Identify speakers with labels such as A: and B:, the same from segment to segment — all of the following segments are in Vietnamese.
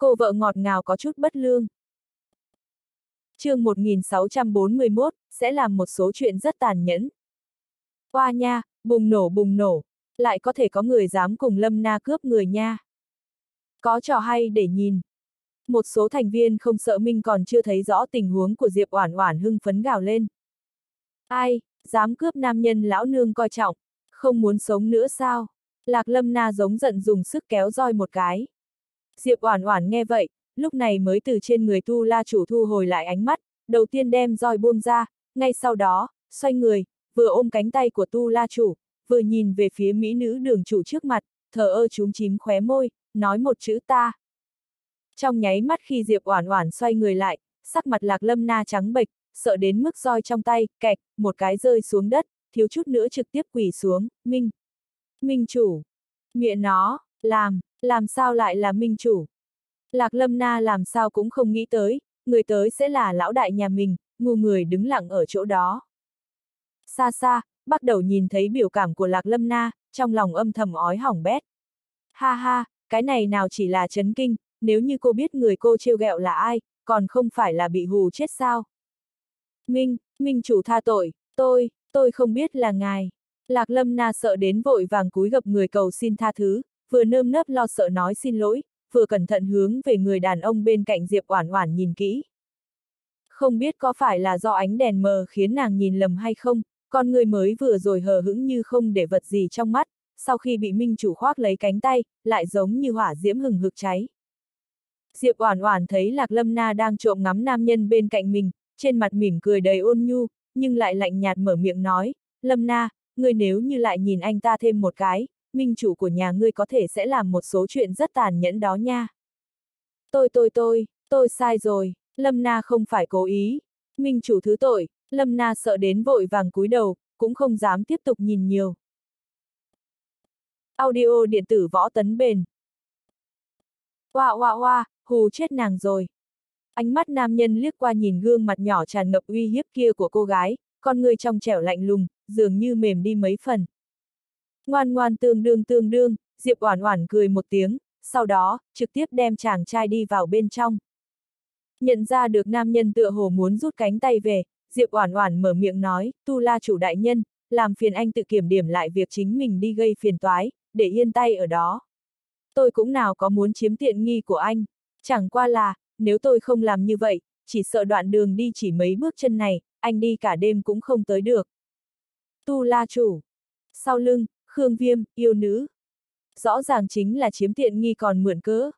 A: Cô vợ ngọt ngào có chút bất lương. chương 1641, sẽ làm một số chuyện rất tàn nhẫn. Qua nha, bùng nổ bùng nổ, lại có thể có người dám cùng Lâm Na cướp người nha. Có trò hay để nhìn. Một số thành viên không sợ Minh còn chưa thấy rõ tình huống của Diệp Oản Oản hưng phấn gào lên. Ai, dám cướp nam nhân lão nương coi trọng, không muốn sống nữa sao? Lạc Lâm Na giống giận dùng sức kéo roi một cái. Diệp Oản Oản nghe vậy, lúc này mới từ trên người Tu La chủ thu hồi lại ánh mắt, đầu tiên đem roi buông ra, ngay sau đó, xoay người, vừa ôm cánh tay của Tu La chủ, vừa nhìn về phía mỹ nữ đường chủ trước mặt, thờ ơ chúm chím khóe môi, nói một chữ ta. Trong nháy mắt khi Diệp Oản Oản xoay người lại, sắc mặt Lạc Lâm Na trắng bệch, sợ đến mức roi trong tay, kẹt, một cái rơi xuống đất, thiếu chút nữa trực tiếp quỳ xuống, Minh. Minh chủ. Miệng nó, làm, làm sao lại là Minh chủ? Lạc Lâm Na làm sao cũng không nghĩ tới, người tới sẽ là lão đại nhà mình, ngu người đứng lặng ở chỗ đó. Xa xa, bắt đầu nhìn thấy biểu cảm của Lạc Lâm Na, trong lòng âm thầm ói hỏng bét. Ha ha, cái này nào chỉ là chấn kinh, nếu như cô biết người cô trêu ghẹo là ai, còn không phải là bị hù chết sao? Minh, Minh chủ tha tội, tôi, tôi không biết là ngài. Lạc Lâm Na sợ đến vội vàng cúi gập người cầu xin tha thứ, vừa nơm nớp lo sợ nói xin lỗi, vừa cẩn thận hướng về người đàn ông bên cạnh Diệp Oản Oản nhìn kỹ. Không biết có phải là do ánh đèn mờ khiến nàng nhìn lầm hay không, con người mới vừa rồi hờ hững như không để vật gì trong mắt, sau khi bị Minh chủ khoác lấy cánh tay, lại giống như hỏa diễm hừng hực cháy. Diệp Oản Oản thấy Lạc Lâm Na đang trộm ngắm nam nhân bên cạnh mình, trên mặt mỉm cười đầy ôn nhu, nhưng lại lạnh nhạt mở miệng nói, Lâm Na, ngươi nếu như lại nhìn anh ta thêm một cái, minh chủ của nhà ngươi có thể sẽ làm một số chuyện rất tàn nhẫn đó nha. Tôi tôi tôi, tôi sai rồi, Lâm Na không phải cố ý. Minh chủ thứ tội, Lâm Na sợ đến vội vàng cúi đầu, cũng không dám tiếp tục nhìn nhiều. Audio điện tử võ tấn bền. Hoa hoa hoa, hù chết nàng rồi. Ánh mắt nam nhân liếc qua nhìn gương mặt nhỏ tràn ngập uy hiếp kia của cô gái, con người trong trẻo lạnh lùng, dường như mềm đi mấy phần. Ngoan ngoan tương đương tương đương, Diệp Oản Oản cười một tiếng, sau đó, trực tiếp đem chàng trai đi vào bên trong. Nhận ra được nam nhân tựa hồ muốn rút cánh tay về, Diệp Oản Oản mở miệng nói, "Tu La chủ đại nhân, làm phiền anh tự kiểm điểm lại việc chính mình đi gây phiền toái, để yên tay ở đó. Tôi cũng nào có muốn chiếm tiện nghi của anh, chẳng qua là, nếu tôi không làm như vậy, chỉ sợ đoạn đường đi chỉ mấy bước chân này, anh đi cả đêm cũng không tới được." Tu La chủ. Sau lưng, Khương Viêm, yêu nữ. Rõ ràng chính là chiếm tiện nghi còn mượn cớ.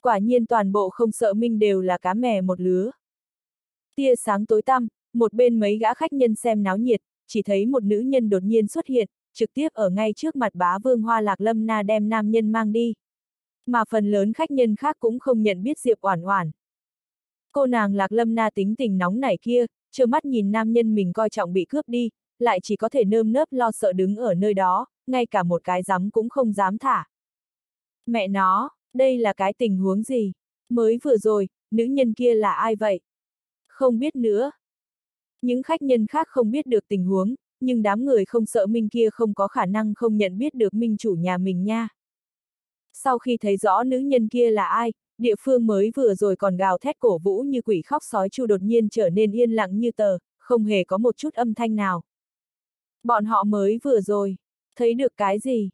A: Quả nhiên toàn bộ không sợ minh đều là cá mè một lứa. Tia sáng tối tăm, một bên mấy gã khách nhân xem náo nhiệt, chỉ thấy một nữ nhân đột nhiên xuất hiện, trực tiếp ở ngay trước mặt bá vương hoa lạc lâm na đem nam nhân mang đi. Mà phần lớn khách nhân khác cũng không nhận biết Diệp Oản Oản. Cô nàng lạc lâm na tính tình nóng nảy kia, trơ mắt nhìn nam nhân mình coi trọng bị cướp đi, lại chỉ có thể nơm nớp lo sợ đứng ở nơi đó, ngay cả một cái dám cũng không dám thả. Mẹ nó, đây là cái tình huống gì? Mới vừa rồi, nữ nhân kia là ai vậy? Không biết nữa. Những khách nhân khác không biết được tình huống, nhưng đám người không sợ Minh kia không có khả năng không nhận biết được Minh chủ nhà mình nha. Sau khi thấy rõ nữ nhân kia là ai, địa phương mới vừa rồi còn gào thét cổ vũ như quỷ khóc sói chu đột nhiên trở nên yên lặng như tờ, không hề có một chút âm thanh nào. Bọn họ mới vừa rồi, thấy được cái gì?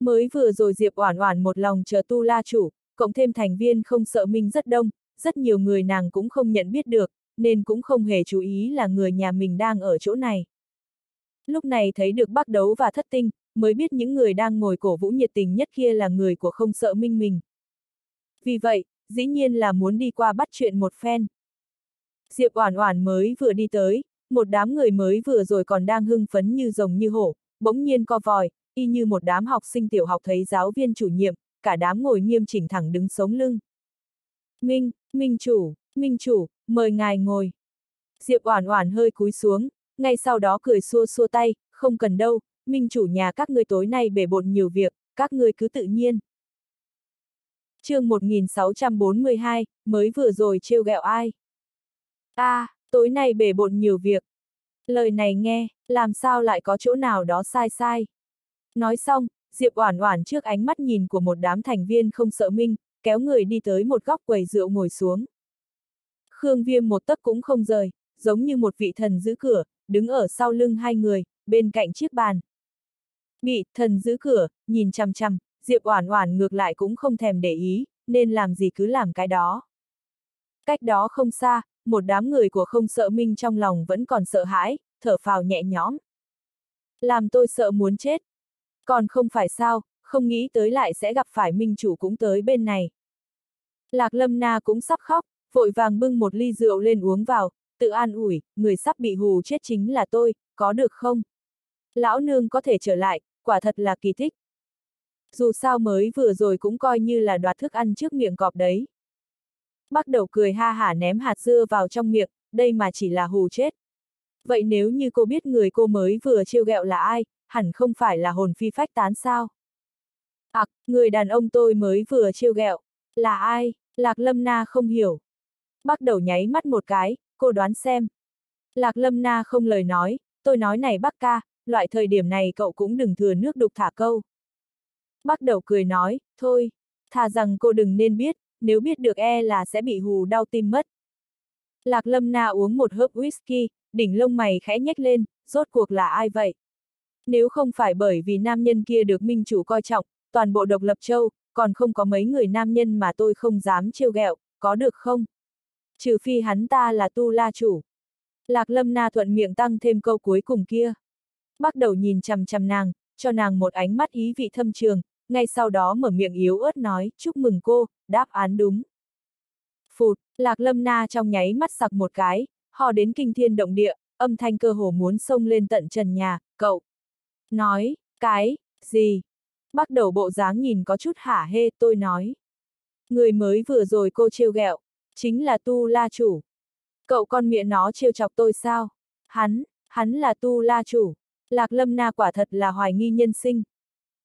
A: Mới vừa rồi Diệp Oản Oản một lòng chờ Tu La chủ, cộng thêm thành viên không sợ Minh rất đông, rất nhiều người nàng cũng không nhận biết được, nên cũng không hề chú ý là người nhà mình đang ở chỗ này. Lúc này thấy được bác Đấu và Thất Tinh, mới biết những người đang ngồi cổ vũ nhiệt tình nhất kia là người của không sợ Minh mình. Vì vậy, dĩ nhiên là muốn đi qua bắt chuyện một phen. Diệp Oản Oản mới vừa đi tới, một đám người mới vừa rồi còn đang hưng phấn như rồng như hổ, bỗng nhiên co vòi, y như một đám học sinh tiểu học thấy giáo viên chủ nhiệm, cả đám ngồi nghiêm chỉnh thẳng đứng sống lưng. Minh, Minh chủ, Minh chủ, mời ngài ngồi. Diệp Oản Oản hơi cúi xuống, ngay sau đó cười xua xua tay, không cần đâu, Minh chủ nhà các ngươi tối nay bể bộn nhiều việc, các ngươi cứ tự nhiên. Chương 1642, mới vừa rồi trêu ghẹo ai? A, à, tối nay bể bộn nhiều việc. Lời này nghe, làm sao lại có chỗ nào đó sai sai. Nói xong, Diệp Oản Oản trước ánh mắt nhìn của một đám thành viên không sợ Minh, kéo người đi tới một góc quầy rượu ngồi xuống. Khương Viêm một tấc cũng không rời, giống như một vị thần giữ cửa, đứng ở sau lưng hai người, bên cạnh chiếc bàn. Bị thần giữ cửa, nhìn chằm chằm, Diệp Oản Oản ngược lại cũng không thèm để ý, nên làm gì cứ làm cái đó. Cách đó không xa, một đám người của không sợ minh trong lòng vẫn còn sợ hãi, thở phào nhẹ nhõm. Làm tôi sợ muốn chết. Còn không phải sao, không nghĩ tới lại sẽ gặp phải minh chủ cũng tới bên này. Lạc Lâm Na cũng sắp khóc, vội vàng bưng một ly rượu lên uống vào, tự an ủi, người sắp bị hù chết chính là tôi, có được không? Lão nương có thể trở lại, quả thật là kỳ tích. Dù sao mới vừa rồi cũng coi như là đoạt thức ăn trước miệng cọp đấy. Bắt đầu cười ha hả ném hạt dưa vào trong miệng, đây mà chỉ là hù chết. Vậy nếu như cô biết người cô mới vừa trêu ghẹo là ai, hẳn không phải là hồn phi phách tán sao? Ặc, à, người đàn ông tôi mới vừa trêu ghẹo, là ai? Lạc Lâm Na không hiểu. Bắt đầu nháy mắt một cái, cô đoán xem. Lạc Lâm Na không lời nói, tôi nói này bác ca, loại thời điểm này cậu cũng đừng thừa nước đục thả câu. Bắt đầu cười nói, thôi, thà rằng cô đừng nên biết, nếu biết được e là sẽ bị hù đau tim mất. Lạc Lâm Na uống một hớp whisky, đỉnh lông mày khẽ nhếch lên, rốt cuộc là ai vậy? Nếu không phải bởi vì nam nhân kia được minh chủ coi trọng, toàn bộ độc lập châu, còn không có mấy người nam nhân mà tôi không dám trêu ghẹo, có được không? Trừ phi hắn ta là tu la chủ. Lạc lâm na thuận miệng tăng thêm câu cuối cùng kia. Bắt đầu nhìn chằm chằm nàng, cho nàng một ánh mắt ý vị thâm trường, ngay sau đó mở miệng yếu ớt nói, chúc mừng cô, đáp án đúng. Phụt, lạc lâm na trong nháy mắt sặc một cái, hò đến kinh thiên động địa, âm thanh cơ hồ muốn xông lên tận trần nhà, cậu. Nói, cái, gì? Bắt đầu bộ dáng nhìn có chút hả hê, tôi nói. Người mới vừa rồi cô trêu ghẹo, chính là tu la chủ. Cậu con miệng nó trêu chọc tôi sao? Hắn, hắn là tu la chủ. Lạc lâm na quả thật là hoài nghi nhân sinh.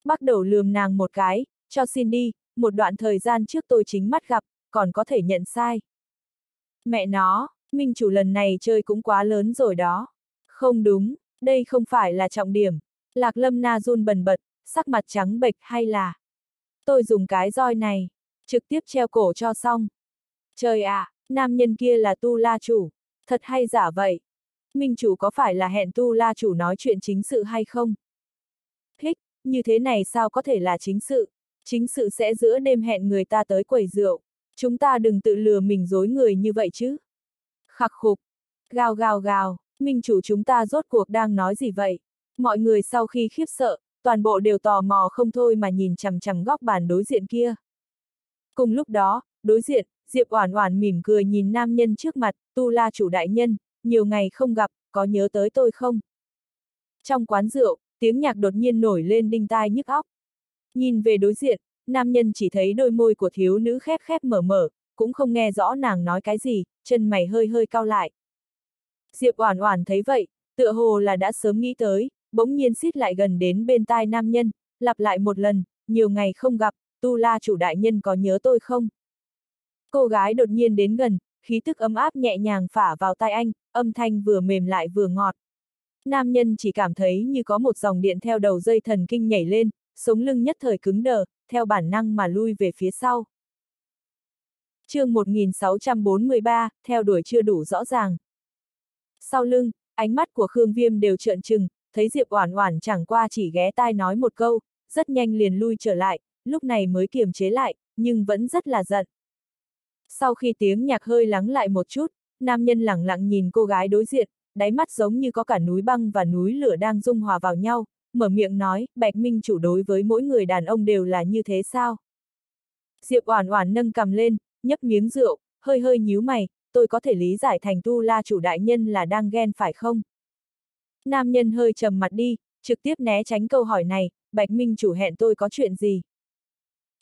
A: Bắt đầu lườm nàng một cái, cho xin đi, một đoạn thời gian trước tôi chính mắt gặp, còn có thể nhận sai. Mẹ nó, minh chủ lần này chơi cũng quá lớn rồi đó. Không đúng, đây không phải là trọng điểm. Lạc lâm na run bần bật, sắc mặt trắng bệch hay là. Tôi dùng cái roi này, trực tiếp treo cổ cho xong. Trời ạ, à, nam nhân kia là tu la chủ, thật hay giả vậy? Minh chủ có phải là hẹn tu la chủ nói chuyện chính sự hay không? Như thế này sao có thể là chính sự? Chính sự sẽ giữa đêm hẹn người ta tới quầy rượu. Chúng ta đừng tự lừa mình dối người như vậy chứ. Khắc khục. Gào gào gào, minh chủ chúng ta rốt cuộc đang nói gì vậy? Mọi người sau khi khiếp sợ, toàn bộ đều tò mò không thôi mà nhìn chằm chằm góc bàn đối diện kia. Cùng lúc đó, đối diện, Diệp Oản Oản mỉm cười nhìn nam nhân trước mặt, Tu La chủ đại nhân, nhiều ngày không gặp, có nhớ tới tôi không? Trong quán rượu, tiếng nhạc đột nhiên nổi lên đinh tai nhức óc. Nhìn về đối diện, nam nhân chỉ thấy đôi môi của thiếu nữ khép khép mở mở, cũng không nghe rõ nàng nói cái gì, chân mày hơi hơi cao lại. Diệp Oản Oản thấy vậy, tựa hồ là đã sớm nghĩ tới, bỗng nhiên xít lại gần đến bên tai nam nhân, lặp lại một lần, nhiều ngày không gặp, Tu La chủ đại nhân có nhớ tôi không? Cô gái đột nhiên đến gần, khí tức ấm áp nhẹ nhàng phả vào tai anh, âm thanh vừa mềm lại vừa ngọt. Nam nhân chỉ cảm thấy như có một dòng điện theo đầu dây thần kinh nhảy lên, sống lưng nhất thời cứng đờ, theo bản năng mà lui về phía sau. chương 1643, theo đuổi chưa đủ rõ ràng. Sau lưng, ánh mắt của Khương Viêm đều trợn trừng, thấy Diệp Oản Oản chẳng qua chỉ ghé tai nói một câu, rất nhanh liền lui trở lại, lúc này mới kiềm chế lại, nhưng vẫn rất là giận. Sau khi tiếng nhạc hơi lắng lại một chút, nam nhân lẳng lặng nhìn cô gái đối diện, đáy mắt giống như có cả núi băng và núi lửa đang dung hòa vào nhau, mở miệng nói, Bạch Minh chủ đối với mỗi người đàn ông đều là như thế sao? Diệp Oản Oản nâng cầm lên, nhấp miếng rượu, hơi hơi nhíu mày, tôi có thể lý giải thành Tu La chủ đại nhân là đang ghen phải không? Nam nhân hơi trầm mặt đi, trực tiếp né tránh câu hỏi này, Bạch Minh chủ hẹn tôi có chuyện gì?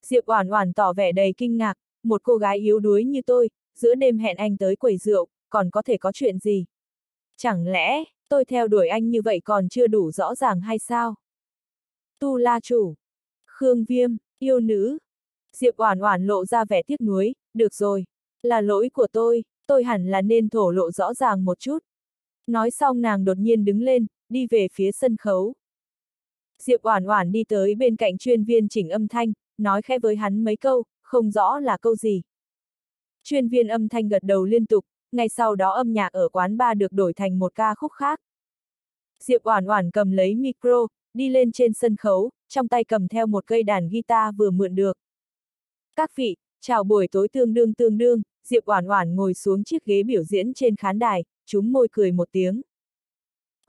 A: Diệp Oản Oản tỏ vẻ đầy kinh ngạc, một cô gái yếu đuối như tôi, giữa đêm hẹn anh tới quầy rượu, còn có thể có chuyện gì? Chẳng lẽ, tôi theo đuổi anh như vậy còn chưa đủ rõ ràng hay sao? Tu La chủ, Khương Viêm, yêu nữ. Diệp Oản Oản lộ ra vẻ tiếc nuối, được rồi, là lỗi của tôi, tôi hẳn là nên thổ lộ rõ ràng một chút. Nói xong nàng đột nhiên đứng lên, đi về phía sân khấu. Diệp Oản Oản đi tới bên cạnh chuyên viên chỉnh âm thanh, nói khẽ với hắn mấy câu, không rõ là câu gì. Chuyên viên âm thanh gật đầu liên tục, ngay sau đó âm nhạc ở quán bar được đổi thành một ca khúc khác. Diệp Oản Oản cầm lấy micro, đi lên trên sân khấu, trong tay cầm theo một cây đàn guitar vừa mượn được. Các vị, chào buổi tối tương đương tương đương, Diệp Oản Oản ngồi xuống chiếc ghế biểu diễn trên khán đài, chúng môi cười một tiếng.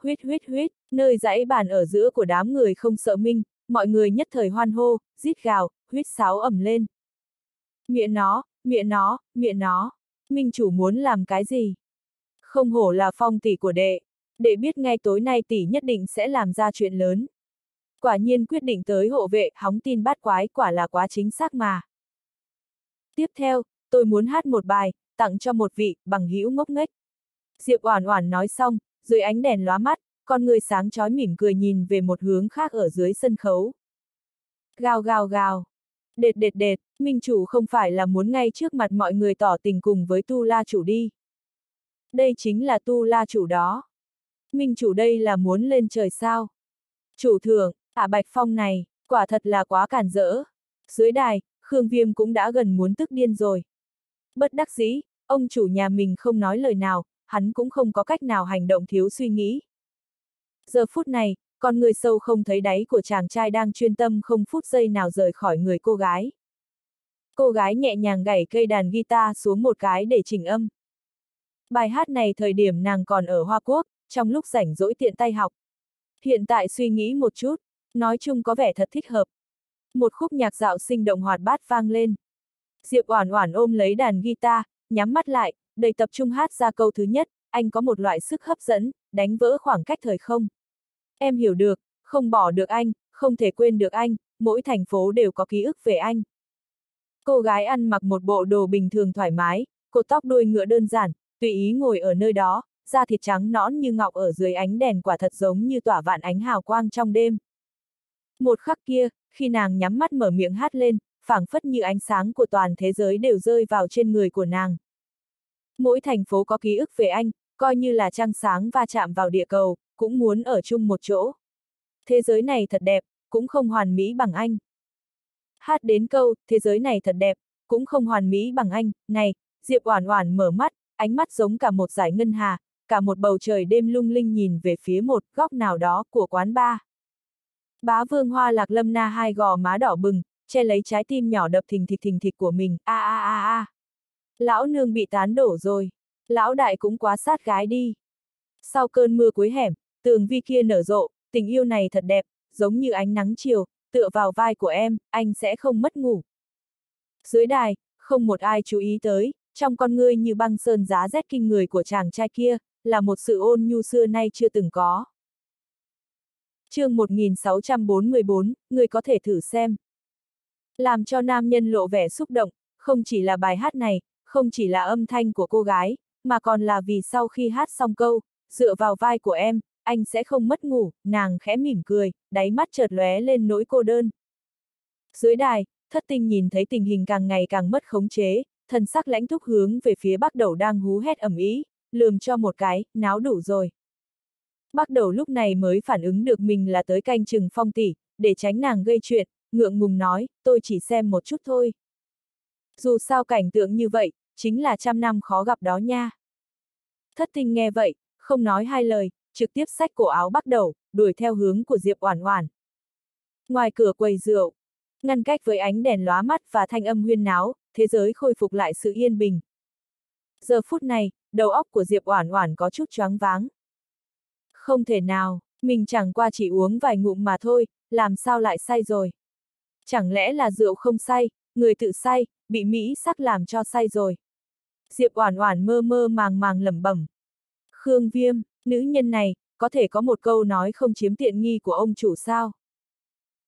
A: Huyết huyết huyết, nơi dãy bàn ở giữa của đám người không sợ minh, mọi người nhất thời hoan hô, rít gào, huyết sáo ẩm lên. Miệng nó, miệng nó, miệng nó, minh chủ muốn làm cái gì? Không hổ là phong tỷ của đệ, đệ biết ngay tối nay tỷ nhất định sẽ làm ra chuyện lớn. Quả nhiên quyết định tới hộ vệ, hóng tin bát quái quả là quá chính xác mà. Tiếp theo, tôi muốn hát một bài, tặng cho một vị, bằng hữu ngốc nghếch. Diệp Oản Oản nói xong, dưới ánh đèn lóa mắt, con người sáng chói mỉm cười nhìn về một hướng khác ở dưới sân khấu. Gào gào gào. Đệt đệt đệt, Minh chủ không phải là muốn ngay trước mặt mọi người tỏ tình cùng với Tu La chủ đi. Đây chính là Tu La chủ đó. Minh chủ đây là muốn lên trời sao? Chủ thượng, ả Bạch Phong này, quả thật là quá cản rỡ. Dưới đài, Khương Viêm cũng đã gần muốn tức điên rồi. Bất đắc dĩ, ông chủ nhà mình không nói lời nào, hắn cũng không có cách nào hành động thiếu suy nghĩ. Giờ phút này, con người sâu không thấy đáy của chàng trai đang chuyên tâm không phút giây nào rời khỏi người cô gái. Cô gái nhẹ nhàng gảy cây đàn guitar xuống một cái để chỉnh âm. Bài hát này thời điểm nàng còn ở Hoa Quốc, trong lúc rảnh rỗi tiện tay học. Hiện tại suy nghĩ một chút, nói chung có vẻ thật thích hợp. Một khúc nhạc dạo sinh động hoạt bát vang lên. Diệp Oản Oản ôm lấy đàn guitar, nhắm mắt lại, đầy tập trung hát ra câu thứ nhất, anh có một loại sức hấp dẫn, đánh vỡ khoảng cách thời không. Em hiểu được, không bỏ được anh, không thể quên được anh, mỗi thành phố đều có ký ức về anh. Cô gái ăn mặc một bộ đồ bình thường thoải mái, cột tóc đuôi ngựa đơn giản, tùy ý ngồi ở nơi đó, da thịt trắng nõn như ngọc ở dưới ánh đèn quả thật giống như tỏa vạn ánh hào quang trong đêm. Một khắc kia, khi nàng nhắm mắt mở miệng hát lên, phảng phất như ánh sáng của toàn thế giới đều rơi vào trên người của nàng. Mỗi thành phố có ký ức về anh, coi như là trăng sáng va chạm vào địa cầu, cũng muốn ở chung một chỗ. Thế giới này thật đẹp, cũng không hoàn mỹ bằng anh. Hát đến câu, thế giới này thật đẹp, cũng không hoàn mỹ bằng anh, này, Diệp Oản Oản mở mắt, ánh mắt giống cả một dải ngân hà, cả một bầu trời đêm lung linh nhìn về phía một góc nào đó của quán ba. Bá Vương Hoa Lạc Lâm Na hai gò má đỏ bừng, che lấy trái tim nhỏ đập thình thịch thình thịch của mình, a a a a. Lão nương bị tán đổ rồi, lão đại cũng quá sát gái đi. Sau cơn mưa cuối hẻm, tường vi kia nở rộ, tình yêu này thật đẹp, giống như ánh nắng chiều, tựa vào vai của em, anh sẽ không mất ngủ. Dưới đài, không một ai chú ý tới, trong con ngươi như băng sơn giá rét kinh người của chàng trai kia, là một sự ôn nhu xưa nay chưa từng có. chương 1644, người có thể thử xem. Làm cho nam nhân lộ vẻ xúc động, không chỉ là bài hát này, không chỉ là âm thanh của cô gái, mà còn là vì sau khi hát xong câu, dựa vào vai của em, anh sẽ không mất ngủ, nàng khẽ mỉm cười, đáy mắt chợt lóe lên nỗi cô đơn. Dưới đài, thất tinh nhìn thấy tình hình càng ngày càng mất khống chế, thần sắc lãnh thúc hướng về phía bắc đầu đang hú hét ẩm ý, lườm cho một cái, náo đủ rồi. Bắc đầu lúc này mới phản ứng được mình là tới canh chừng phong tỷ, để tránh nàng gây chuyện, ngượng ngùng nói, tôi chỉ xem một chút thôi. Dù sao cảnh tượng như vậy, chính là trăm năm khó gặp đó nha. Thất tinh nghe vậy, không nói hai lời, trực tiếp sách cổ áo bắt đầu, đuổi theo hướng của Diệp Oản Oản. Ngoài cửa quầy rượu, ngăn cách với ánh đèn lóa mắt và thanh âm huyên náo, thế giới khôi phục lại sự yên bình. Giờ phút này, đầu óc của Diệp Oản Oản có chút choáng váng. Không thể nào, mình chẳng qua chỉ uống vài ngụm mà thôi, làm sao lại say rồi? Chẳng lẽ là rượu không say, người tự say, bị Mỹ sắc làm cho say rồi? Diệp Oản Oản mơ mơ màng màng lẩm bẩm. Khương Viêm, nữ nhân này, có thể có một câu nói không chiếm tiện nghi của ông chủ sao?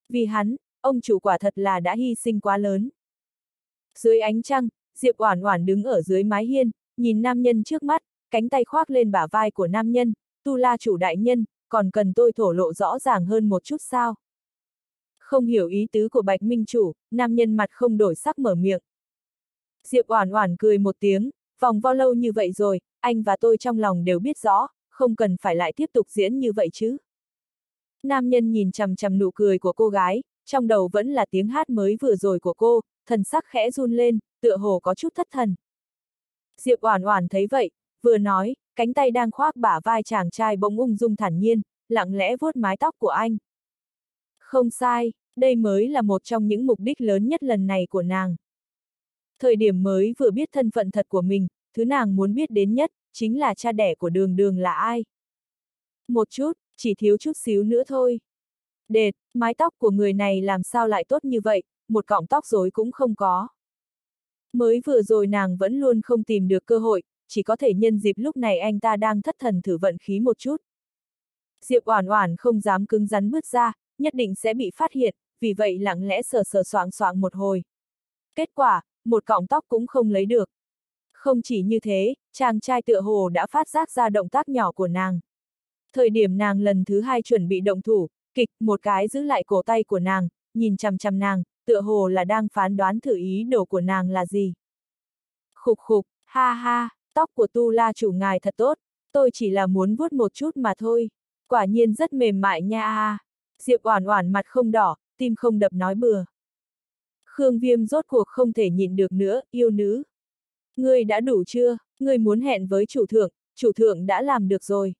A: Vì hắn, ông chủ quả thật là đã hy sinh quá lớn. Dưới ánh trăng, Diệp Oản Oản đứng ở dưới mái hiên, nhìn nam nhân trước mắt, cánh tay khoác lên bả vai của nam nhân, tu la chủ đại nhân, còn cần tôi thổ lộ rõ ràng hơn một chút sao? Không hiểu ý tứ của Bạch Minh Chủ, nam nhân mặt không đổi sắc mở miệng. Diệp Oản Oản cười một tiếng, vòng vo lâu như vậy rồi, anh và tôi trong lòng đều biết rõ, không cần phải lại tiếp tục diễn như vậy chứ. Nam nhân nhìn chằm chằm nụ cười của cô gái, trong đầu vẫn là tiếng hát mới vừa rồi của cô, thần sắc khẽ run lên, tựa hồ có chút thất thần. Diệp Oản Oản thấy vậy, vừa nói, cánh tay đang khoác bả vai chàng trai bỗng ung dung thản nhiên, lặng lẽ vuốt mái tóc của anh. Không sai, đây mới là một trong những mục đích lớn nhất lần này của nàng. Thời điểm mới vừa biết thân phận thật của mình, thứ nàng muốn biết đến nhất, chính là cha đẻ của đường đường là ai. Một chút, chỉ thiếu chút xíu nữa thôi. Đệt, mái tóc của người này làm sao lại tốt như vậy, một cọng tóc rối cũng không có. Mới vừa rồi nàng vẫn luôn không tìm được cơ hội, chỉ có thể nhân dịp lúc này anh ta đang thất thần thử vận khí một chút. Diệp Oản Oản không dám cứng rắn bước ra, nhất định sẽ bị phát hiện, vì vậy lặng lẽ sờ sờ soạng soạng một hồi. Kết quả, một cọng tóc cũng không lấy được. Không chỉ như thế, chàng trai tựa hồ đã phát giác ra động tác nhỏ của nàng. Thời điểm nàng lần thứ hai chuẩn bị động thủ, kịch một cái giữ lại cổ tay của nàng, nhìn chằm chằm nàng, tựa hồ là đang phán đoán thử ý đồ của nàng là gì. Khục khục, ha ha, tóc của tu la chủ ngài thật tốt, tôi chỉ là muốn vuốt một chút mà thôi. Quả nhiên rất mềm mại nha a. Diệp Oản Oản mặt không đỏ, tim không đập nói bừa. Khương Viêm rốt cuộc không thể nhịn được nữa, yêu nữ. Ngươi đã đủ chưa, ngươi muốn hẹn với chủ thượng, chủ thượng đã làm được rồi.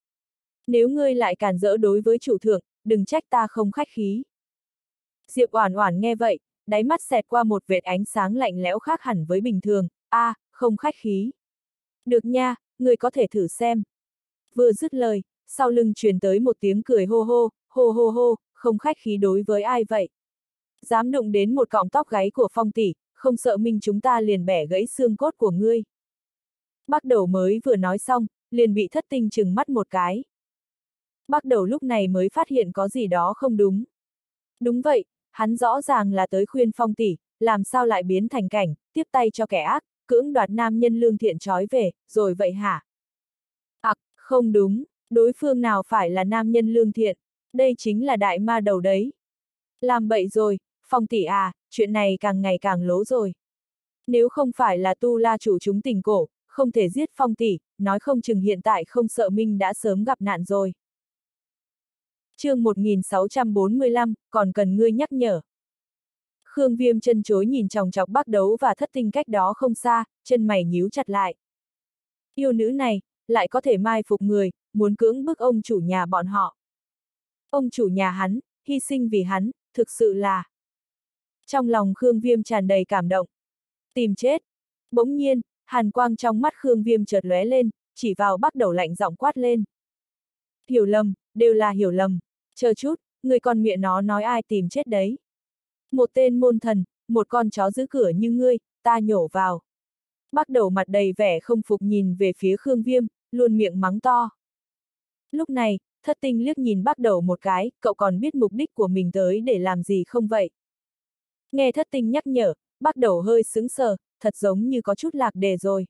A: Nếu ngươi lại cản rỡ đối với chủ thượng, đừng trách ta không khách khí. Diệp Oản Oản nghe vậy, đáy mắt xẹt qua một vệt ánh sáng lạnh lẽo khác hẳn với bình thường, a, à, không khách khí. Được nha, ngươi có thể thử xem. Vừa dứt lời, sau lưng truyền tới một tiếng cười hô hô, hô hô hô, không khách khí đối với ai vậy. Dám đụng đến một cọng tóc gáy của phong tỷ, không sợ minh chúng ta liền bẻ gãy xương cốt của ngươi. Bắt đầu mới vừa nói xong, liền bị thất tinh chừng mắt một cái. Bắt đầu lúc này mới phát hiện có gì đó không đúng. Đúng vậy, hắn rõ ràng là tới khuyên phong tỷ, làm sao lại biến thành cảnh, tiếp tay cho kẻ ác, cưỡng đoạt nam nhân lương thiện trói về, rồi vậy hả? Ặc, à, không đúng, đối phương nào phải là nam nhân lương thiện, đây chính là đại ma đầu đấy. Làm bậy rồi, phong tỷ à, chuyện này càng ngày càng lố rồi. Nếu không phải là tu la chủ chúng tình cổ, không thể giết phong tỷ, nói không chừng hiện tại không sợ Minh đã sớm gặp nạn rồi. chương 1645, còn cần ngươi nhắc nhở. Khương Viêm chân chối nhìn chòng chọc bác đấu và thất tinh cách đó không xa, chân mày nhíu chặt lại. Yêu nữ này, lại có thể mai phục người, muốn cưỡng bức ông chủ nhà bọn họ. Ông chủ nhà hắn, hy sinh vì hắn, thực sự là... Trong lòng Khương Viêm tràn đầy cảm động. Tìm chết. Bỗng nhiên, hàn quang trong mắt Khương Viêm chợt lóe lên, chỉ vào bắt đầu lạnh giọng quát lên. Hiểu lầm, đều là hiểu lầm. Chờ chút, người con miệng nó nói ai tìm chết đấy. Một tên môn thần, một con chó giữ cửa như ngươi, ta nhổ vào. Bắt đầu mặt đầy vẻ không phục nhìn về phía Khương Viêm, luôn miệng mắng to. Lúc này, thất tinh liếc nhìn bắt đầu một cái, cậu còn biết mục đích của mình tới để làm gì không vậy? Nghe thất tinh nhắc nhở, bắt đầu hơi sững sờ, thật giống như có chút lạc đề rồi.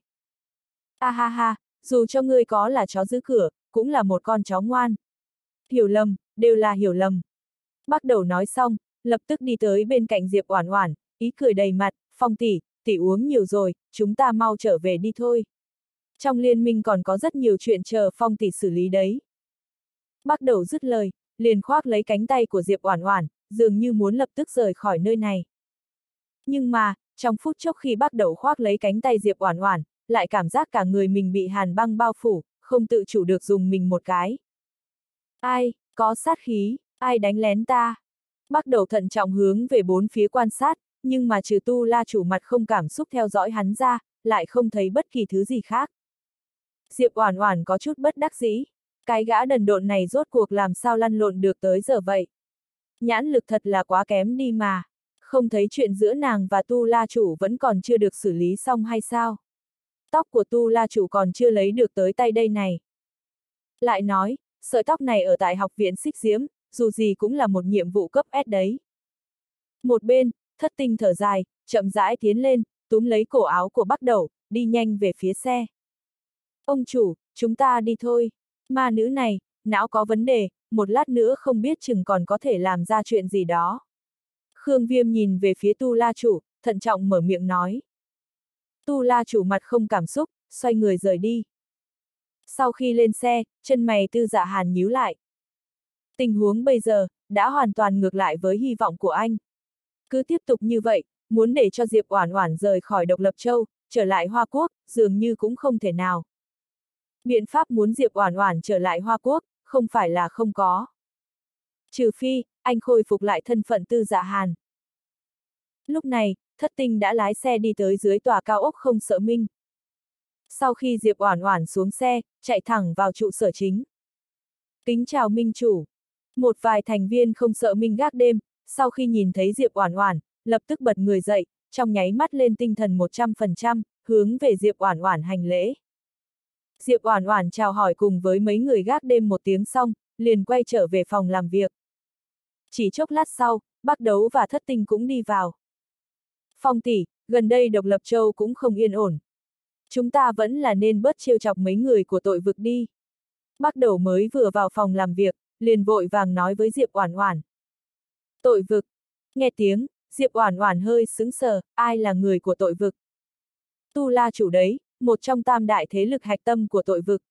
A: A ha ha, dù cho ngươi có là chó giữ cửa, cũng là một con chó ngoan. Hiểu lầm, đều là hiểu lầm. Bắt đầu nói xong, lập tức đi tới bên cạnh Diệp Oản Oản, ý cười đầy mặt, "Phong tỷ, tỷ uống nhiều rồi, chúng ta mau trở về đi thôi." Trong liên minh còn có rất nhiều chuyện chờ Phong tỷ xử lý đấy. Bắt đầu dứt lời, liền khoác lấy cánh tay của Diệp Oản Oản, dường như muốn lập tức rời khỏi nơi này. Nhưng mà, trong phút chốc khi bắt đầu khoác lấy cánh tay Diệp Oản Oản, lại cảm giác cả người mình bị hàn băng bao phủ, không tự chủ được dùng mình một cái. Ai, có sát khí, ai đánh lén ta? Bắt đầu thận trọng hướng về bốn phía quan sát, nhưng mà trừ tu la chủ mặt không cảm xúc theo dõi hắn ra, lại không thấy bất kỳ thứ gì khác. Diệp Oản Oản có chút bất đắc dĩ, cái gã đần độn này rốt cuộc làm sao lăn lộn được tới giờ vậy. Nhãn lực thật là quá kém đi mà, không thấy chuyện giữa nàng và tu la chủ vẫn còn chưa được xử lý xong hay sao? Tóc của tu la chủ còn chưa lấy được tới tay đây này. Lại nói, sợi tóc này ở tại học viện xích diễm, dù gì cũng là một nhiệm vụ cấp S đấy. Một bên, thất tinh thở dài, chậm rãi tiến lên, túm lấy cổ áo của bắt đầu, đi nhanh về phía xe. Ông chủ, chúng ta đi thôi. Ma nữ này, não có vấn đề, một lát nữa không biết chừng còn có thể làm ra chuyện gì đó. Khương Viêm nhìn về phía Tu La Chủ, thận trọng mở miệng nói. Tu La Chủ mặt không cảm xúc, xoay người rời đi. Sau khi lên xe, chân mày tư dạ hàn nhíu lại. Tình huống bây giờ, đã hoàn toàn ngược lại với hy vọng của anh. Cứ tiếp tục như vậy, muốn để cho Diệp Oản Oản rời khỏi độc lập châu, trở lại Hoa Quốc, dường như cũng không thể nào. Biện pháp muốn Diệp Oản Oản trở lại Hoa Quốc, không phải là không có. Trừ phi, anh khôi phục lại thân phận tư dạ hàn. Lúc này, thất tinh đã lái xe đi tới dưới tòa cao ốc không sợ minh. Sau khi Diệp Oản Oản xuống xe, chạy thẳng vào trụ sở chính. Kính chào Minh Chủ. Một vài thành viên không sợ Minh gác đêm, sau khi nhìn thấy Diệp Oản Oản, lập tức bật người dậy, trong nháy mắt lên tinh thần 100%, hướng về Diệp Oản Oản hành lễ. Diệp Oản Oản chào hỏi cùng với mấy người gác đêm một tiếng xong, liền quay trở về phòng làm việc. Chỉ chốc lát sau, Bắc Đấu và Thất Tinh cũng đi vào. Phong tỷ, gần đây Độc Lập Châu cũng không yên ổn. Chúng ta vẫn là nên bớt trêu chọc mấy người của tội vực đi. Bắc Đầu mới vừa vào phòng làm việc, liền vội vàng nói với Diệp Oản Oản. Tội vực. Nghe tiếng, Diệp Oản Oản hơi sững sờ, ai là người của tội vực? Tu La chủ đấy, một trong tam đại thế lực hạch tâm của tội vực.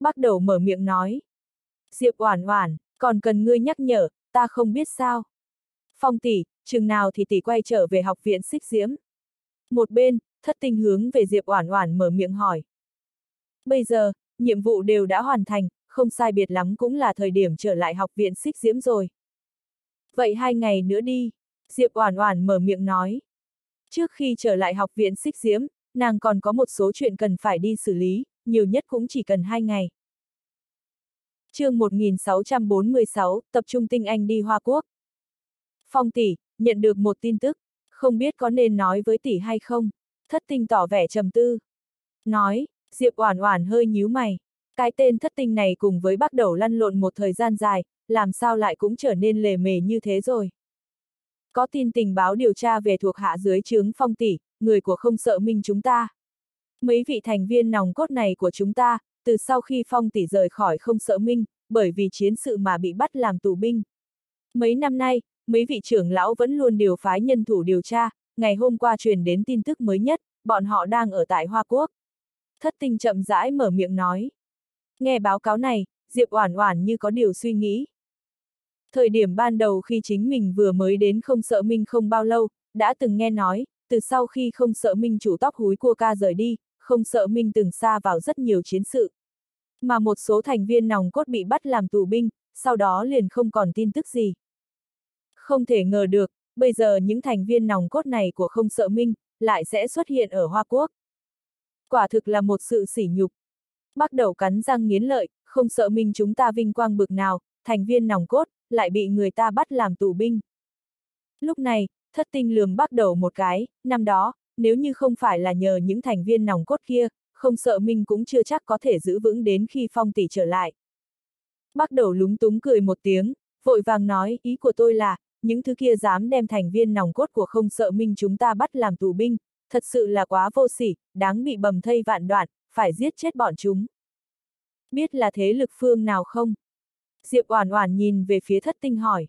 A: Bác đầu mở miệng nói. Diệp Oản Oản, còn cần ngươi nhắc nhở, ta không biết sao. Phong tỷ, chừng nào thì tỷ quay trở về học viện xích diễm. Một bên, thất tinh hướng về Diệp Oản Oản mở miệng hỏi. Bây giờ, nhiệm vụ đều đã hoàn thành, không sai biệt lắm cũng là thời điểm trở lại học viện xích diễm rồi. Vậy hai ngày nữa đi, Diệp Oản Oản mở miệng nói. Trước khi trở lại học viện xích diễm, nàng còn có một số chuyện cần phải đi xử lý, nhiều nhất cũng chỉ cần hai ngày chương 1646, tập trung tinh anh đi Hoa Quốc. Phong tỷ, nhận được một tin tức, không biết có nên nói với tỷ hay không? Thất tinh tỏ vẻ trầm tư. Nói, Diệp Oản Oản hơi nhíu mày. Cái tên thất tinh này cùng với bắt đầu lăn lộn một thời gian dài, làm sao lại cũng trở nên lề mề như thế rồi. Có tin tình báo điều tra về thuộc hạ dưới trướng phong tỷ, người của không sợ minh chúng ta. Mấy vị thành viên nòng cốt này của chúng ta, từ sau khi phong tỷ rời khỏi không sợ minh, bởi vì chiến sự mà bị bắt làm tù binh. Mấy năm nay, mấy vị trưởng lão vẫn luôn điều phái nhân thủ điều tra, ngày hôm qua truyền đến tin tức mới nhất, bọn họ đang ở tại Hoa Quốc. Thất tinh chậm rãi mở miệng nói. Nghe báo cáo này, Diệp Oản Oản như có điều suy nghĩ. Thời điểm ban đầu khi chính mình vừa mới đến không sợ minh không bao lâu, đã từng nghe nói, từ sau khi không sợ minh chủ tóc húi cua ca rời đi, không sợ minh từng xa vào rất nhiều chiến sự. Mà một số thành viên nòng cốt bị bắt làm tù binh, sau đó liền không còn tin tức gì. Không thể ngờ được, bây giờ những thành viên nòng cốt này của không sợ minh, lại sẽ xuất hiện ở Hoa Quốc. Quả thực là một sự sỉ nhục. Bắt đầu cắn răng nghiến lợi, không sợ minh chúng ta vinh quang bực nào, thành viên nòng cốt, lại bị người ta bắt làm tù binh. Lúc này, thất tinh lườm bắt đầu một cái, năm đó, nếu như không phải là nhờ những thành viên nòng cốt kia, không sợ Minh cũng chưa chắc có thể giữ vững đến khi phong tỷ trở lại. Bắt đầu lúng túng cười một tiếng, vội vàng nói, ý của tôi là, những thứ kia dám đem thành viên nòng cốt của không sợ Minh chúng ta bắt làm tù binh, thật sự là quá vô sỉ, đáng bị bầm thây vạn đoạn, phải giết chết bọn chúng. Biết là thế lực phương nào không? Diệp Oản Oản nhìn về phía thất tinh hỏi.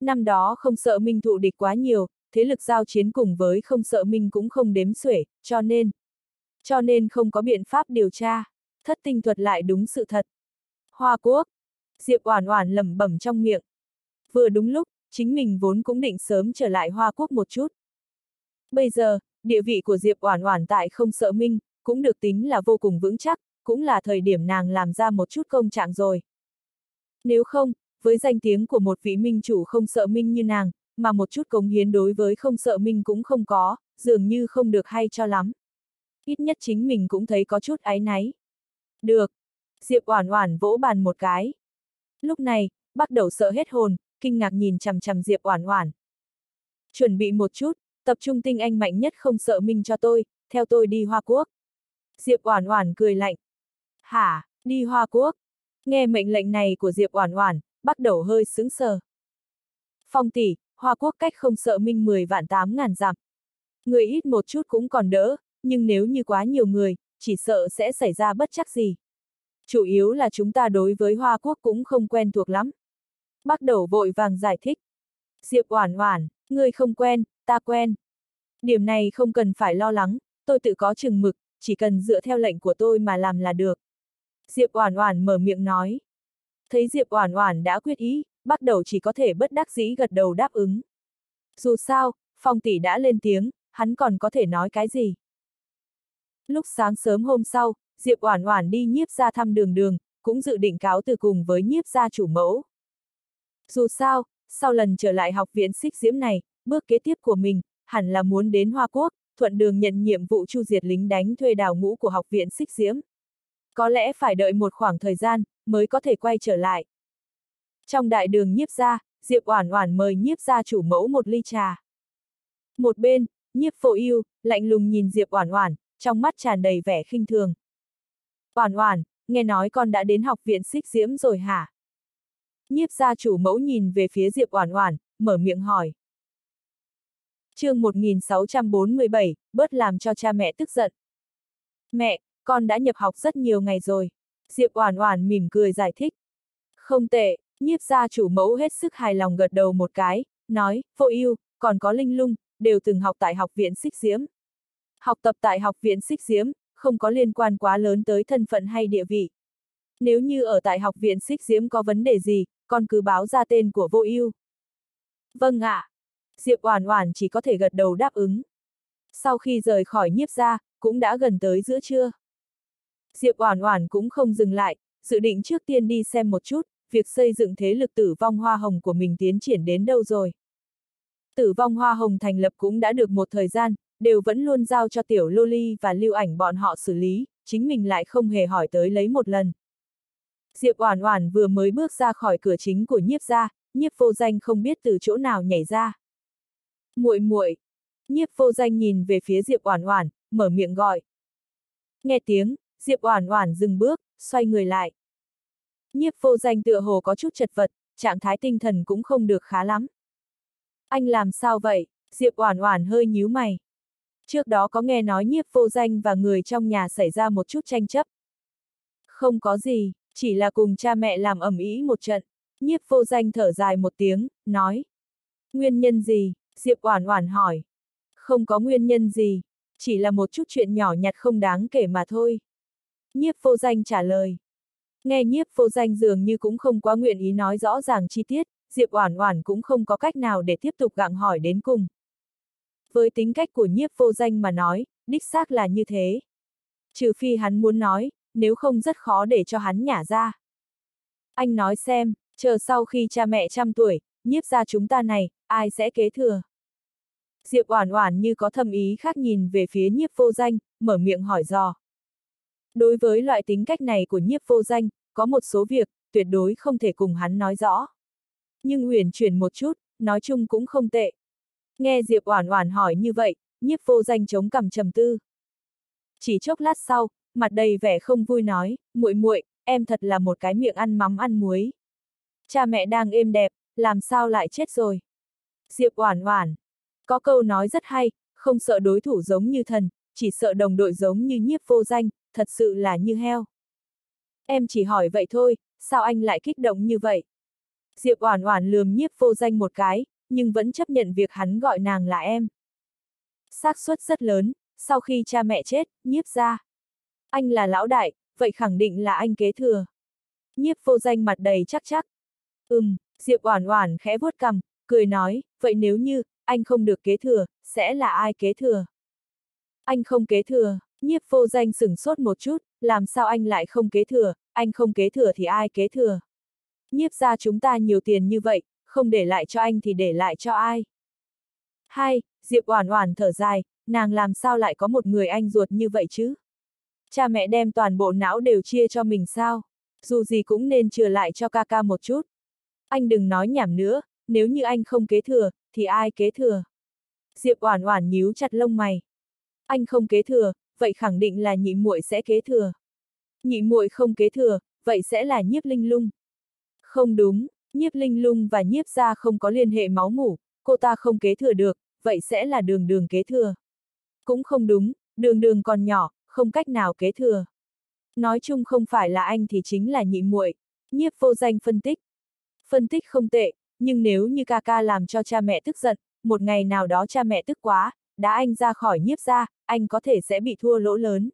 A: Năm đó không sợ Minh thụ địch quá nhiều, thế lực giao chiến cùng với không sợ Minh cũng không đếm xuể, cho nên. Cho nên không có biện pháp điều tra. Thất tinh thuật lại đúng sự thật. Hoa Quốc. Diệp Oản Oản lẩm bẩm trong miệng. Vừa đúng lúc, chính mình vốn cũng định sớm trở lại Hoa Quốc một chút. Bây giờ, địa vị của Diệp Oản Oản tại không sợ Minh, cũng được tính là vô cùng vững chắc, cũng là thời điểm nàng làm ra một chút công trạng rồi. Nếu không, với danh tiếng của một vị minh chủ không sợ minh như nàng, mà một chút cống hiến đối với không sợ minh cũng không có, dường như không được hay cho lắm. Ít nhất chính mình cũng thấy có chút áy náy. Được. Diệp Oản Oản vỗ bàn một cái. Lúc này, bắt đầu sợ hết hồn, kinh ngạc nhìn chằm chằm Diệp Oản Oản. Chuẩn bị một chút, tập trung tinh anh mạnh nhất không sợ minh cho tôi, theo tôi đi Hoa Quốc. Diệp Oản Oản cười lạnh. Hả, đi Hoa Quốc? Nghe mệnh lệnh này của Diệp Oản Oản, bắt đầu hơi sững sờ. Phong tỷ, Hoa Quốc cách không sợ minh 10 vạn 8 ngàn dặm. Người ít một chút cũng còn đỡ, nhưng nếu như quá nhiều người, chỉ sợ sẽ xảy ra bất chắc gì. Chủ yếu là chúng ta đối với Hoa Quốc cũng không quen thuộc lắm. Bắt đầu vội vàng giải thích. Diệp Oản Oản, ngươi không quen, ta quen. Điểm này không cần phải lo lắng, tôi tự có chừng mực, chỉ cần dựa theo lệnh của tôi mà làm là được. Diệp Oản Oản mở miệng nói. Thấy Diệp Oản Oản đã quyết ý, bắt đầu chỉ có thể bất đắc dĩ gật đầu đáp ứng. Dù sao, Phong tỷ đã lên tiếng, hắn còn có thể nói cái gì? Lúc sáng sớm hôm sau, Diệp Oản Oản đi nhiếp ra thăm đường đường, cũng dự định cáo từ cùng với nhiếp gia chủ mẫu. Dù sao, sau lần trở lại học viện xích diễm này, bước kế tiếp của mình, hẳn là muốn đến Hoa Quốc, thuận đường nhận nhiệm vụ chu diệt lính đánh thuê đào ngũ của học viện xích diễm. Có lẽ phải đợi một khoảng thời gian, mới có thể quay trở lại. Trong đại đường nhiếp gia, Diệp Oản Oản mời nhiếp gia chủ mẫu một ly trà. Một bên, nhiếp phổ yêu, lạnh lùng nhìn Diệp Oản Oản, trong mắt tràn đầy vẻ khinh thường. Oản Oản, nghe nói con đã đến học viện xích diễm rồi hả? Nhiếp gia chủ mẫu nhìn về phía Diệp Oản Oản, mở miệng hỏi. chương 1647, bớt làm cho cha mẹ tức giận. Mẹ, con đã nhập học rất nhiều ngày rồi. Diệp Oản Oản mỉm cười giải thích. Không tệ, nhiếp gia chủ mẫu hết sức hài lòng gật đầu một cái, nói, vô ưu, còn có linh lung, đều từng học tại học viện xích diễm. Học tập tại học viện xích diễm, không có liên quan quá lớn tới thân phận hay địa vị. Nếu như ở tại học viện xích diễm có vấn đề gì, con cứ báo ra tên của vô ưu. Vâng ạ. À. Diệp Oản Oản chỉ có thể gật đầu đáp ứng. Sau khi rời khỏi nhiếp gia, cũng đã gần tới giữa trưa. Diệp Oản Oản cũng không dừng lại, dự định trước tiên đi xem một chút, việc xây dựng thế lực tử vong hoa hồng của mình tiến triển đến đâu rồi. Tử vong hoa hồng thành lập cũng đã được một thời gian, đều vẫn luôn giao cho tiểu loli và lưu ảnh bọn họ xử lý, chính mình lại không hề hỏi tới lấy một lần. Diệp Oản Oản vừa mới bước ra khỏi cửa chính của nhiếp gia, nhiếp vô danh không biết từ chỗ nào nhảy ra. Muội muội. Nhiếp vô danh nhìn về phía Diệp Oản Oản, mở miệng gọi. Nghe tiếng, Diệp Oản Oản dừng bước, xoay người lại. Nhiếp vô danh tựa hồ có chút chật vật, trạng thái tinh thần cũng không được khá lắm. Anh làm sao vậy? Diệp Oản Oản hơi nhíu mày. Trước đó có nghe nói nhiếp vô danh và người trong nhà xảy ra một chút tranh chấp. Không có gì, chỉ là cùng cha mẹ làm ẩm ý một trận. Nhiếp vô danh thở dài một tiếng, nói. Nguyên nhân gì? Diệp Oản Oản hỏi. Không có nguyên nhân gì, chỉ là một chút chuyện nhỏ nhặt không đáng kể mà thôi. Nhiếp vô danh trả lời. Nghe nhiếp vô danh dường như cũng không quá nguyện ý nói rõ ràng chi tiết, Diệp Oản Oản cũng không có cách nào để tiếp tục gặng hỏi đến cùng. Với tính cách của nhiếp vô danh mà nói, đích xác là như thế. Trừ phi hắn muốn nói, nếu không rất khó để cho hắn nhả ra. Anh nói xem, chờ sau khi cha mẹ trăm tuổi, nhiếp ra chúng ta này, ai sẽ kế thừa? Diệp Oản Oản như có thầm ý khác nhìn về phía nhiếp vô danh, mở miệng hỏi dò. Đối với loại tính cách này của nhiếp vô danh, có một số việc, tuyệt đối không thể cùng hắn nói rõ. Nhưng huyền chuyển một chút, nói chung cũng không tệ. Nghe Diệp Oản Oản hỏi như vậy, nhiếp vô danh chống cằm trầm tư. Chỉ chốc lát sau, mặt đầy vẻ không vui nói, muội muội, em thật là một cái miệng ăn mắm ăn muối. Cha mẹ đang êm đẹp, làm sao lại chết rồi? Diệp Oản Oản, có câu nói rất hay, không sợ đối thủ giống như thần, chỉ sợ đồng đội giống như nhiếp vô danh, thật sự là như heo. Em chỉ hỏi vậy thôi, sao anh lại kích động như vậy? Diệp Oản Oản lườm nhiếp vô danh một cái, nhưng vẫn chấp nhận việc hắn gọi nàng là em. xác suất rất lớn, sau khi cha mẹ chết, nhiếp ra. Anh là lão đại, vậy khẳng định là anh kế thừa. Nhiếp vô danh mặt đầy chắc chắc. Ừm, Diệp Oản Oản khẽ vuốt cằm, cười nói, vậy nếu như, anh không được kế thừa, sẽ là ai kế thừa? Anh không kế thừa, nhiếp vô danh sửng sốt một chút, làm sao anh lại không kế thừa, anh không kế thừa thì ai kế thừa? Nhiếp ra chúng ta nhiều tiền như vậy, không để lại cho anh thì để lại cho ai? Hai, Diệp Oản Oản thở dài, nàng làm sao lại có một người anh ruột như vậy chứ? Cha mẹ đem toàn bộ não đều chia cho mình sao? Dù gì cũng nên chừa lại cho ca ca một chút. Anh đừng nói nhảm nữa, nếu như anh không kế thừa, thì ai kế thừa? Diệp Oản Oản nhíu chặt lông mày. Anh không kế thừa, vậy khẳng định là nhị muội sẽ kế thừa. Nhị muội không kế thừa, vậy sẽ là Nhiếp Linh Lung. Không đúng, Nhiếp Linh Lung và Nhiếp gia không có liên hệ máu mủ, cô ta không kế thừa được, vậy sẽ là Đường Đường kế thừa. Cũng không đúng, Đường Đường còn nhỏ, không cách nào kế thừa. Nói chung không phải là anh thì chính là nhị muội. Nhiếp vô danh phân tích. Phân tích không tệ, nhưng nếu như ca ca làm cho cha mẹ tức giận, một ngày nào đó cha mẹ tức quá, đã anh ra khỏi nhiếp gia, anh có thể sẽ bị thua lỗ lớn.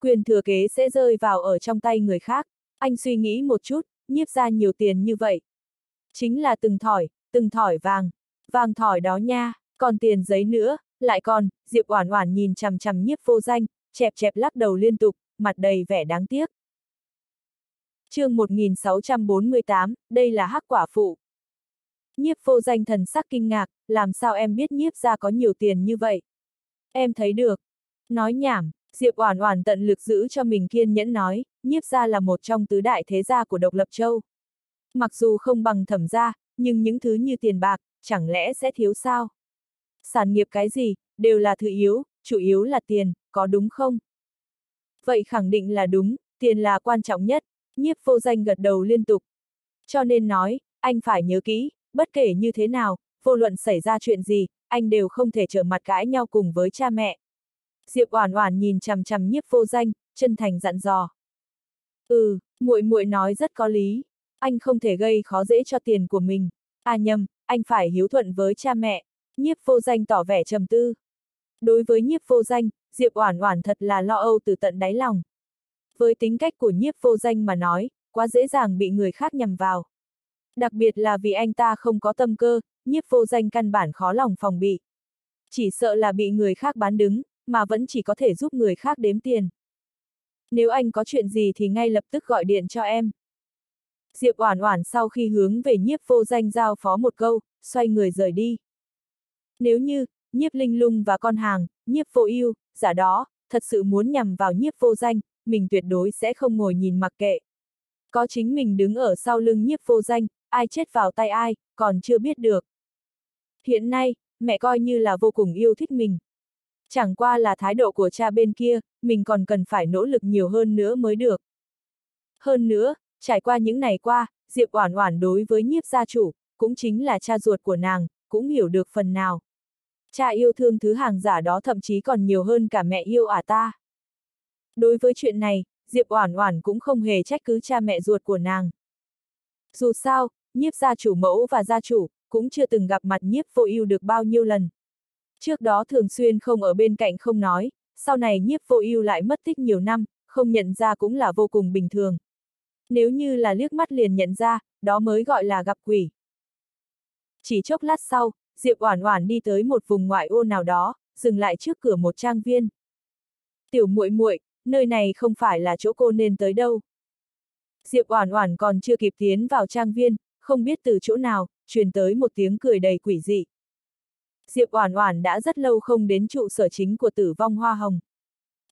A: Quyền thừa kế sẽ rơi vào ở trong tay người khác. Anh suy nghĩ một chút, nhiếp ra nhiều tiền như vậy. Chính là từng thỏi, từng thỏi vàng. Vàng thỏi đó nha, Còn tiền giấy nữa, lại còn, Diệp Oản Oản nhìn chằm chằm nhiếp vô danh, chẹp chẹp lắc đầu liên tục, mặt đầy vẻ đáng tiếc. chương 1648, đây là hắc quả phụ. Nhiếp vô danh thần sắc kinh ngạc, làm sao em biết nhiếp ra có nhiều tiền như vậy? Em thấy được. Nói nhảm, Diệp Oản Oản tận lực giữ cho mình kiên nhẫn nói, nhiếp gia là một trong tứ đại thế gia của độc lập châu. Mặc dù không bằng thẩm gia, nhưng những thứ như tiền bạc, chẳng lẽ sẽ thiếu sao? Sản nghiệp cái gì, đều là thứ yếu, chủ yếu là tiền, có đúng không? Vậy khẳng định là đúng, tiền là quan trọng nhất, nhiếp vô danh gật đầu liên tục. Cho nên nói, anh phải nhớ kỹ, bất kể như thế nào, vô luận xảy ra chuyện gì, anh đều không thể trở mặt cãi nhau cùng với cha mẹ. Diệp Oản Oản nhìn chằm chằm nhiếp vô danh, chân thành dặn dò. Ừ, muội muội nói rất có lý, anh không thể gây khó dễ cho tiền của mình. À nhầm, anh phải hiếu thuận với cha mẹ. Nhiếp vô danh tỏ vẻ trầm tư. Đối với nhiếp vô danh, Diệp Oản Oản thật là lo âu từ tận đáy lòng. Với tính cách của nhiếp vô danh mà nói, quá dễ dàng bị người khác nhầm vào. Đặc biệt là vì anh ta không có tâm cơ, nhiếp vô danh căn bản khó lòng phòng bị. Chỉ sợ là bị người khác bán đứng, mà vẫn chỉ có thể giúp người khác đếm tiền. Nếu anh có chuyện gì thì ngay lập tức gọi điện cho em. Diệp Oản Oản sau khi hướng về nhiếp vô danh giao phó một câu, xoay người rời đi. Nếu như, nhiếp linh lung và con hàng, nhiếp vô ưu, giả đó, thật sự muốn nhằm vào nhiếp vô danh, mình tuyệt đối sẽ không ngồi nhìn mặc kệ. Có chính mình đứng ở sau lưng nhiếp vô danh, ai chết vào tay ai, còn chưa biết được. Hiện nay, mẹ coi như là vô cùng yêu thích mình. Chẳng qua là thái độ của cha bên kia, mình còn cần phải nỗ lực nhiều hơn nữa mới được. Hơn nữa, trải qua những ngày qua, Diệp Oản Oản đối với nhiếp gia chủ, cũng chính là cha ruột của nàng, cũng hiểu được phần nào. Cha yêu thương thứ hàng giả đó thậm chí còn nhiều hơn cả mẹ yêu à ta. Đối với chuyện này, Diệp Oản Oản cũng không hề trách cứ cha mẹ ruột của nàng. Dù sao, nhiếp gia chủ mẫu và gia chủ, cũng chưa từng gặp mặt nhiếp vô ưu được bao nhiêu lần. Trước đó thường xuyên không ở bên cạnh không nói, sau này nhiếp vô ưu lại mất tích nhiều năm, không nhận ra cũng là vô cùng bình thường. Nếu như là liếc mắt liền nhận ra, đó mới gọi là gặp quỷ. Chỉ chốc lát sau, Diệp Oản Oản đi tới một vùng ngoại ô nào đó, dừng lại trước cửa một trang viên. Tiểu muội muội, nơi này không phải là chỗ cô nên tới đâu. Diệp Oản Oản còn chưa kịp tiến vào trang viên, không biết từ chỗ nào, truyền tới một tiếng cười đầy quỷ dị. Diệp Oản Oản đã rất lâu không đến trụ sở chính của Tử Vong Hoa Hồng.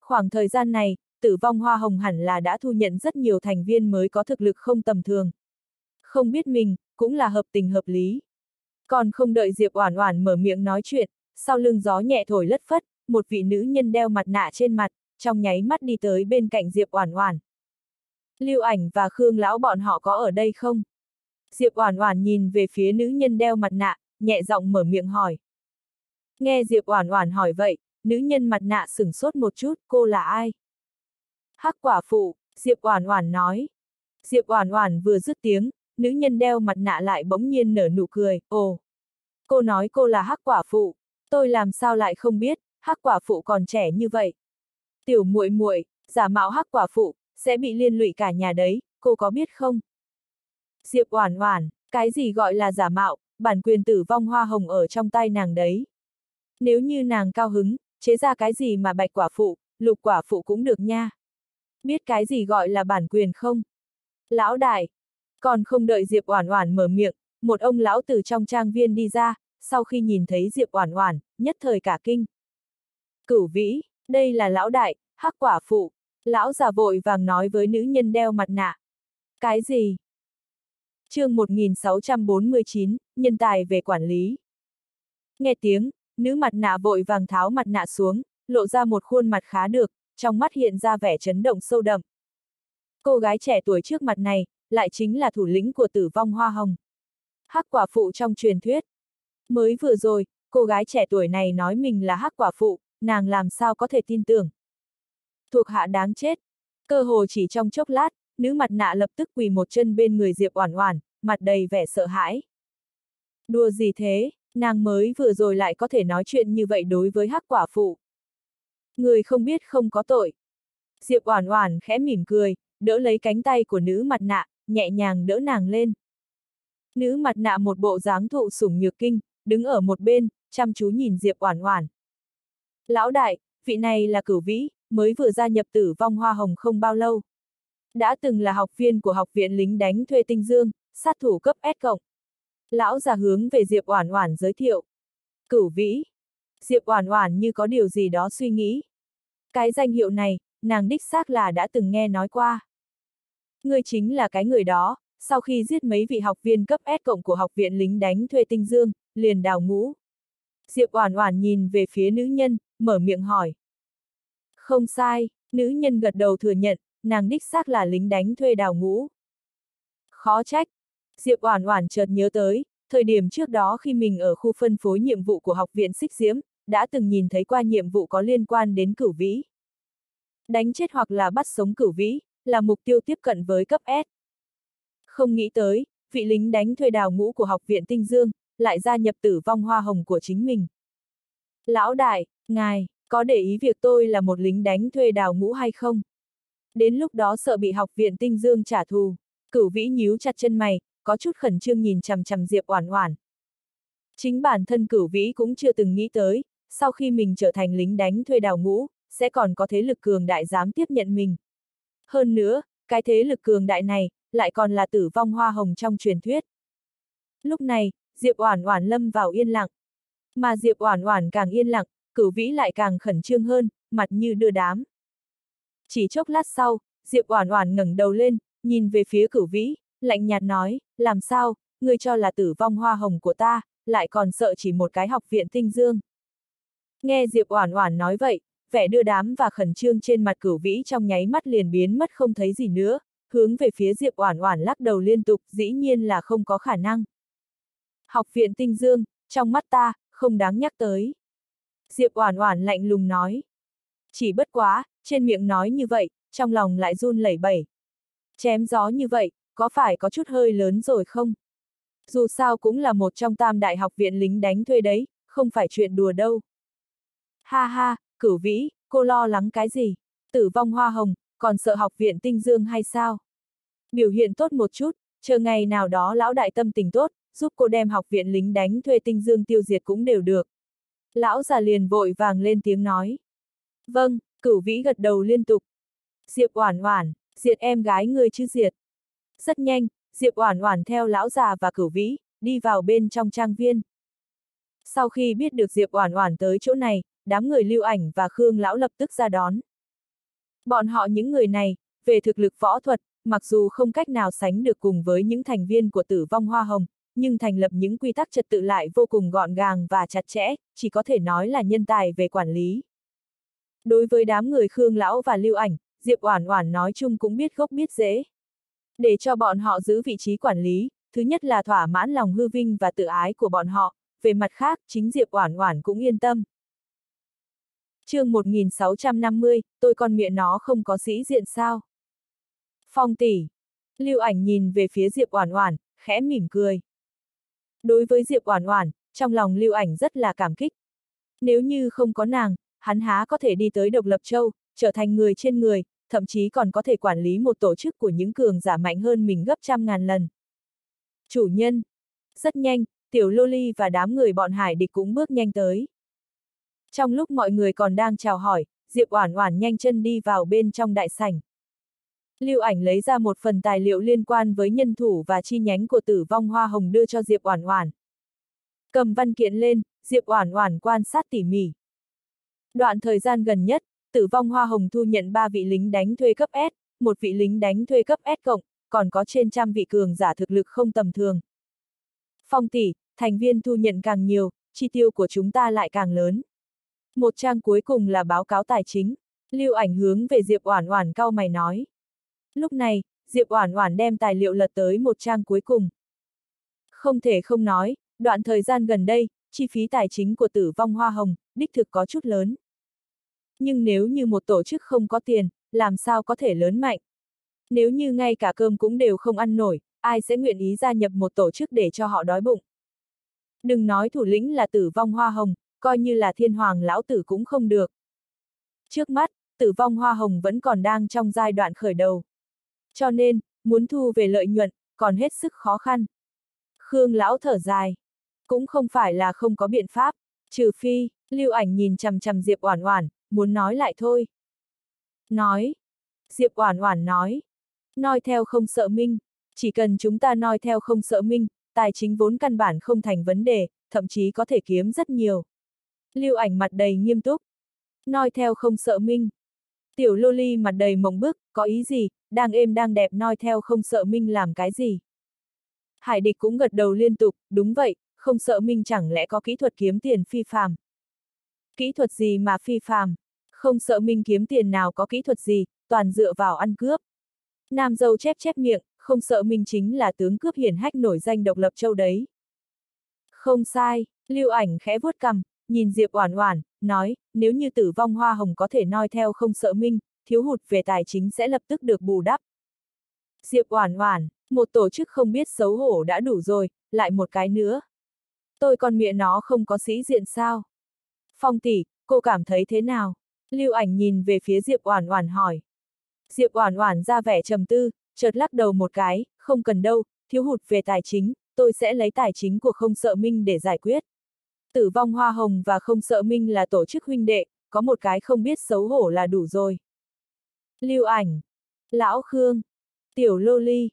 A: Khoảng thời gian này, Tử Vong Hoa Hồng hẳn là đã thu nhận rất nhiều thành viên mới có thực lực không tầm thường. Không biết mình, cũng là hợp tình hợp lý. Còn không đợi Diệp Oản Oản mở miệng nói chuyện, sau lưng gió nhẹ thổi lất phất, một vị nữ nhân đeo mặt nạ trên mặt, trong nháy mắt đi tới bên cạnh Diệp Oản Oản. Lưu Ảnh và Khương lão bọn họ có ở đây không? Diệp Oản Oản nhìn về phía nữ nhân đeo mặt nạ, nhẹ giọng mở miệng hỏi. Nghe Diệp Oản Oản hỏi vậy, nữ nhân mặt nạ sửng sốt một chút, cô là ai? Hắc quả phụ, Diệp Oản Oản nói. Diệp Oản Oản vừa dứt tiếng, nữ nhân đeo mặt nạ lại bỗng nhiên nở nụ cười, ồ. Cô nói cô là hắc quả phụ, tôi làm sao lại không biết, hắc quả phụ còn trẻ như vậy. Tiểu muội muội, giả mạo hắc quả phụ, sẽ bị liên lụy cả nhà đấy, cô có biết không? Diệp Oản Oản, cái gì gọi là giả mạo, bản quyền tử vong hoa hồng ở trong tay nàng đấy. Nếu như nàng cao hứng, chế ra cái gì mà bạch quả phụ, lục quả phụ cũng được nha. Biết cái gì gọi là bản quyền không? Lão đại, còn không đợi Diệp Oản Oản mở miệng, một ông lão từ trong trang viên đi ra, sau khi nhìn thấy Diệp Oản Oản, nhất thời cả kinh. Cửu Vĩ, đây là lão đại, hắc quả phụ. Lão già vội vàng nói với nữ nhân đeo mặt nạ. Cái gì? Chương 1649, nhân tài về quản lý. Nghe tiếng, nữ mặt nạ vội vàng tháo mặt nạ xuống, lộ ra một khuôn mặt khá được, trong mắt hiện ra vẻ chấn động sâu đậm. Cô gái trẻ tuổi trước mặt này, lại chính là thủ lĩnh của tử vong hoa hồng. Hắc quả phụ trong truyền thuyết. Mới vừa rồi, cô gái trẻ tuổi này nói mình là hắc quả phụ, nàng làm sao có thể tin tưởng. Thuộc hạ đáng chết. Cơ hồ chỉ trong chốc lát, nữ mặt nạ lập tức quỳ một chân bên người Diệp Oản Oản, mặt đầy vẻ sợ hãi. Đùa gì thế, nàng mới vừa rồi lại có thể nói chuyện như vậy đối với hắc quả phụ. Người không biết không có tội. Diệp Oản Oản khẽ mỉm cười, đỡ lấy cánh tay của nữ mặt nạ, nhẹ nhàng đỡ nàng lên. Nữ mặt nạ một bộ dáng thụ sủng nhược kinh, đứng ở một bên, chăm chú nhìn Diệp Oản Oản. Lão đại, vị này là cửu vĩ, mới vừa gia nhập tử vong hoa hồng không bao lâu. Đã từng là học viên của học viện lính đánh thuê tinh dương, sát thủ cấp S cộng. Lão già hướng về Diệp Oản Oản giới thiệu. Cửu vĩ. Diệp Oản Oản như có điều gì đó suy nghĩ. Cái danh hiệu này, nàng đích xác là đã từng nghe nói qua. Ngươi chính là cái người đó, sau khi giết mấy vị học viên cấp S cộng của học viện lính đánh thuê tinh dương, liền đào ngũ. Diệp Oản Oản nhìn về phía nữ nhân, mở miệng hỏi. Không sai, nữ nhân gật đầu thừa nhận, nàng đích xác là lính đánh thuê đào ngũ. Khó trách. Diệp Oản Oản chợt nhớ tới, thời điểm trước đó khi mình ở khu phân phối nhiệm vụ của học viện Xích Diễm, đã từng nhìn thấy qua nhiệm vụ có liên quan đến cửu vĩ. Đánh chết hoặc là bắt sống cửu vĩ, là mục tiêu tiếp cận với cấp S. Không nghĩ tới, vị lính đánh thuê đào ngũ của học viện Tinh Dương, lại gia nhập tử vong hoa hồng của chính mình. Lão đại, ngài, có để ý việc tôi là một lính đánh thuê đào ngũ hay không? Đến lúc đó sợ bị học viện Tinh Dương trả thù. Cửu vĩ nhíu chặt chân mày, có chút khẩn trương nhìn chằm chằm Diệp Oản Oản. Chính bản thân cửu vĩ cũng chưa từng nghĩ tới, sau khi mình trở thành lính đánh thuê đào ngũ, sẽ còn có thế lực cường đại dám tiếp nhận mình. Hơn nữa, cái thế lực cường đại này, lại còn là tử vong hoa hồng trong truyền thuyết. Lúc này, Diệp Oản Oản lâm vào yên lặng. Mà Diệp Oản Oản càng yên lặng, Cửu Vĩ lại càng khẩn trương hơn, mặt như đưa đám. Chỉ chốc lát sau, Diệp Oản Oản ngẩng đầu lên, nhìn về phía Cửu Vĩ, lạnh nhạt nói, làm sao, ngươi cho là tử vong hoa hồng của ta, lại còn sợ chỉ một cái học viện tinh dương. Nghe Diệp Oản Oản nói vậy, vẻ đưa đám và khẩn trương trên mặt Cửu Vĩ trong nháy mắt liền biến mất không thấy gì nữa, hướng về phía Diệp Oản Oản lắc đầu liên tục, dĩ nhiên là không có khả năng. Học viện Tinh Dương, trong mắt ta, không đáng nhắc tới. Diệp Oản Oản lạnh lùng nói. Chỉ bất quá, trên miệng nói như vậy, trong lòng lại run lẩy bẩy. Chém gió như vậy, có phải có chút hơi lớn rồi không? Dù sao cũng là một trong tam đại học viện lính đánh thuê đấy, không phải chuyện đùa đâu. Ha ha, cửu vĩ, cô lo lắng cái gì? Tử vong hoa hồng, còn sợ học viện tinh dương hay sao? Biểu hiện tốt một chút, chờ ngày nào đó lão đại tâm tình tốt, giúp cô đem học viện lính đánh thuê tinh dương tiêu diệt cũng đều được. Lão già liền vội vàng lên tiếng nói. Vâng, cửu vĩ gật đầu liên tục. Diệp Oản Oản, diệt em gái người chứ diệt. Rất nhanh, Diệp Oản Oản theo lão già và cửu vĩ, đi vào bên trong trang viên. Sau khi biết được Diệp Oản Oản tới chỗ này, đám người lưu ảnh và Khương lão lập tức ra đón. Bọn họ những người này, về thực lực võ thuật, mặc dù không cách nào sánh được cùng với những thành viên của tử vong hoa hồng, nhưng thành lập những quy tắc trật tự lại vô cùng gọn gàng và chặt chẽ, chỉ có thể nói là nhân tài về quản lý. Đối với đám người Khương Lão và Lưu Ảnh, Diệp Oản Oản nói chung cũng biết gốc biết dễ. Để cho bọn họ giữ vị trí quản lý, thứ nhất là thỏa mãn lòng hư vinh và tự ái của bọn họ, về mặt khác, chính Diệp Oản Oản cũng yên tâm. Chương 1650, tôi con miệng nó không có sĩ diện sao? Phong tỷ. Lưu Ảnh nhìn về phía Diệp Oản Oản, khẽ mỉm cười. Đối với Diệp Oản Oản, trong lòng Lưu Ảnh rất là cảm kích. Nếu như không có nàng, hắn há có thể đi tới Độc Lập Châu, trở thành người trên người, thậm chí còn có thể quản lý một tổ chức của những cường giả mạnh hơn mình gấp trăm ngàn lần. Chủ nhân. Rất nhanh, tiểu Loli và đám người bọn hải địch cũng bước nhanh tới. Trong lúc mọi người còn đang chào hỏi, Diệp Oản Oản nhanh chân đi vào bên trong đại sảnh. Lưu ảnh lấy ra một phần tài liệu liên quan với nhân thủ và chi nhánh của tử vong hoa hồng đưa cho Diệp Oản Oản. Cầm văn kiện lên, Diệp Oản Oản quan sát tỉ mỉ. Đoạn thời gian gần nhất, tử vong hoa hồng thu nhận 3 vị lính đánh thuê cấp S, một vị lính đánh thuê cấp S cộng, còn có trên trăm vị cường giả thực lực không tầm thường. Phong tỷ, thành viên thu nhận càng nhiều, chi tiêu của chúng ta lại càng lớn. Một trang cuối cùng là báo cáo tài chính, Lưu ảnh hướng về Diệp Oản Oản cau mày nói. Lúc này, Diệp Oản Oản đem tài liệu lật tới một trang cuối cùng. Không thể không nói, đoạn thời gian gần đây, chi phí tài chính của tử vong hoa hồng, đích thực có chút lớn. Nhưng nếu như một tổ chức không có tiền, làm sao có thể lớn mạnh? Nếu như ngay cả cơm cũng đều không ăn nổi, ai sẽ nguyện ý gia nhập một tổ chức để cho họ đói bụng? Đừng nói thủ lĩnh là tử vong hoa hồng, coi như là thiên hoàng lão tử cũng không được. Trước mắt, tử vong hoa hồng vẫn còn đang trong giai đoạn khởi đầu. Cho nên, muốn thu về lợi nhuận, còn hết sức khó khăn. Khương lão thở dài. Cũng không phải là không có biện pháp, Trừ phi, lưu ảnh nhìn chằm chằm Diệp Oản Oản, muốn nói lại thôi. Nói. Diệp Oản Oản nói. Nói theo không sợ minh, chỉ cần chúng ta nói theo không sợ minh, tài chính vốn căn bản không thành vấn đề, thậm chí có thể kiếm rất nhiều. Lưu ảnh mặt đầy nghiêm túc. Nói theo không sợ minh. Tiểu loli mặt đầy mộng bức, có ý gì, đang êm đang đẹp nói theo không sợ minh làm cái gì. Hải địch cũng gật đầu liên tục, đúng vậy, không sợ minh chẳng lẽ có kỹ thuật kiếm tiền phi phàm. Kỹ thuật gì mà phi phàm? Không sợ minh kiếm tiền nào có kỹ thuật gì, toàn dựa vào ăn cướp. Nam dâu chép chép miệng, không sợ minh chính là tướng cướp hiển hách nổi danh độc lập châu đấy. Không sai, lưu ảnh khẽ vuốt cầm, nhìn Diệp Oản Oản, nói, nếu như tử vong hoa hồng có thể noi theo không sợ minh, thiếu hụt về tài chính sẽ lập tức được bù đắp. Diệp Oản Oản, một tổ chức không biết xấu hổ đã đủ rồi, lại một cái nữa. Tôi còn miệng nó không có sĩ diện sao? Phong tỷ, cô cảm thấy thế nào? Lưu ảnh nhìn về phía Diệp Oản Oản hỏi. Diệp Oản Oản ra vẻ trầm tư, chợt lắc đầu một cái, không cần đâu, thiếu hụt về tài chính, tôi sẽ lấy tài chính của không sợ minh để giải quyết. Tử vong hoa hồng và không sợ minh là tổ chức huynh đệ, có một cái không biết xấu hổ là đủ rồi. Lưu ảnh, Lão Khương, Tiểu Lô Ly,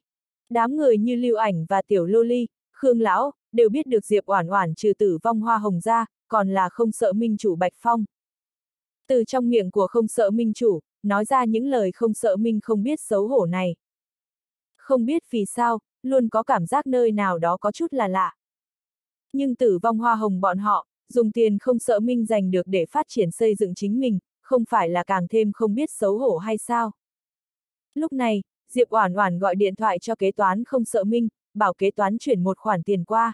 A: đám người như Lưu ảnh và Tiểu Lô Ly, Khương Lão, đều biết được Diệp Oản Oản trừ tử vong hoa hồng ra, còn là không sợ minh chủ Bạch Phong. Từ trong miệng của không sợ minh chủ, nói ra những lời không sợ minh không biết xấu hổ này. Không biết vì sao, luôn có cảm giác nơi nào đó có chút là lạ. Nhưng tử vong hoa hồng bọn họ, dùng tiền không sợ minh giành được để phát triển xây dựng chính mình, không phải là càng thêm không biết xấu hổ hay sao. Lúc này, Diệp Oản Oản gọi điện thoại cho kế toán không sợ minh, bảo kế toán chuyển một khoản tiền qua.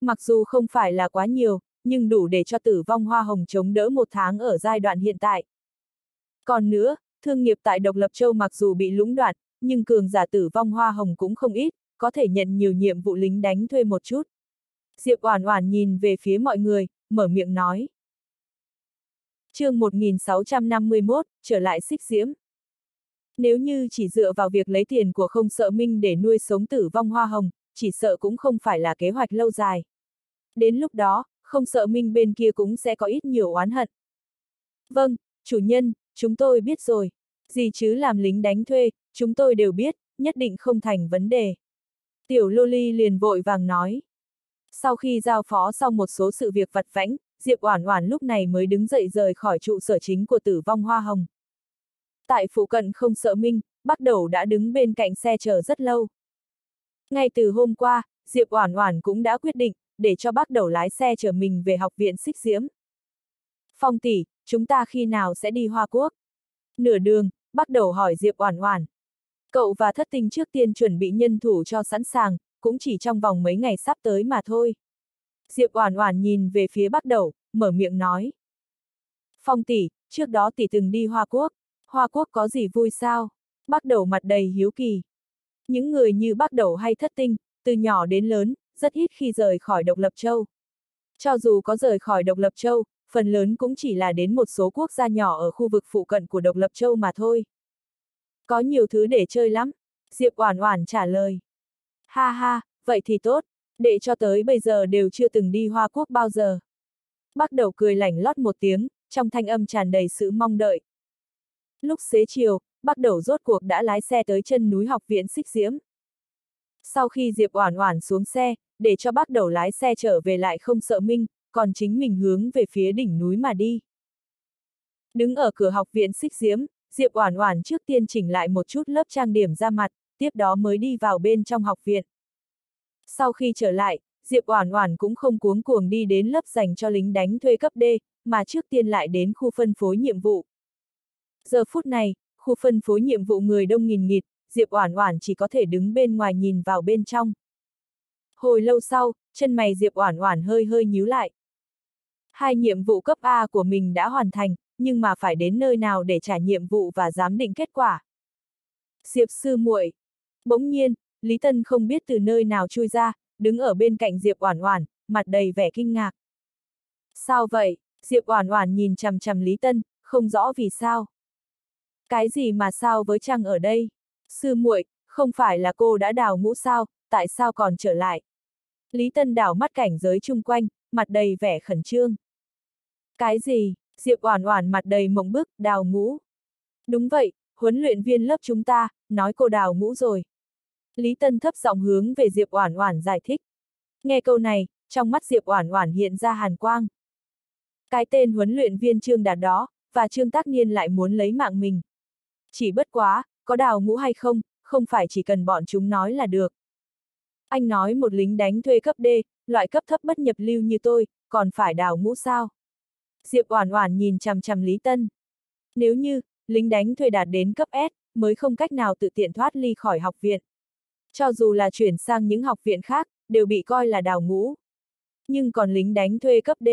A: Mặc dù không phải là quá nhiều, nhưng đủ để cho tử vong hoa hồng chống đỡ một tháng ở giai đoạn hiện tại. Còn nữa, thương nghiệp tại Độc Lập Châu mặc dù bị lũng đoạn, nhưng cường giả tử vong hoa hồng cũng không ít, có thể nhận nhiều nhiệm vụ lính đánh thuê một chút. Diệp Oản Oản nhìn về phía mọi người, mở miệng nói. chương 1651, trở lại xích diễm. Nếu như chỉ dựa vào việc lấy tiền của không sợ minh để nuôi sống tử vong hoa hồng, chỉ sợ cũng không phải là kế hoạch lâu dài. Đến lúc đó, không sợ minh bên kia cũng sẽ có ít nhiều oán hận. Vâng, chủ nhân, chúng tôi biết rồi. Gì chứ làm lính đánh thuê, chúng tôi đều biết, nhất định không thành vấn đề. Tiểu Loli liền vội vàng nói. Sau khi giao phó xong một số sự việc vặt vãnh, Diệp Oản Oản lúc này mới đứng dậy rời khỏi trụ sở chính của Tử Vong Hoa Hồng. Tại phụ cận không sợ Minh, bắt đầu đã đứng bên cạnh xe chờ rất lâu. Ngay từ hôm qua, Diệp Oản Oản cũng đã quyết định, để cho bác đầu lái xe chở mình về học viện xích diễm. Phong tỷ, chúng ta khi nào sẽ đi Hoa Quốc? Nửa đường, bác đầu hỏi Diệp Oản Oản. Cậu và thất tinh trước tiên chuẩn bị nhân thủ cho sẵn sàng, cũng chỉ trong vòng mấy ngày sắp tới mà thôi. Diệp Oản Oản nhìn về phía bắt đầu, mở miệng nói. Phong tỷ, trước đó tỷ từng đi Hoa Quốc. Hoa Quốc có gì vui sao? Bắt đầu mặt đầy hiếu kỳ. Những người như bắt đầu hay thất tinh, từ nhỏ đến lớn, rất ít khi rời khỏi độc lập châu. Cho dù có rời khỏi độc lập châu, phần lớn cũng chỉ là đến một số quốc gia nhỏ ở khu vực phụ cận của độc lập châu mà thôi. Có nhiều thứ để chơi lắm, Diệp Oản Oản trả lời. Ha ha, vậy thì tốt, để cho tới bây giờ đều chưa từng đi Hoa Quốc bao giờ. Bắt đầu cười lảnh lót một tiếng, trong thanh âm tràn đầy sự mong đợi. Lúc xế chiều, bắt đầu rốt cuộc đã lái xe tới chân núi học viện xích diễm. Sau khi Diệp Oản Oản xuống xe, để cho bác đầu lái xe trở về lại không sợ Minh, còn chính mình hướng về phía đỉnh núi mà đi. Đứng ở cửa học viện xích diễm, Diệp Oản Oản trước tiên chỉnh lại một chút lớp trang điểm ra mặt, tiếp đó mới đi vào bên trong học viện. Sau khi trở lại, Diệp Oản Oản cũng không cuống cuồng đi đến lớp dành cho lính đánh thuê cấp D, mà trước tiên lại đến khu phân phối nhiệm vụ. Giờ phút này, khu phân phối nhiệm vụ người đông nghìn nghịt, Diệp Oản Oản chỉ có thể đứng bên ngoài nhìn vào bên trong. Hồi lâu sau, chân mày Diệp Oản Oản hơi hơi nhíu lại. Hai nhiệm vụ cấp A của mình đã hoàn thành, nhưng mà phải đến nơi nào để trả nhiệm vụ và giám định kết quả. Diệp sư muội. Bỗng nhiên, Lý Tân không biết từ nơi nào chui ra, đứng ở bên cạnh Diệp Oản Oản, mặt đầy vẻ kinh ngạc. Sao vậy? Diệp Oản Oản nhìn chằm chằm Lý Tân, không rõ vì sao. Cái gì mà sao với chăng ở đây? Sư muội, không phải là cô đã đào ngũ sao, tại sao còn trở lại? Lý Tân đảo mắt cảnh giới chung quanh, mặt đầy vẻ khẩn trương. Cái gì? Diệp Oản Oản mặt đầy mộng bức, đào ngũ. Đúng vậy, huấn luyện viên lớp chúng ta, nói cô đào ngũ rồi. Lý Tân thấp giọng hướng về Diệp Oản Oản giải thích. Nghe câu này, trong mắt Diệp Oản Oản hiện ra hàn quang. Cái tên huấn luyện viên Trương Đạt đó, và Trương Tác Niên lại muốn lấy mạng mình. Chỉ bất quá, có đào ngũ hay không, không phải chỉ cần bọn chúng nói là được. Anh nói một lính đánh thuê cấp D, loại cấp thấp bất nhập lưu như tôi, còn phải đào ngũ sao? Diệp Oản Oản nhìn chằm chằm Lý Tân. Nếu như, lính đánh thuê đạt đến cấp S, mới không cách nào tự tiện thoát ly khỏi học viện. Cho dù là chuyển sang những học viện khác, đều bị coi là đào ngũ. Nhưng còn lính đánh thuê cấp D.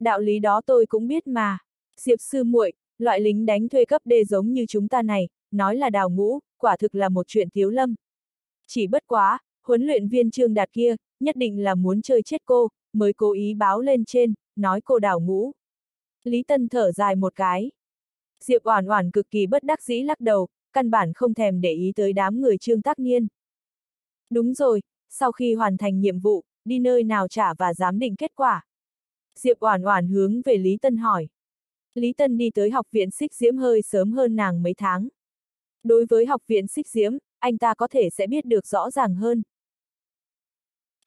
A: Đạo lý đó tôi cũng biết mà. Diệp sư muội, loại lính đánh thuê cấp D giống như chúng ta này, nói là đào ngũ, quả thực là một chuyện thiếu lâm. Chỉ bất quá, huấn luyện viên Trương Đạt kia, nhất định là muốn chơi chết cô, mới cố ý báo lên trên, nói cô đào ngũ. Lý Tân thở dài một cái. Diệp Oản Oản cực kỳ bất đắc dĩ lắc đầu, căn bản không thèm để ý tới đám người Trương Tác Niên. Đúng rồi, sau khi hoàn thành nhiệm vụ, đi nơi nào trả và giám định kết quả. Diệp Oản Oản hướng về Lý Tân hỏi. Lý Tân đi tới học viện Xích Diễm hơi sớm hơn nàng mấy tháng. Đối với học viện Xích Diễm, anh ta có thể sẽ biết được rõ ràng hơn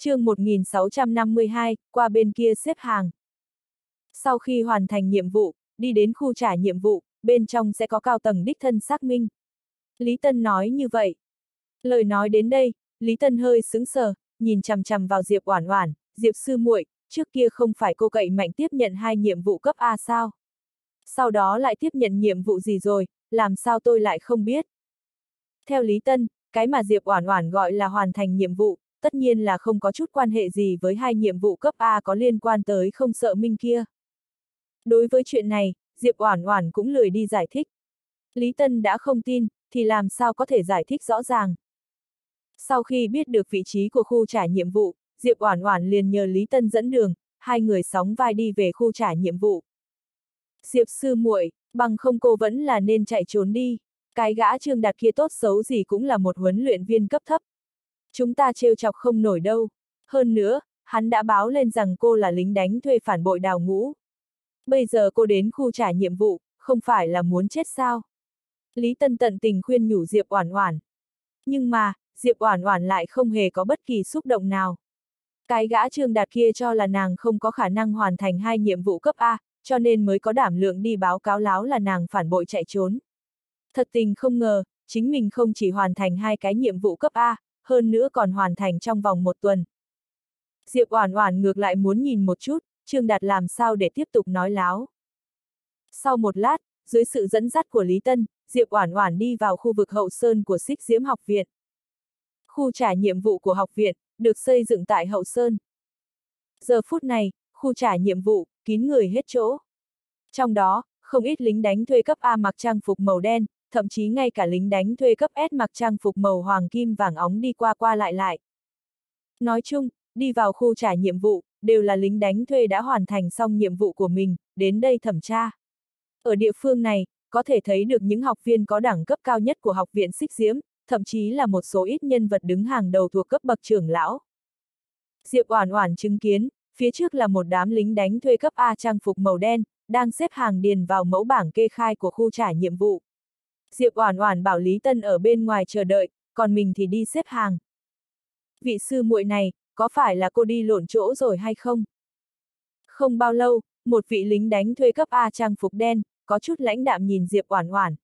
A: chương 1652, qua bên kia xếp hàng. Sau khi hoàn thành nhiệm vụ, đi đến khu trả nhiệm vụ, bên trong sẽ có cao tầng đích thân xác minh. Lý Tân nói như vậy. Lời nói đến đây, Lý Tân hơi sững sờ, nhìn chằm chằm vào Diệp Oản Oản, Diệp sư muội, trước kia không phải cô cậy mạnh tiếp nhận hai nhiệm vụ cấp A sao? Sau đó lại tiếp nhận nhiệm vụ gì rồi, làm sao tôi lại không biết? Theo Lý Tân, cái mà Diệp Oản Oản gọi là hoàn thành nhiệm vụ, tất nhiên là không có chút quan hệ gì với hai nhiệm vụ cấp A có liên quan tới không sợ minh kia. Đối với chuyện này, Diệp Oản Oản cũng lười đi giải thích. Lý Tân đã không tin, thì làm sao có thể giải thích rõ ràng. Sau khi biết được vị trí của khu trả nhiệm vụ, Diệp Oản Oản liền nhờ Lý Tân dẫn đường, hai người sóng vai đi về khu trả nhiệm vụ. Diệp sư muội, bằng không cô vẫn là nên chạy trốn đi. Cái gã Trương Đạt kia tốt xấu gì cũng là một huấn luyện viên cấp thấp. Chúng ta trêu chọc không nổi đâu. Hơn nữa, hắn đã báo lên rằng cô là lính đánh thuê phản bội đào ngũ. Bây giờ cô đến khu trả nhiệm vụ, không phải là muốn chết sao? Lý Tân tận tình khuyên nhủ Diệp Oản Oản. Nhưng mà, Diệp Oản Oản lại không hề có bất kỳ xúc động nào. Cái gã Trương Đạt kia cho là nàng không có khả năng hoàn thành hai nhiệm vụ cấp A, cho nên mới có đảm lượng đi báo cáo láo là nàng phản bội chạy trốn. Thật tình không ngờ, chính mình không chỉ hoàn thành hai cái nhiệm vụ cấp A, hơn nữa còn hoàn thành trong vòng một tuần. Diệp Oản Oản ngược lại muốn nhìn một chút, Trương Đạt làm sao để tiếp tục nói láo. Sau một lát, dưới sự dẫn dắt của Lý Tân, Diệp Oản Oản đi vào khu vực hậu sơn của Xích Diễm học viện. Khu trả nhiệm vụ của học viện, được xây dựng tại hậu sơn. Giờ phút này, khu trả nhiệm vụ, kín người hết chỗ. Trong đó, không ít lính đánh thuê cấp A mặc trang phục màu đen, thậm chí ngay cả lính đánh thuê cấp S mặc trang phục màu hoàng kim vàng óng đi qua qua lại lại. Nói chung, đi vào khu trả nhiệm vụ, đều là lính đánh thuê đã hoàn thành xong nhiệm vụ của mình, đến đây thẩm tra. Ở địa phương này, có thể thấy được những học viên có đẳng cấp cao nhất của học viện Xích Diễm, thậm chí là một số ít nhân vật đứng hàng đầu thuộc cấp bậc trưởng lão. Diệp Oản Oản chứng kiến, phía trước là một đám lính đánh thuê cấp A trang phục màu đen, đang xếp hàng điền vào mẫu bảng kê khai của khu trả nhiệm vụ. Diệp Oản Oản bảo Lý Tân ở bên ngoài chờ đợi, còn mình thì đi xếp hàng. Vị sư muội này, có phải là cô đi lộn chỗ rồi hay không? Không bao lâu, một vị lính đánh thuê cấp A trang phục đen, có chút lãnh đạm nhìn Diệp Oản Oản.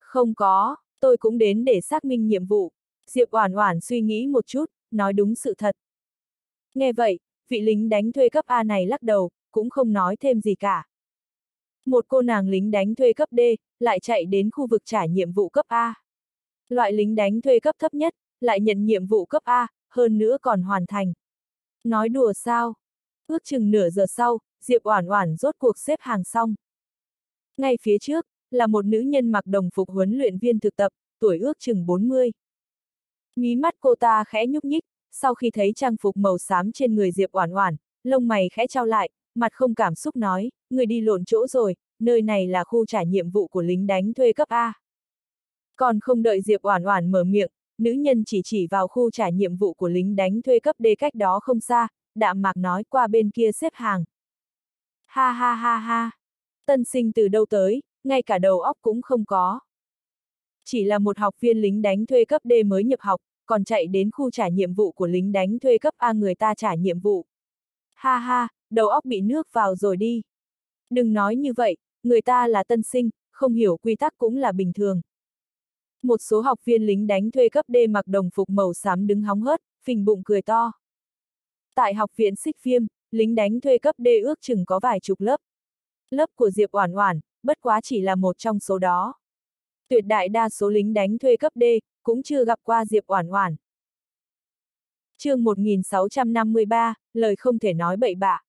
A: Không có, tôi cũng đến để xác minh nhiệm vụ. Diệp Oản Oản suy nghĩ một chút, nói đúng sự thật. Nghe vậy, vị lính đánh thuê cấp A này lắc đầu, cũng không nói thêm gì cả. Một cô nàng lính đánh thuê cấp D, lại chạy đến khu vực trả nhiệm vụ cấp A. Loại lính đánh thuê cấp thấp nhất, lại nhận nhiệm vụ cấp A, hơn nữa còn hoàn thành. Nói đùa sao? Ước chừng nửa giờ sau, Diệp Oản Oản rốt cuộc xếp hàng xong. Ngay phía trước, là một nữ nhân mặc đồng phục huấn luyện viên thực tập, tuổi ước chừng 40. Mí mắt cô ta khẽ nhúc nhích, sau khi thấy trang phục màu xám trên người Diệp Oản Oản, lông mày khẽ trao lại, mặt không cảm xúc nói, người đi lộn chỗ rồi, nơi này là khu trả nhiệm vụ của lính đánh thuê cấp A. Còn không đợi Diệp Oản Oản mở miệng, nữ nhân chỉ chỉ vào khu trả nhiệm vụ của lính đánh thuê cấp D cách đó không xa, đạm mạc nói qua bên kia xếp hàng. Ha ha ha ha. Tân sinh từ đâu tới, ngay cả đầu óc cũng không có. Chỉ là một học viên lính đánh thuê cấp D mới nhập học, còn chạy đến khu trả nhiệm vụ của lính đánh thuê cấp A người ta trả nhiệm vụ. Ha ha, đầu óc bị nước vào rồi đi. Đừng nói như vậy, người ta là tân sinh, không hiểu quy tắc cũng là bình thường. Một số học viên lính đánh thuê cấp D mặc đồng phục màu xám đứng hóng hớt, phình bụng cười to. Tại học viện xích viêm, lính đánh thuê cấp D ước chừng có vài chục lớp. Lớp của Diệp Oản Oản, bất quá chỉ là một trong số đó. Tuyệt đại đa số lính đánh thuê cấp D, cũng chưa gặp qua Diệp Oản Oản. chương 1653, lời không thể nói bậy bạ.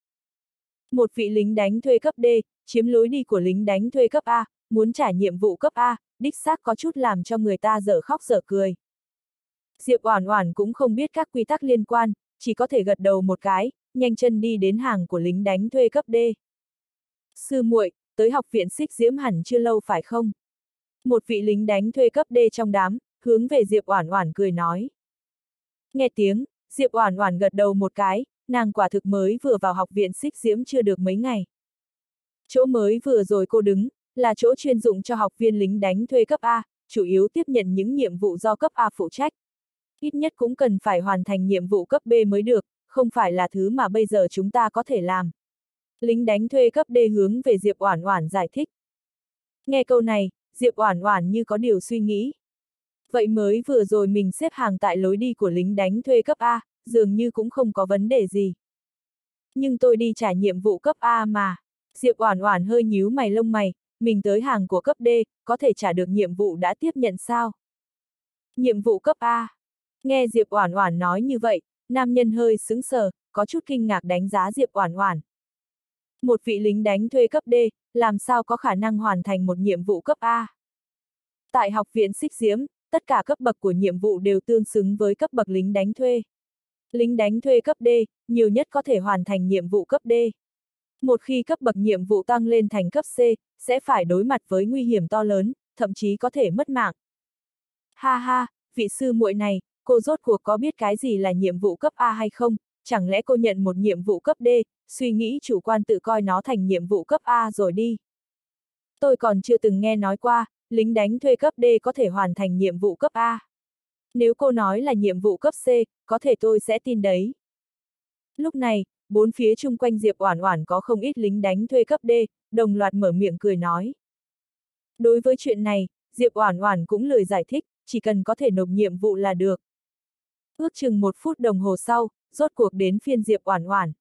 A: Một vị lính đánh thuê cấp D, chiếm lối đi của lính đánh thuê cấp A, muốn trả nhiệm vụ cấp A, đích xác có chút làm cho người ta dở khóc dở cười. Diệp Oản Oản cũng không biết các quy tắc liên quan, chỉ có thể gật đầu một cái, nhanh chân đi đến hàng của lính đánh thuê cấp D. Sư muội, tới học viện xích diễm hẳn chưa lâu phải không? Một vị lính đánh thuê cấp D trong đám, hướng về Diệp Oản Oản cười nói. Nghe tiếng, Diệp Oản Oản gật đầu một cái, nàng quả thực mới vừa vào học viện xích diễm chưa được mấy ngày. Chỗ mới vừa rồi cô đứng, là chỗ chuyên dụng cho học viên lính đánh thuê cấp A, chủ yếu tiếp nhận những nhiệm vụ do cấp A phụ trách. Ít nhất cũng cần phải hoàn thành nhiệm vụ cấp B mới được, không phải là thứ mà bây giờ chúng ta có thể làm. Lính đánh thuê cấp D hướng về Diệp Oản Oản giải thích. Nghe câu này, Diệp Oản Oản như có điều suy nghĩ. Vậy mới vừa rồi mình xếp hàng tại lối đi của lính đánh thuê cấp A, dường như cũng không có vấn đề gì. Nhưng tôi đi trả nhiệm vụ cấp A mà. Diệp Oản Oản hơi nhíu mày lông mày, mình tới hàng của cấp D, có thể trả được nhiệm vụ đã tiếp nhận sao? Nhiệm vụ cấp A. Nghe Diệp Oản Oản nói như vậy, nam nhân hơi sững sờ, có chút kinh ngạc đánh giá Diệp Oản Oản. Một vị lính đánh thuê cấp D, làm sao có khả năng hoàn thành một nhiệm vụ cấp A? Tại học viện Xích Diễm, tất cả cấp bậc của nhiệm vụ đều tương xứng với cấp bậc lính đánh thuê. Lính đánh thuê cấp D, nhiều nhất có thể hoàn thành nhiệm vụ cấp D. Một khi cấp bậc nhiệm vụ tăng lên thành cấp C, sẽ phải đối mặt với nguy hiểm to lớn, thậm chí có thể mất mạng. Ha ha, vị sư muội này, cô rốt cuộc có biết cái gì là nhiệm vụ cấp A hay không? Chẳng lẽ cô nhận một nhiệm vụ cấp D, suy nghĩ chủ quan tự coi nó thành nhiệm vụ cấp A rồi đi? Tôi còn chưa từng nghe nói qua, lính đánh thuê cấp D có thể hoàn thành nhiệm vụ cấp A. Nếu cô nói là nhiệm vụ cấp C, có thể tôi sẽ tin đấy. Lúc này, bốn phía chung quanh Diệp Oản Oản có không ít lính đánh thuê cấp D, đồng loạt mở miệng cười nói. Đối với chuyện này, Diệp Oản Oản cũng lười giải thích, chỉ cần có thể nộp nhiệm vụ là được. Ước chừng một phút đồng hồ sau, rốt cuộc đến phiên Diệp Oản Oản.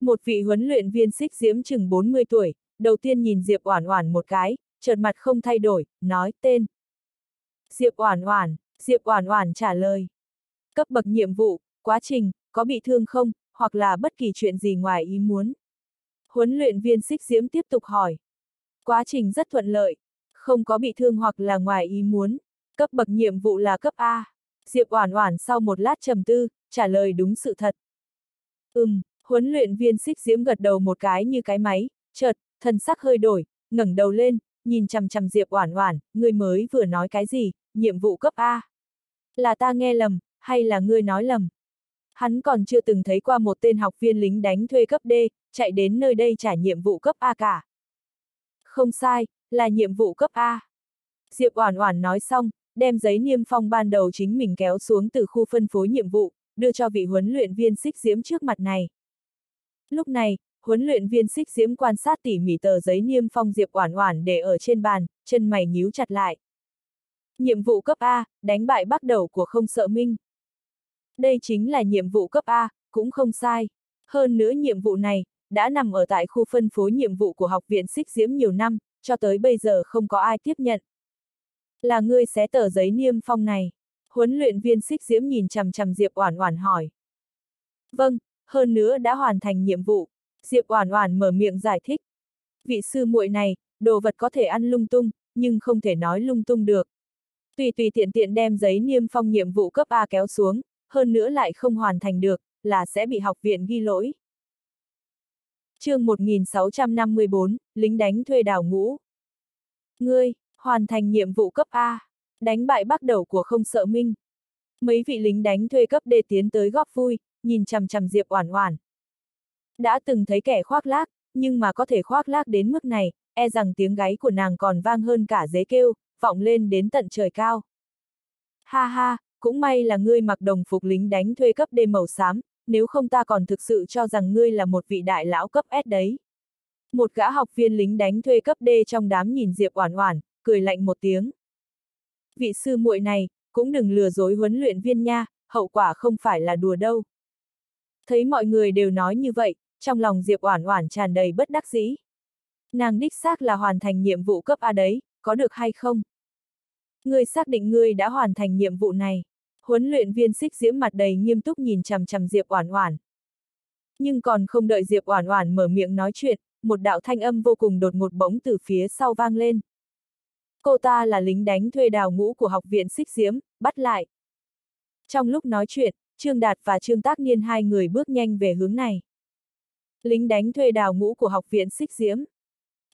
A: Một vị huấn luyện viên xích diễm chừng 40 tuổi, đầu tiên nhìn Diệp Oản Oản một cái, chợt mặt không thay đổi, nói tên. Diệp Oản Oản, Diệp Oản Oản trả lời. Cấp bậc nhiệm vụ, quá trình, có bị thương không, hoặc là bất kỳ chuyện gì ngoài ý muốn. Huấn luyện viên xích diễm tiếp tục hỏi. Quá trình rất thuận lợi, không có bị thương hoặc là ngoài ý muốn. Cấp bậc nhiệm vụ là cấp A. Diệp Oản Oản sau một lát trầm tư, trả lời đúng sự thật. Ừm, huấn luyện viên xích diễm gật đầu một cái như cái máy, chợt, thần sắc hơi đổi, ngẩng đầu lên, nhìn chằm chằm Diệp Oản Oản, người mới vừa nói cái gì, nhiệm vụ cấp A. Là ta nghe lầm, hay là ngươi nói lầm? Hắn còn chưa từng thấy qua một tên học viên lính đánh thuê cấp D, chạy đến nơi đây trả nhiệm vụ cấp A cả. Không sai, là nhiệm vụ cấp A. Diệp Oản Oản nói xong, đem giấy niêm phong ban đầu chính mình kéo xuống từ khu phân phối nhiệm vụ, đưa cho vị huấn luyện viên xích diễm trước mặt này. Lúc này, huấn luyện viên xích diễm quan sát tỉ mỉ tờ giấy niêm phong Diệp Oản Oản để ở trên bàn, chân mày nhíu chặt lại. Nhiệm vụ cấp A, đánh bại bắt đầu của không sợ minh. Đây chính là nhiệm vụ cấp A, cũng không sai. Hơn nữa nhiệm vụ này, đã nằm ở tại khu phân phối nhiệm vụ của học viện xích diễm nhiều năm, cho tới bây giờ không có ai tiếp nhận. Là ngươi xé tờ giấy niêm phong này. Huấn luyện viên xích diễm nhìn chằm chằm Diệp Oản Oản hỏi. Vâng, hơn nữa đã hoàn thành nhiệm vụ. Diệp Oản Oản mở miệng giải thích. Vị sư muội này, đồ vật có thể ăn lung tung, nhưng không thể nói lung tung được. Tùy tùy tiện tiện đem giấy niêm phong nhiệm vụ cấp A kéo xuống, hơn nữa lại không hoàn thành được, là sẽ bị học viện ghi lỗi. chương 1654, lính đánh thuê đào ngũ. Ngươi, hoàn thành nhiệm vụ cấp A, đánh bại bắt đầu của không sợ minh. Mấy vị lính đánh thuê cấp D tiến tới góp vui, nhìn chằm chằm Diệp Oản Oản. Đã từng thấy kẻ khoác lác, nhưng mà có thể khoác lác đến mức này, e rằng tiếng gáy của nàng còn vang hơn cả dế kêu, vọng lên đến tận trời cao. Ha ha, cũng may là ngươi mặc đồng phục lính đánh thuê cấp D màu xám, nếu không ta còn thực sự cho rằng ngươi là một vị đại lão cấp S đấy. Một gã học viên lính đánh thuê cấp D trong đám nhìn Diệp Oản Oản, cười lạnh một tiếng. Vị sư muội này, cũng đừng lừa dối huấn luyện viên nha, hậu quả không phải là đùa đâu. Thấy mọi người đều nói như vậy, trong lòng Diệp Oản Oản tràn đầy bất đắc dĩ. Nàng đích xác là hoàn thành nhiệm vụ cấp A đấy, có được hay không? Ngươi xác định ngươi đã hoàn thành nhiệm vụ này. Huấn luyện viên xích diễm mặt đầy nghiêm túc nhìn chằm chằm Diệp Oản Oản. Nhưng còn không đợi Diệp Oản Oản mở miệng nói chuyện, một đạo thanh âm vô cùng đột ngột bỗng từ phía sau vang lên. Cô ta là lính đánh thuê đào ngũ của học viện xích diễm, bắt lại. Trong lúc nói chuyện, Trương Đạt và Trương Tác Niên hai người bước nhanh về hướng này. Lính đánh thuê đào ngũ của học viện xích diễm.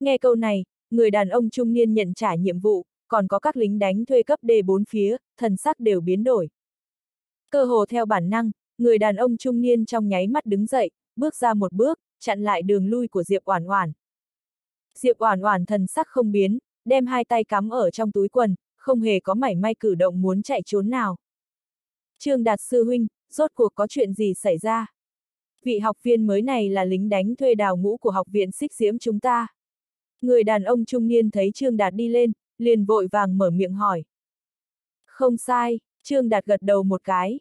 A: Nghe câu này, người đàn ông trung niên nhận trả nhiệm vụ, còn có các lính đánh thuê cấp D bốn phía, thần sắc đều biến đổi. Cơ hồ theo bản năng, người đàn ông trung niên trong nháy mắt đứng dậy, bước ra một bước, chặn lại đường lui của Diệp Oản Oản. Diệp Oản Oản thần sắc không biến, đem hai tay cắm ở trong túi quần, không hề có mảy may cử động muốn chạy trốn nào. Trương Đạt sư huynh, rốt cuộc có chuyện gì xảy ra? Vị học viên mới này là lính đánh thuê đào ngũ của học viện xích diễm chúng ta. Người đàn ông trung niên thấy Trương Đạt đi lên, liền vội vàng mở miệng hỏi. Không sai, Trương Đạt gật đầu một cái.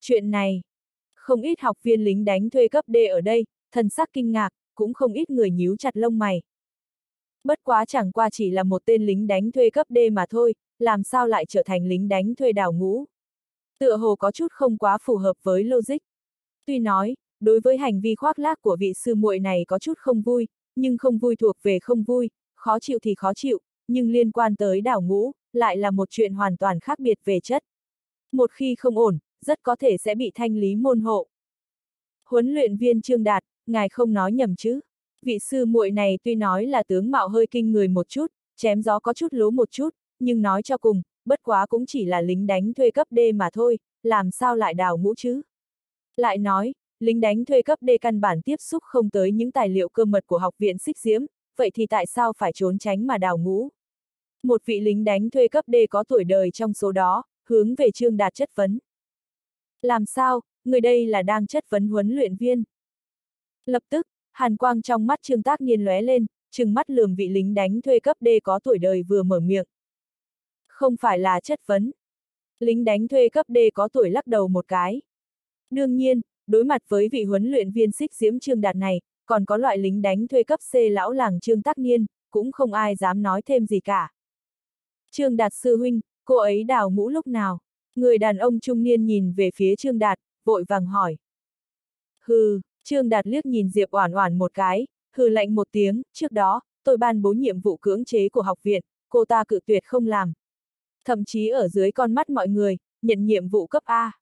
A: Chuyện này, không ít học viên lính đánh thuê cấp D ở đây, thần sắc kinh ngạc, cũng không ít người nhíu chặt lông mày. Bất quá chẳng qua chỉ là một tên lính đánh thuê cấp D mà thôi, làm sao lại trở thành lính đánh thuê đào ngũ. Tựa hồ có chút không quá phù hợp với logic. Tuy nói, đối với hành vi khoác lác của vị sư muội này có chút không vui, nhưng không vui thuộc về không vui, khó chịu thì khó chịu, nhưng liên quan tới đảo ngũ, lại là một chuyện hoàn toàn khác biệt về chất. Một khi không ổn, rất có thể sẽ bị thanh lý môn hộ. Huấn luyện viên Trương Đạt, ngài không nói nhầm chứ. Vị sư muội này tuy nói là tướng mạo hơi kinh người một chút, chém gió có chút lố một chút, nhưng nói cho cùng, bất quá cũng chỉ là lính đánh thuê cấp D mà thôi, làm sao lại đào ngũ chứ? Lại nói, lính đánh thuê cấp D căn bản tiếp xúc không tới những tài liệu cơ mật của học viện xích diễm, vậy thì tại sao phải trốn tránh mà đào ngũ? Một vị lính đánh thuê cấp D có tuổi đời trong số đó, hướng về Trương Đạt chất vấn. Làm sao, người đây là đang chất vấn huấn luyện viên? Lập tức, hàn quang trong mắt Trương Tác Niên lóe lên, trừng mắt lườm vị lính đánh thuê cấp D có tuổi đời vừa mở miệng. Không phải là chất vấn. Lính đánh thuê cấp D có tuổi lắc đầu một cái. Đương nhiên, đối mặt với vị huấn luyện viên xích diễm Trương Đạt này, còn có loại lính đánh thuê cấp C lão làng Trương Tác Niên, cũng không ai dám nói thêm gì cả. Trương Đạt sư huynh, cô ấy đào mũ lúc nào? Người đàn ông trung niên nhìn về phía Trương Đạt, vội vàng hỏi. Hừ, Trương Đạt liếc nhìn Diệp Oản Oản một cái, hừ lạnh một tiếng, trước đó, tôi ban bố nhiệm vụ cưỡng chế của học viện, cô ta cự tuyệt không làm. Thậm chí ở dưới con mắt mọi người, nhận nhiệm vụ cấp A.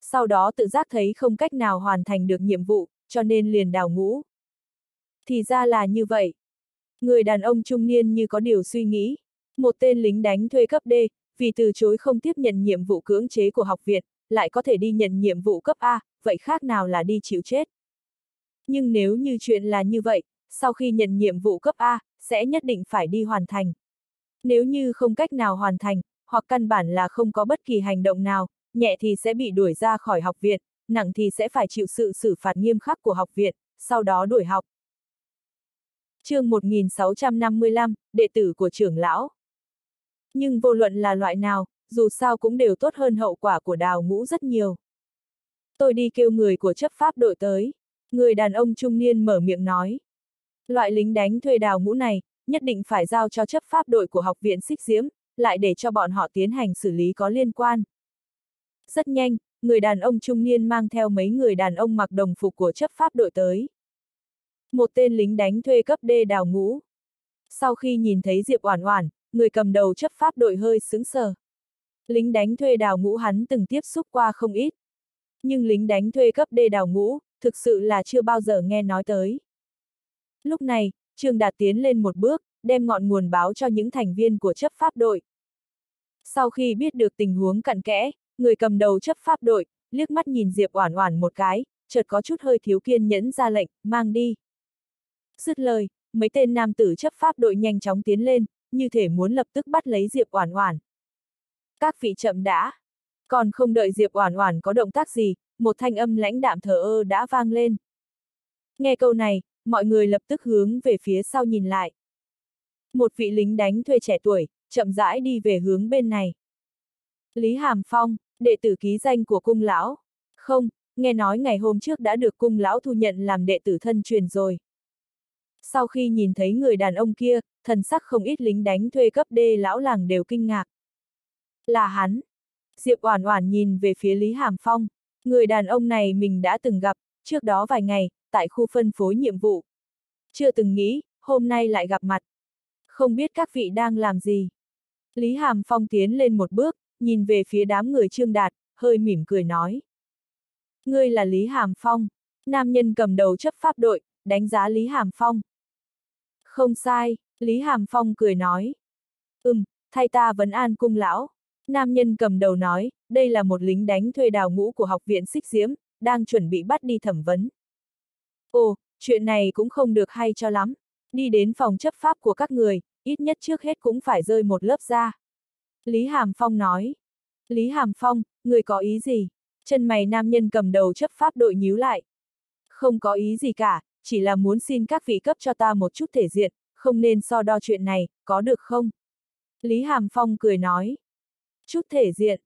A: Sau đó tự giác thấy không cách nào hoàn thành được nhiệm vụ, cho nên liền đào ngũ. Thì ra là như vậy. Người đàn ông trung niên như có điều suy nghĩ. Một tên lính đánh thuê cấp D, vì từ chối không tiếp nhận nhiệm vụ cưỡng chế của học viện, lại có thể đi nhận nhiệm vụ cấp A, vậy khác nào là đi chịu chết. Nhưng nếu như chuyện là như vậy, sau khi nhận nhiệm vụ cấp A, sẽ nhất định phải đi hoàn thành. Nếu như không cách nào hoàn thành, hoặc căn bản là không có bất kỳ hành động nào, nhẹ thì sẽ bị đuổi ra khỏi học viện, nặng thì sẽ phải chịu sự xử phạt nghiêm khắc của học viện, sau đó đuổi học. chương 1655, đệ tử của trưởng lão. Nhưng vô luận là loại nào, dù sao cũng đều tốt hơn hậu quả của đào ngũ rất nhiều. Tôi đi kêu người của chấp pháp đội tới. Người đàn ông trung niên mở miệng nói. Loại lính đánh thuê đào ngũ này, nhất định phải giao cho chấp pháp đội của học viện xích diễm, lại để cho bọn họ tiến hành xử lý có liên quan. Rất nhanh, người đàn ông trung niên mang theo mấy người đàn ông mặc đồng phục của chấp pháp đội tới. Một tên lính đánh thuê cấp D đào ngũ. Sau khi nhìn thấy Diệp Oản Oản, người cầm đầu chấp pháp đội hơi sững sờ. Lính đánh thuê đào ngũ hắn từng tiếp xúc qua không ít. Nhưng lính đánh thuê cấp đê đào ngũ, thực sự là chưa bao giờ nghe nói tới. Lúc này, Trương Đạt tiến lên một bước, đem ngọn nguồn báo cho những thành viên của chấp pháp đội. Sau khi biết được tình huống cặn kẽ, người cầm đầu chấp pháp đội, liếc mắt nhìn Diệp Oản Oản một cái, chợt có chút hơi thiếu kiên nhẫn ra lệnh, mang đi. Dứt lời, mấy tên nam tử chấp pháp đội nhanh chóng tiến lên, như thể muốn lập tức bắt lấy Diệp Oản Oản. Các vị chậm đã. Còn không đợi Diệp Oản Oản có động tác gì, một thanh âm lãnh đạm thờ ơ đã vang lên. Nghe câu này, mọi người lập tức hướng về phía sau nhìn lại. Một vị lính đánh thuê trẻ tuổi, chậm rãi đi về hướng bên này. Lý Hàm Phong, đệ tử ký danh của cung lão. Không, nghe nói ngày hôm trước đã được cung lão thu nhận làm đệ tử thân truyền rồi. Sau khi nhìn thấy người đàn ông kia, thần sắc không ít lính đánh thuê cấp D lão làng đều kinh ngạc. Là hắn. Diệp Oản Oản nhìn về phía Lý Hàm Phong, người đàn ông này mình đã từng gặp, trước đó vài ngày, tại khu phân phối nhiệm vụ. Chưa từng nghĩ, hôm nay lại gặp mặt. Không biết các vị đang làm gì. Lý Hàm Phong tiến lên một bước, nhìn về phía đám người Trương Đạt, hơi mỉm cười nói. Ngươi là Lý Hàm Phong. Nam nhân cầm đầu chấp pháp đội, đánh giá Lý Hàm Phong. Không sai, Lý Hàm Phong cười nói. Ừm, thay ta vấn an cung lão. Nam nhân cầm đầu nói, đây là một lính đánh thuê đào ngũ của học viện xích diễm, đang chuẩn bị bắt đi thẩm vấn. Ồ, chuyện này cũng không được hay cho lắm. Đi đến phòng chấp pháp của các người, ít nhất trước hết cũng phải rơi một lớp da. Lý Hàm Phong nói. Lý Hàm Phong, người có ý gì? Chân mày nam nhân cầm đầu chấp pháp đội nhíu lại. Không có ý gì cả, chỉ là muốn xin các vị cấp cho ta một chút thể diện, không nên so đo chuyện này, có được không? Lý Hàm Phong cười nói. Chút thể diện.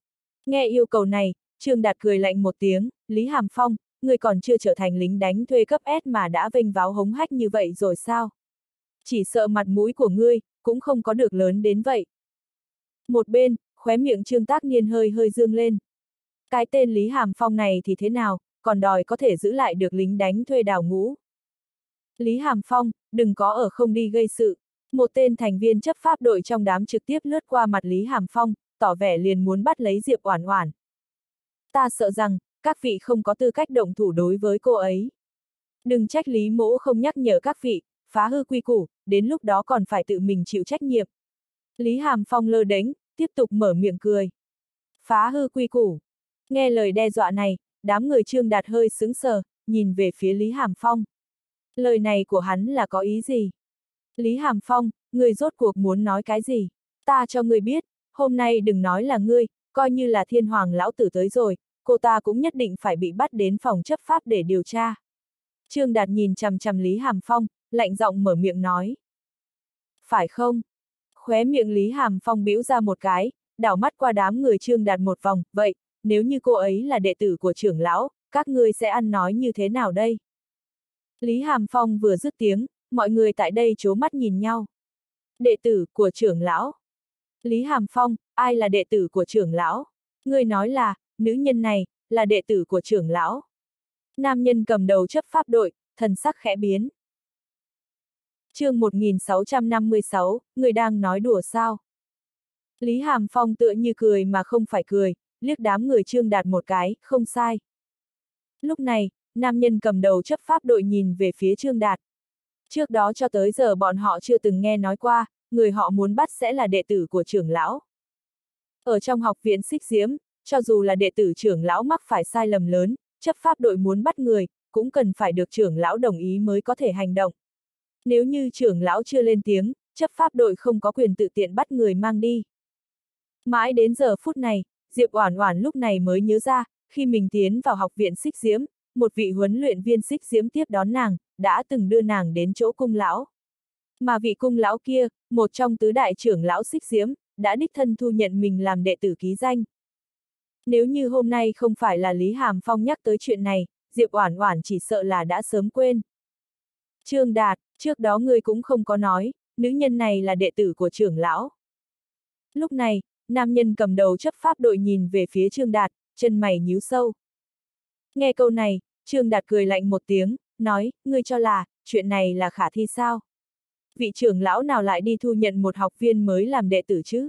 A: Nghe yêu cầu này, Trương Đạt cười lạnh một tiếng, Lý Hàm Phong, người còn chưa trở thành lính đánh thuê cấp S mà đã vênh váo hống hách như vậy rồi sao? Chỉ sợ mặt mũi của ngươi, cũng không có được lớn đến vậy. Một bên, khóe miệng Trương Tác Niên hơi hơi dương lên. Cái tên Lý Hàm Phong này thì thế nào, còn đòi có thể giữ lại được lính đánh thuê đào ngũ. Lý Hàm Phong, đừng có ở không đi gây sự. Một tên thành viên chấp pháp đội trong đám trực tiếp lướt qua mặt Lý Hàm Phong, tỏ vẻ liền muốn bắt lấy Diệp Oản Oản. Ta sợ rằng, các vị không có tư cách động thủ đối với cô ấy. Đừng trách Lý Mỗ không nhắc nhở các vị, phá hư quy củ, đến lúc đó còn phải tự mình chịu trách nhiệm. Lý Hàm Phong lơ đánh, tiếp tục mở miệng cười. Phá hư quy củ. Nghe lời đe dọa này, đám người Trương Đạt hơi sững sờ, nhìn về phía Lý Hàm Phong. Lời này của hắn là có ý gì? Lý Hàm Phong, người rốt cuộc muốn nói cái gì? Ta cho người biết, hôm nay đừng nói là ngươi, coi như là thiên hoàng lão tử tới rồi, cô ta cũng nhất định phải bị bắt đến phòng chấp pháp để điều tra. Trương Đạt nhìn chằm chằm Lý Hàm Phong, lạnh giọng mở miệng nói. Phải không? Khóe miệng Lý Hàm Phong bĩu ra một cái, đảo mắt qua đám người Trương Đạt một vòng, vậy, nếu như cô ấy là đệ tử của trưởng lão, các ngươi sẽ ăn nói như thế nào đây? Lý Hàm Phong vừa dứt tiếng, mọi người tại đây chố mắt nhìn nhau. Đệ tử của trưởng lão. Lý Hàm Phong, ai là đệ tử của trưởng lão? Người nói là, nữ nhân này, là đệ tử của trưởng lão. Nam nhân cầm đầu chấp pháp đội, thần sắc khẽ biến. chương 1656, người đang nói đùa sao? Lý Hàm Phong tựa như cười mà không phải cười, liếc đám người trương đạt một cái, không sai. Lúc này, nam nhân cầm đầu chấp pháp đội nhìn về phía trương đạt. Trước đó cho tới giờ bọn họ chưa từng nghe nói qua, người họ muốn bắt sẽ là đệ tử của trưởng lão. Ở trong học viện xích diễm, cho dù là đệ tử trưởng lão mắc phải sai lầm lớn, chấp pháp đội muốn bắt người, cũng cần phải được trưởng lão đồng ý mới có thể hành động. Nếu như trưởng lão chưa lên tiếng, chấp pháp đội không có quyền tự tiện bắt người mang đi. Mãi đến giờ phút này, Diệp Oản Oản lúc này mới nhớ ra, khi mình tiến vào học viện xích diễm, một vị huấn luyện viên xích diễm tiếp đón nàng, đã từng đưa nàng đến chỗ cung lão. Mà vị cung lão kia, một trong tứ đại trưởng lão xích diễm, đã đích thân thu nhận mình làm đệ tử ký danh. Nếu như hôm nay không phải là Lý Hàm Phong nhắc tới chuyện này, Diệp Oản Oản chỉ sợ là đã sớm quên. Trương Đạt, trước đó ngươi cũng không có nói, nữ nhân này là đệ tử của trưởng lão. Lúc này, nam nhân cầm đầu chấp pháp đội nhìn về phía Trương Đạt, chân mày nhíu sâu. Nghe câu này, Trương Đạt cười lạnh một tiếng, nói, ngươi cho là, chuyện này là khả thi sao? Vị trưởng lão nào lại đi thu nhận một học viên mới làm đệ tử chứ?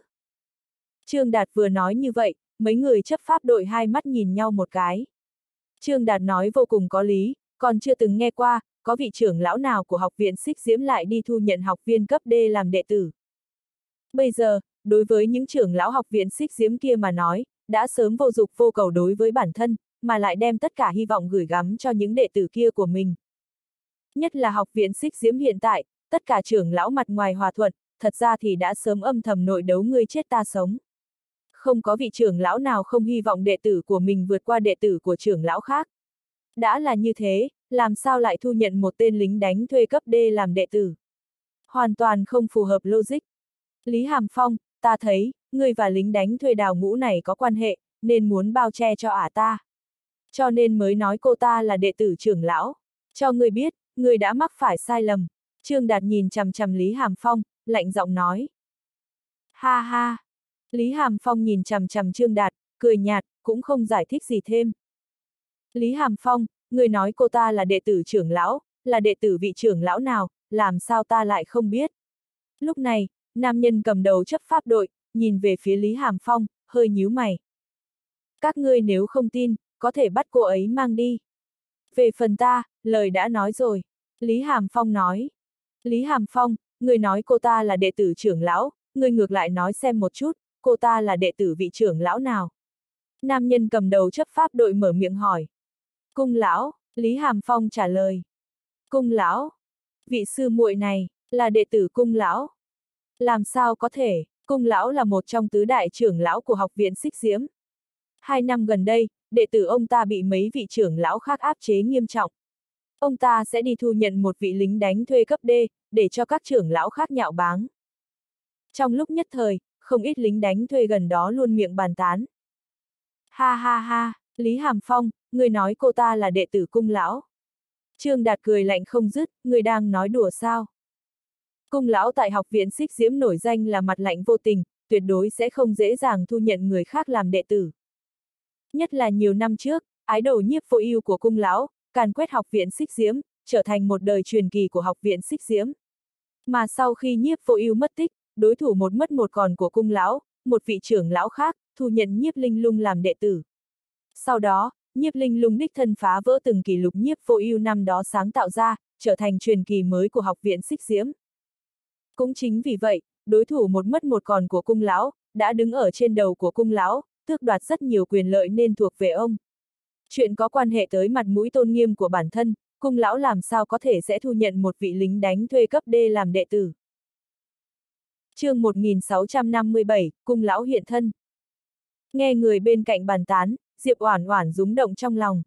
A: Trương Đạt vừa nói như vậy, mấy người chấp pháp đội hai mắt nhìn nhau một cái. Trương Đạt nói vô cùng có lý, còn chưa từng nghe qua, có vị trưởng lão nào của học viện xích diễm lại đi thu nhận học viên cấp D làm đệ tử. Bây giờ, đối với những trưởng lão học viện xích diễm kia mà nói, đã sớm vô dục vô cầu đối với bản thân, mà lại đem tất cả hy vọng gửi gắm cho những đệ tử kia của mình. Nhất là học viện xích diễm hiện tại, tất cả trưởng lão mặt ngoài hòa thuận, thật ra thì đã sớm âm thầm nội đấu ngươi chết ta sống. Không có vị trưởng lão nào không hy vọng đệ tử của mình vượt qua đệ tử của trưởng lão khác. Đã là như thế, làm sao lại thu nhận một tên lính đánh thuê cấp D làm đệ tử? Hoàn toàn không phù hợp logic. Lý Hàm Phong, ta thấy, ngươi và lính đánh thuê đào ngũ này có quan hệ, nên muốn bao che cho ả ta. Cho nên mới nói cô ta là đệ tử trưởng lão. Cho người biết, người đã mắc phải sai lầm. Trương Đạt nhìn chằm chằm Lý Hàm Phong, lạnh giọng nói. Ha ha! Lý Hàm Phong nhìn chằm chằm Trương Đạt, cười nhạt, cũng không giải thích gì thêm. Lý Hàm Phong, người nói cô ta là đệ tử trưởng lão, là đệ tử vị trưởng lão nào, làm sao ta lại không biết. Lúc này, nam nhân cầm đầu chấp pháp đội, nhìn về phía Lý Hàm Phong, hơi nhíu mày. Các ngươi nếu không tin, có thể bắt cô ấy mang đi. Về phần ta, lời đã nói rồi. Lý Hàm Phong nói. Lý Hàm Phong, người nói cô ta là đệ tử trưởng lão, người ngược lại nói xem một chút, cô ta là đệ tử vị trưởng lão nào? Nam nhân cầm đầu chấp pháp đội mở miệng hỏi. Cung lão, Lý Hàm Phong trả lời. Cung lão, vị sư muội này, là đệ tử cung lão. Làm sao có thể, cung lão là một trong tứ đại trưởng lão của học viện xích diễm. Hai năm gần đây, đệ tử ông ta bị mấy vị trưởng lão khác áp chế nghiêm trọng. Ông ta sẽ đi thu nhận một vị lính đánh thuê cấp D, để cho các trưởng lão khác nhạo báng. Trong lúc nhất thời, không ít lính đánh thuê gần đó luôn miệng bàn tán. Ha ha ha, Lý Hàm Phong, người nói cô ta là đệ tử cung lão. Trương Đạt cười lạnh không dứt, người đang nói đùa sao. Cung lão tại học viện xích diễm nổi danh là mặt lạnh vô tình, tuyệt đối sẽ không dễ dàng thu nhận người khác làm đệ tử. Nhất là nhiều năm trước, ái đầu nhiếp vô ưu của cung lão, càn quét học viện xích diễm, trở thành một đời truyền kỳ của học viện xích diễm. Mà sau khi nhiếp vô ưu mất tích, đối thủ một mất một còn của cung lão, một vị trưởng lão khác, thu nhận nhiếp linh lung làm đệ tử. Sau đó, nhiếp linh lung đích thân phá vỡ từng kỷ lục nhiếp vô ưu năm đó sáng tạo ra, trở thành truyền kỳ mới của học viện xích diễm. Cũng chính vì vậy, đối thủ một mất một còn của cung lão, đã đứng ở trên đầu của cung lão, tước đoạt rất nhiều quyền lợi nên thuộc về ông. Chuyện có quan hệ tới mặt mũi tôn nghiêm của bản thân, cung lão làm sao có thể sẽ thu nhận một vị lính đánh thuê cấp D làm đệ tử chương 1657, cung lão hiện thân. Nghe người bên cạnh bàn tán, Diệp Oản Oản rúng động trong lòng.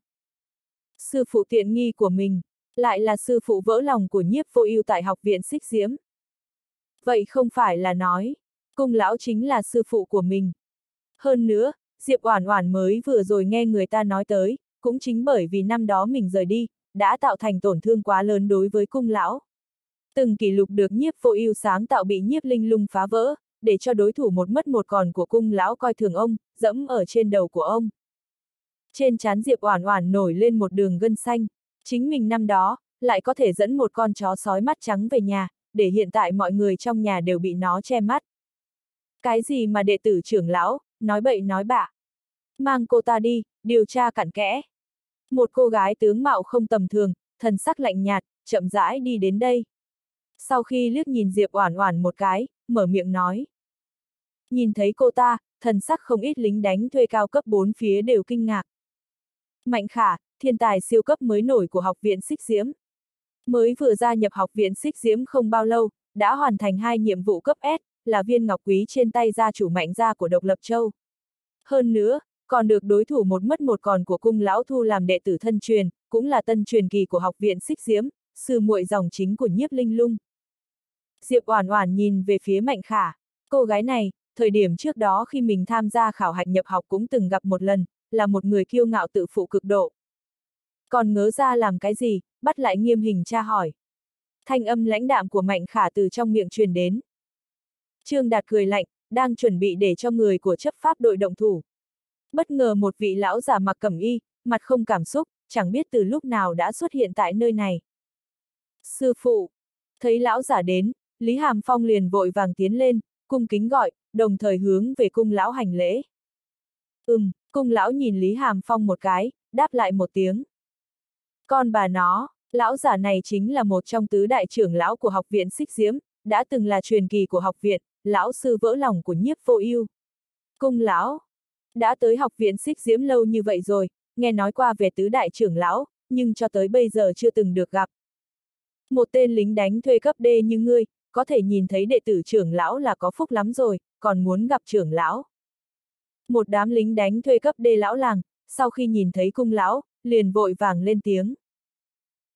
A: Sư phụ tiện nghi của mình, lại là sư phụ vỡ lòng của nhiếp vô ưu tại học viện xích diễm. Vậy không phải là nói, cung lão chính là sư phụ của mình. Hơn nữa, Diệp Oản Oản mới vừa rồi nghe người ta nói tới, cũng chính bởi vì năm đó mình rời đi, đã tạo thành tổn thương quá lớn đối với cung lão. Từng kỷ lục được nhiếp vô ưu sáng tạo bị nhiếp linh lung phá vỡ, để cho đối thủ một mất một còn của cung lão coi thường ông, dẫm ở trên đầu của ông. Trên trán Diệp Oản Oản nổi lên một đường gân xanh, chính mình năm đó, lại có thể dẫn một con chó sói mắt trắng về nhà, để hiện tại mọi người trong nhà đều bị nó che mắt. Cái gì mà đệ tử trưởng lão, nói bậy nói bạ. Mang cô ta đi, điều tra cặn kẽ. Một cô gái tướng mạo không tầm thường, thần sắc lạnh nhạt, chậm rãi đi đến đây sau khi liếc nhìn Diệp Oản Oản một cái, mở miệng nói. Nhìn thấy cô ta, thần sắc không ít lính đánh thuê cao cấp bốn phía đều kinh ngạc. Mạnh Khả, thiên tài siêu cấp mới nổi của học viện Xích Diễm. Mới vừa gia nhập học viện Xích Diễm không bao lâu, đã hoàn thành hai nhiệm vụ cấp S, là viên ngọc quý trên tay gia chủ mạnh gia của độc lập châu. Hơn nữa, còn được đối thủ một mất một còn của cung lão thu làm đệ tử thân truyền, cũng là tân truyền kỳ của học viện Xích Diễm, sư muội dòng chính của nhiếp linh lung. Diệp Oản Oản nhìn về phía Mạnh Khả. Cô gái này, thời điểm trước đó khi mình tham gia khảo hạch nhập học cũng từng gặp một lần, là một người kiêu ngạo tự phụ cực độ. Còn ngớ ra làm cái gì, bắt lại nghiêm hình tra hỏi. Thanh âm lãnh đạm của Mạnh Khả từ trong miệng truyền đến. Trương Đạt cười lạnh, đang chuẩn bị để cho người của chấp pháp đội động thủ. Bất ngờ một vị lão già mặc cẩm y, mặt không cảm xúc, chẳng biết từ lúc nào đã xuất hiện tại nơi này. Sư phụ! Thấy lão giả đến, Lý Hàm Phong liền vội vàng tiến lên, cung kính gọi, đồng thời hướng về cung lão hành lễ. Ừm, cung lão nhìn Lý Hàm Phong một cái, đáp lại một tiếng. Con bà nó, lão giả này chính là một trong tứ đại trưởng lão của học viện Xích Diễm, đã từng là truyền kỳ của học viện, lão sư vỡ lòng của nhiếp vô ưu. Cung lão, đã tới học viện Xích Diễm lâu như vậy rồi, nghe nói qua về tứ đại trưởng lão, nhưng cho tới bây giờ chưa từng được gặp. Một tên lính đánh thuê cấp D như ngươi, có thể nhìn thấy đệ tử trưởng lão là có phúc lắm rồi, còn muốn gặp trưởng lão. Một đám lính đánh thuê cấp D lão làng, sau khi nhìn thấy cung lão, liền vội vàng lên tiếng.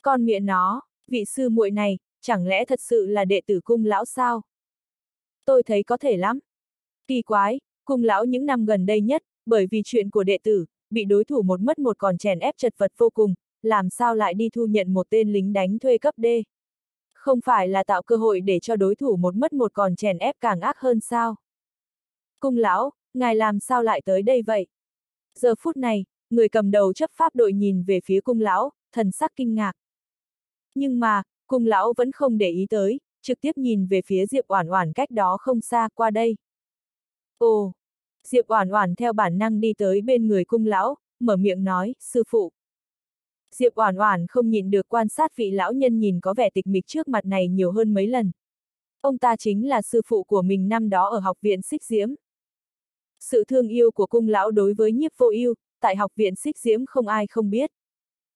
A: Con miệng nó, vị sư muội này, chẳng lẽ thật sự là đệ tử cung lão sao? Tôi thấy có thể lắm. Kỳ quái, cung lão những năm gần đây nhất, bởi vì chuyện của đệ tử, bị đối thủ một mất một còn chèn ép chật vật vô cùng, làm sao lại đi thu nhận một tên lính đánh thuê cấp D? Không phải là tạo cơ hội để cho đối thủ một mất một còn chèn ép càng ác hơn sao? Cung lão, ngài làm sao lại tới đây vậy? Giờ phút này, người cầm đầu chấp pháp đội nhìn về phía cung lão, thần sắc kinh ngạc. Nhưng mà, cung lão vẫn không để ý tới, trực tiếp nhìn về phía Diệp Oản Oản cách đó không xa qua đây. Ồ! Diệp Oản Oản theo bản năng đi tới bên người cung lão, mở miệng nói, sư phụ. Diệp Oản Oản không nhìn được quan sát vị lão nhân nhìn có vẻ tịch mịch trước mặt này nhiều hơn mấy lần. Ông ta chính là sư phụ của mình năm đó ở học viện Xích Diễm. Sự thương yêu của cung lão đối với nhiếp vô ưu, tại học viện Xích Diễm không ai không biết.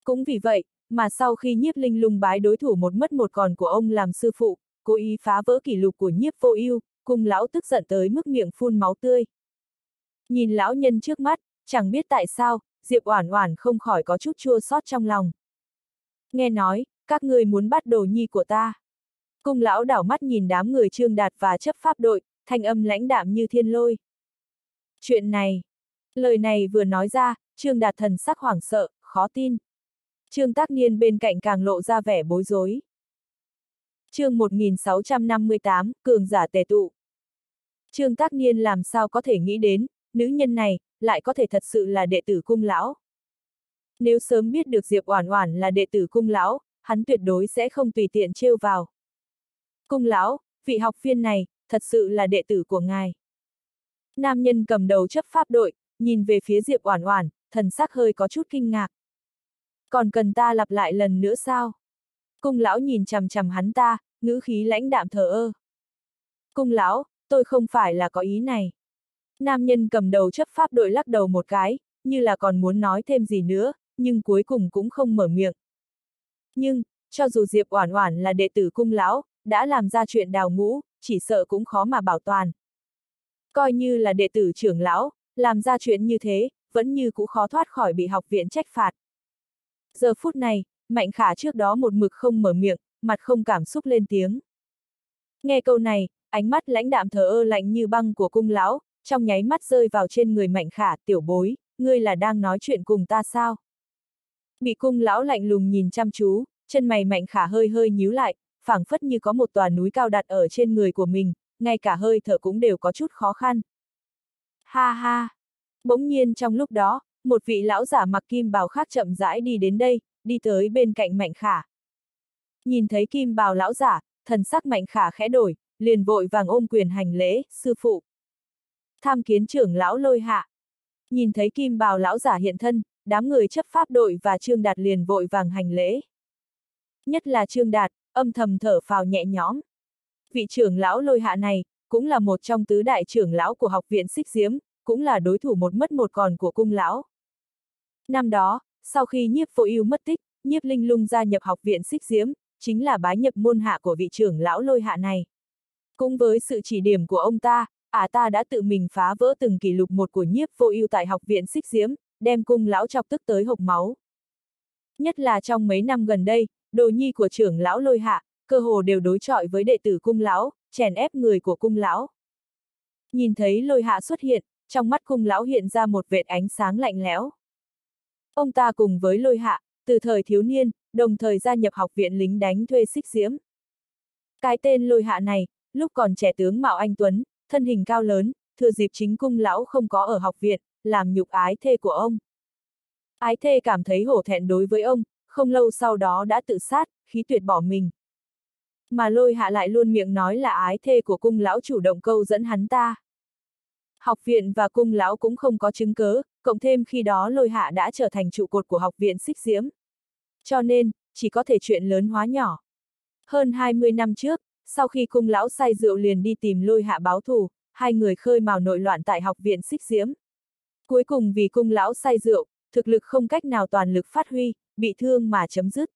A: Cũng vì vậy, mà sau khi nhiếp linh lung bái đối thủ một mất một còn của ông làm sư phụ, cố ý phá vỡ kỷ lục của nhiếp vô ưu, cung lão tức giận tới mức miệng phun máu tươi. Nhìn lão nhân trước mắt, chẳng biết tại sao, Diệp Oản Oản không khỏi có chút chua xót trong lòng. Nghe nói, các ngươi muốn bắt đồ nhi của ta. Cung lão đảo mắt nhìn đám người Trương Đạt và chấp pháp đội, thanh âm lãnh đạm như thiên lôi. Chuyện này, lời này vừa nói ra, Trương Đạt thần sắc hoảng sợ, khó tin. Trương Tác Niên bên cạnh càng lộ ra vẻ bối rối. Chương 1658, cường giả tề tụ. Trương Tác Niên làm sao có thể nghĩ đến, nữ nhân này, lại có thể thật sự là đệ tử cung lão. Nếu sớm biết được Diệp Oản Oản là đệ tử cung lão, hắn tuyệt đối sẽ không tùy tiện trêu vào. Cung lão, vị học viên này, thật sự là đệ tử của ngài. Nam nhân cầm đầu chấp pháp đội, nhìn về phía Diệp Oản Oản, thần sắc hơi có chút kinh ngạc. Còn cần ta lặp lại lần nữa sao? Cung lão nhìn chằm chằm hắn ta, ngữ khí lãnh đạm thờ ơ. Cung lão, tôi không phải là có ý này. Nam nhân cầm đầu chấp pháp đội lắc đầu một cái, như là còn muốn nói thêm gì nữa, nhưng cuối cùng cũng không mở miệng. Nhưng, cho dù Diệp Oản Oản là đệ tử cung lão, đã làm ra chuyện đào ngũ, chỉ sợ cũng khó mà bảo toàn. Coi như là đệ tử trưởng lão, làm ra chuyện như thế, vẫn như cũ khó thoát khỏi bị học viện trách phạt. Giờ phút này, Mạnh Khả trước đó một mực không mở miệng, mặt không cảm xúc lên tiếng. Nghe câu này, ánh mắt lãnh đạm thờ ơ lạnh như băng của cung lão, trong nháy mắt rơi vào trên người Mạnh Khả, tiểu bối, ngươi là đang nói chuyện cùng ta sao? Bị cung lão lạnh lùng nhìn chăm chú, chân mày Mạnh Khả hơi hơi nhíu lại, phảng phất như có một tòa núi cao đặt ở trên người của mình, ngay cả hơi thở cũng đều có chút khó khăn. Ha ha! Bỗng nhiên trong lúc đó, một vị lão giả mặc kim bào khác chậm rãi đi đến đây, đi tới bên cạnh Mạnh Khả. Nhìn thấy kim bào lão giả, thần sắc Mạnh Khả khẽ đổi, liền vội vàng ôm quyền hành lễ, sư phụ. Tham kiến trưởng lão lôi hạ. Nhìn thấy kim bào lão giả hiện thân, đám người chấp pháp đội và Trương Đạt liền vội vàng hành lễ. Nhất là Trương Đạt, âm thầm thở phào nhẹ nhõm. Vị trưởng lão lôi hạ này, cũng là một trong tứ đại trưởng lão của học viện xích diếm, cũng là đối thủ một mất một còn của cung lão. Năm đó, sau khi nhiếp vô ưu mất tích, nhiếp linh lung gia nhập học viện xích diếm, chính là bái nhập môn hạ của vị trưởng lão lôi hạ này. Cũng với sự chỉ điểm của ông ta, ả à ta đã tự mình phá vỡ từng kỷ lục một của nhiếp vô ưu tại học viện xích diếm, đem cung lão chọc tức tới hộc máu. Nhất là trong mấy năm gần đây, đồ nhi của trưởng lão lôi hạ, cơ hồ đều đối chọi với đệ tử cung lão, chèn ép người của cung lão. Nhìn thấy lôi hạ xuất hiện, trong mắt cung lão hiện ra một vệt ánh sáng lạnh lẽo. Ông ta cùng với lôi hạ, từ thời thiếu niên, đồng thời gia nhập học viện lính đánh thuê xích diễm. Cái tên lôi hạ này, lúc còn trẻ tướng Mạo Anh Tuấn, thân hình cao lớn, thừa dịp chính cung lão không có ở học viện, làm nhục ái thê của ông. Ái thê cảm thấy hổ thẹn đối với ông, không lâu sau đó đã tự sát, khí tuyệt bỏ mình. Mà lôi hạ lại luôn miệng nói là ái thê của cung lão chủ động câu dẫn hắn ta. Học viện và cung lão cũng không có chứng cớ, cộng thêm khi đó lôi hạ đã trở thành trụ cột của học viện xích diễm. Cho nên, chỉ có thể chuyện lớn hóa nhỏ. Hơn 20 năm trước, sau khi cung lão say rượu liền đi tìm lôi hạ báo thù, hai người khơi mào nội loạn tại học viện xích diễm. Cuối cùng vì cung lão say rượu, thực lực không cách nào toàn lực phát huy, bị thương mà chấm dứt.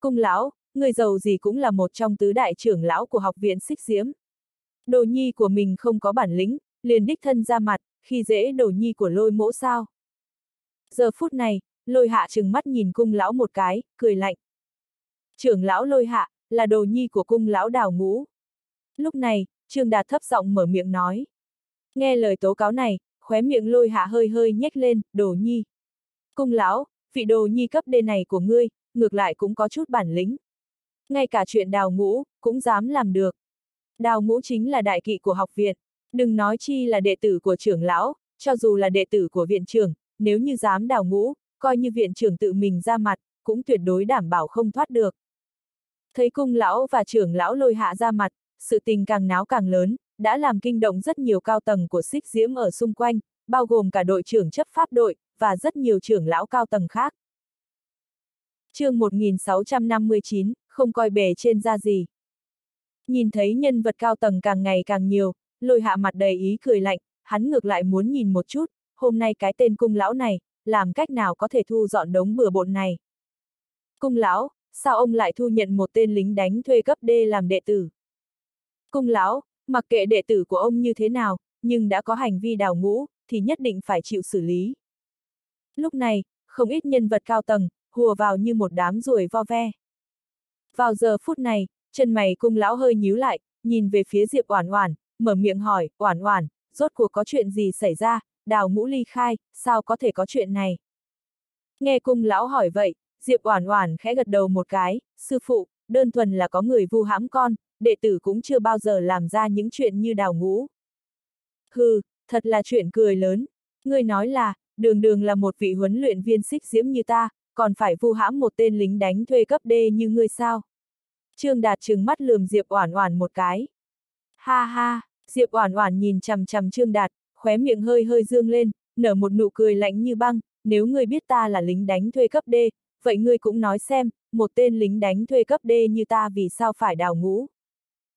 A: Cung lão, người giàu gì cũng là một trong tứ đại trưởng lão của học viện xích diễm. Đồ nhi của mình không có bản lĩnh, liền đích thân ra mặt, khi dễ đồ nhi của lôi mỗ sao. Giờ phút này, lôi hạ trừng mắt nhìn cung lão một cái, cười lạnh. Trưởng lão lôi hạ, là đồ nhi của cung lão đào ngũ. Lúc này, Trương Đạt thấp giọng mở miệng nói. Nghe lời tố cáo này, khóe miệng lôi hạ hơi hơi nhếch lên, đồ nhi. Cung lão, vị đồ nhi cấp đê này của ngươi, ngược lại cũng có chút bản lĩnh. Ngay cả chuyện đào ngũ, cũng dám làm được. Đào ngũ chính là đại kỵ của học viện, đừng nói chi là đệ tử của trưởng lão, cho dù là đệ tử của viện trưởng, nếu như dám đào ngũ, coi như viện trưởng tự mình ra mặt, cũng tuyệt đối đảm bảo không thoát được. Thấy cung lão và trưởng lão lôi hạ ra mặt, sự tình càng náo càng lớn, đã làm kinh động rất nhiều cao tầng của xích diễm ở xung quanh, bao gồm cả đội trưởng chấp pháp đội, và rất nhiều trưởng lão cao tầng khác. chương 1659, không coi bề trên ra gì. Nhìn thấy nhân vật cao tầng càng ngày càng nhiều, lôi hạ mặt đầy ý cười lạnh, hắn ngược lại muốn nhìn một chút, hôm nay cái tên cung lão này, làm cách nào có thể thu dọn đống bừa bộn này. Cung lão, sao ông lại thu nhận một tên lính đánh thuê cấp D làm đệ tử? Cung lão, mặc kệ đệ tử của ông như thế nào, nhưng đã có hành vi đào ngũ, thì nhất định phải chịu xử lý. Lúc này, không ít nhân vật cao tầng, hùa vào như một đám ruồi vo ve. Vào giờ phút này, chân mày cung lão hơi nhíu lại, nhìn về phía Diệp Oản Oản, mở miệng hỏi, Oản Oản, rốt cuộc có chuyện gì xảy ra, đào ngũ ly khai, sao có thể có chuyện này? Nghe cung lão hỏi vậy, Diệp Oản Oản khẽ gật đầu một cái, sư phụ, đơn thuần là có người vu hãm con, đệ tử cũng chưa bao giờ làm ra những chuyện như đào ngũ. Hừ, thật là chuyện cười lớn. Ngươi nói là, đường đường là một vị huấn luyện viên xích diễm như ta, còn phải vu hãm một tên lính đánh thuê cấp D như ngươi sao? Trương Đạt trừng mắt lườm Diệp Oản Oản một cái. Ha ha, Diệp Oản Oản nhìn chằm chằm Trương Đạt, khóe miệng hơi hơi dương lên, nở một nụ cười lạnh như băng, nếu ngươi biết ta là lính đánh thuê cấp D, vậy ngươi cũng nói xem, một tên lính đánh thuê cấp D như ta vì sao phải đào ngũ.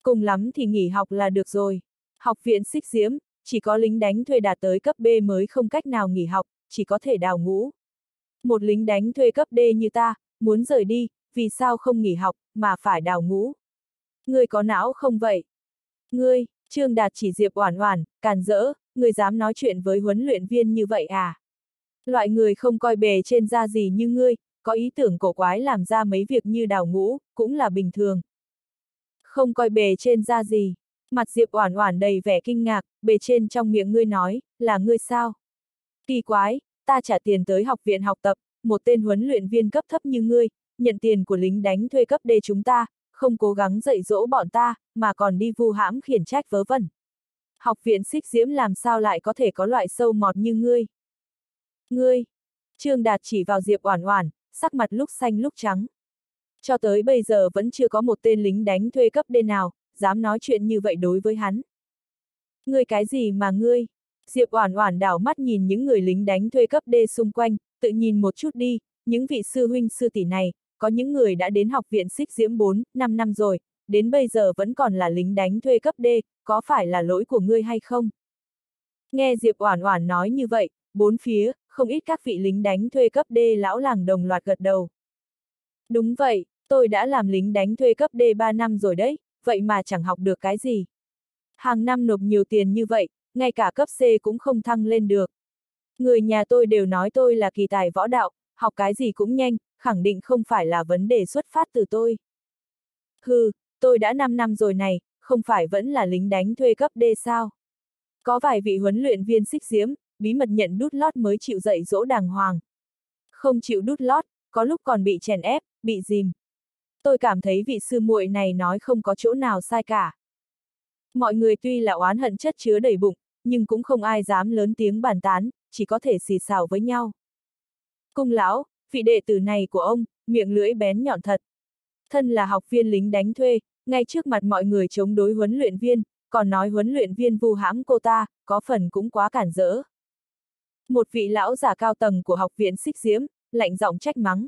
A: Cùng lắm thì nghỉ học là được rồi. Học viện xích diễm, chỉ có lính đánh thuê đạt tới cấp B mới không cách nào nghỉ học, chỉ có thể đào ngũ. Một lính đánh thuê cấp D như ta, muốn rời đi, vì sao không nghỉ học, mà phải đào ngũ. Ngươi có não không vậy? Ngươi, Trương Đạt chỉ Diệp Oản Oản, càn rỡ, người dám nói chuyện với huấn luyện viên như vậy à? Loại người không coi bề trên da gì như ngươi, có ý tưởng cổ quái làm ra mấy việc như đào ngũ, cũng là bình thường. Không coi bề trên da gì. Mặt Diệp Oản Oản đầy vẻ kinh ngạc, bề trên trong miệng ngươi nói, là ngươi sao? Kỳ quái, ta trả tiền tới học viện học tập, một tên huấn luyện viên cấp thấp như ngươi, nhận tiền của lính đánh thuê cấp D chúng ta, không cố gắng dạy dỗ bọn ta, mà còn đi vu hãm khiển trách vớ vẩn. Học viện xích diễm làm sao lại có thể có loại sâu mọt như ngươi? Ngươi! Trương Đạt chỉ vào Diệp Oản Oản, sắc mặt lúc xanh lúc trắng. Cho tới bây giờ vẫn chưa có một tên lính đánh thuê cấp D nào, dám nói chuyện như vậy đối với hắn. Ngươi cái gì mà ngươi? Diệp Oản Oản đảo mắt nhìn những người lính đánh thuê cấp D xung quanh, tự nhìn một chút đi, những vị sư huynh sư tỷ này, có những người đã đến học viện xích diễm 4, 5 năm rồi, đến bây giờ vẫn còn là lính đánh thuê cấp D, có phải là lỗi của ngươi hay không? Nghe Diệp Oản Oản nói như vậy, bốn phía, không ít các vị lính đánh thuê cấp D lão làng đồng loạt gật đầu. Đúng vậy, tôi đã làm lính đánh thuê cấp D 3 năm rồi đấy, vậy mà chẳng học được cái gì. Hàng năm nộp nhiều tiền như vậy, ngay cả cấp C cũng không thăng lên được. Người nhà tôi đều nói tôi là kỳ tài võ đạo, học cái gì cũng nhanh, khẳng định không phải là vấn đề xuất phát từ tôi. Hừ, tôi đã 5 năm rồi này, không phải vẫn là lính đánh thuê cấp D sao? Có vài vị huấn luyện viên xích diễm, bí mật nhận đút lót mới chịu dạy dỗ đàng hoàng. Không chịu đút lót, có lúc còn bị chèn ép, bị dìm. Tôi cảm thấy vị sư muội này nói không có chỗ nào sai cả. Mọi người tuy là oán hận chất chứa đầy bụng, nhưng cũng không ai dám lớn tiếng bàn tán, chỉ có thể xì xào với nhau. Cung lão, vị đệ tử này của ông, miệng lưỡi bén nhọn thật. Thân là học viên lính đánh thuê, ngay trước mặt mọi người chống đối huấn luyện viên, còn nói huấn luyện viên vu hãm cô ta, có phần cũng quá cản rỡ. Một vị lão giả cao tầng của học viện xích diễm, lạnh giọng trách mắng.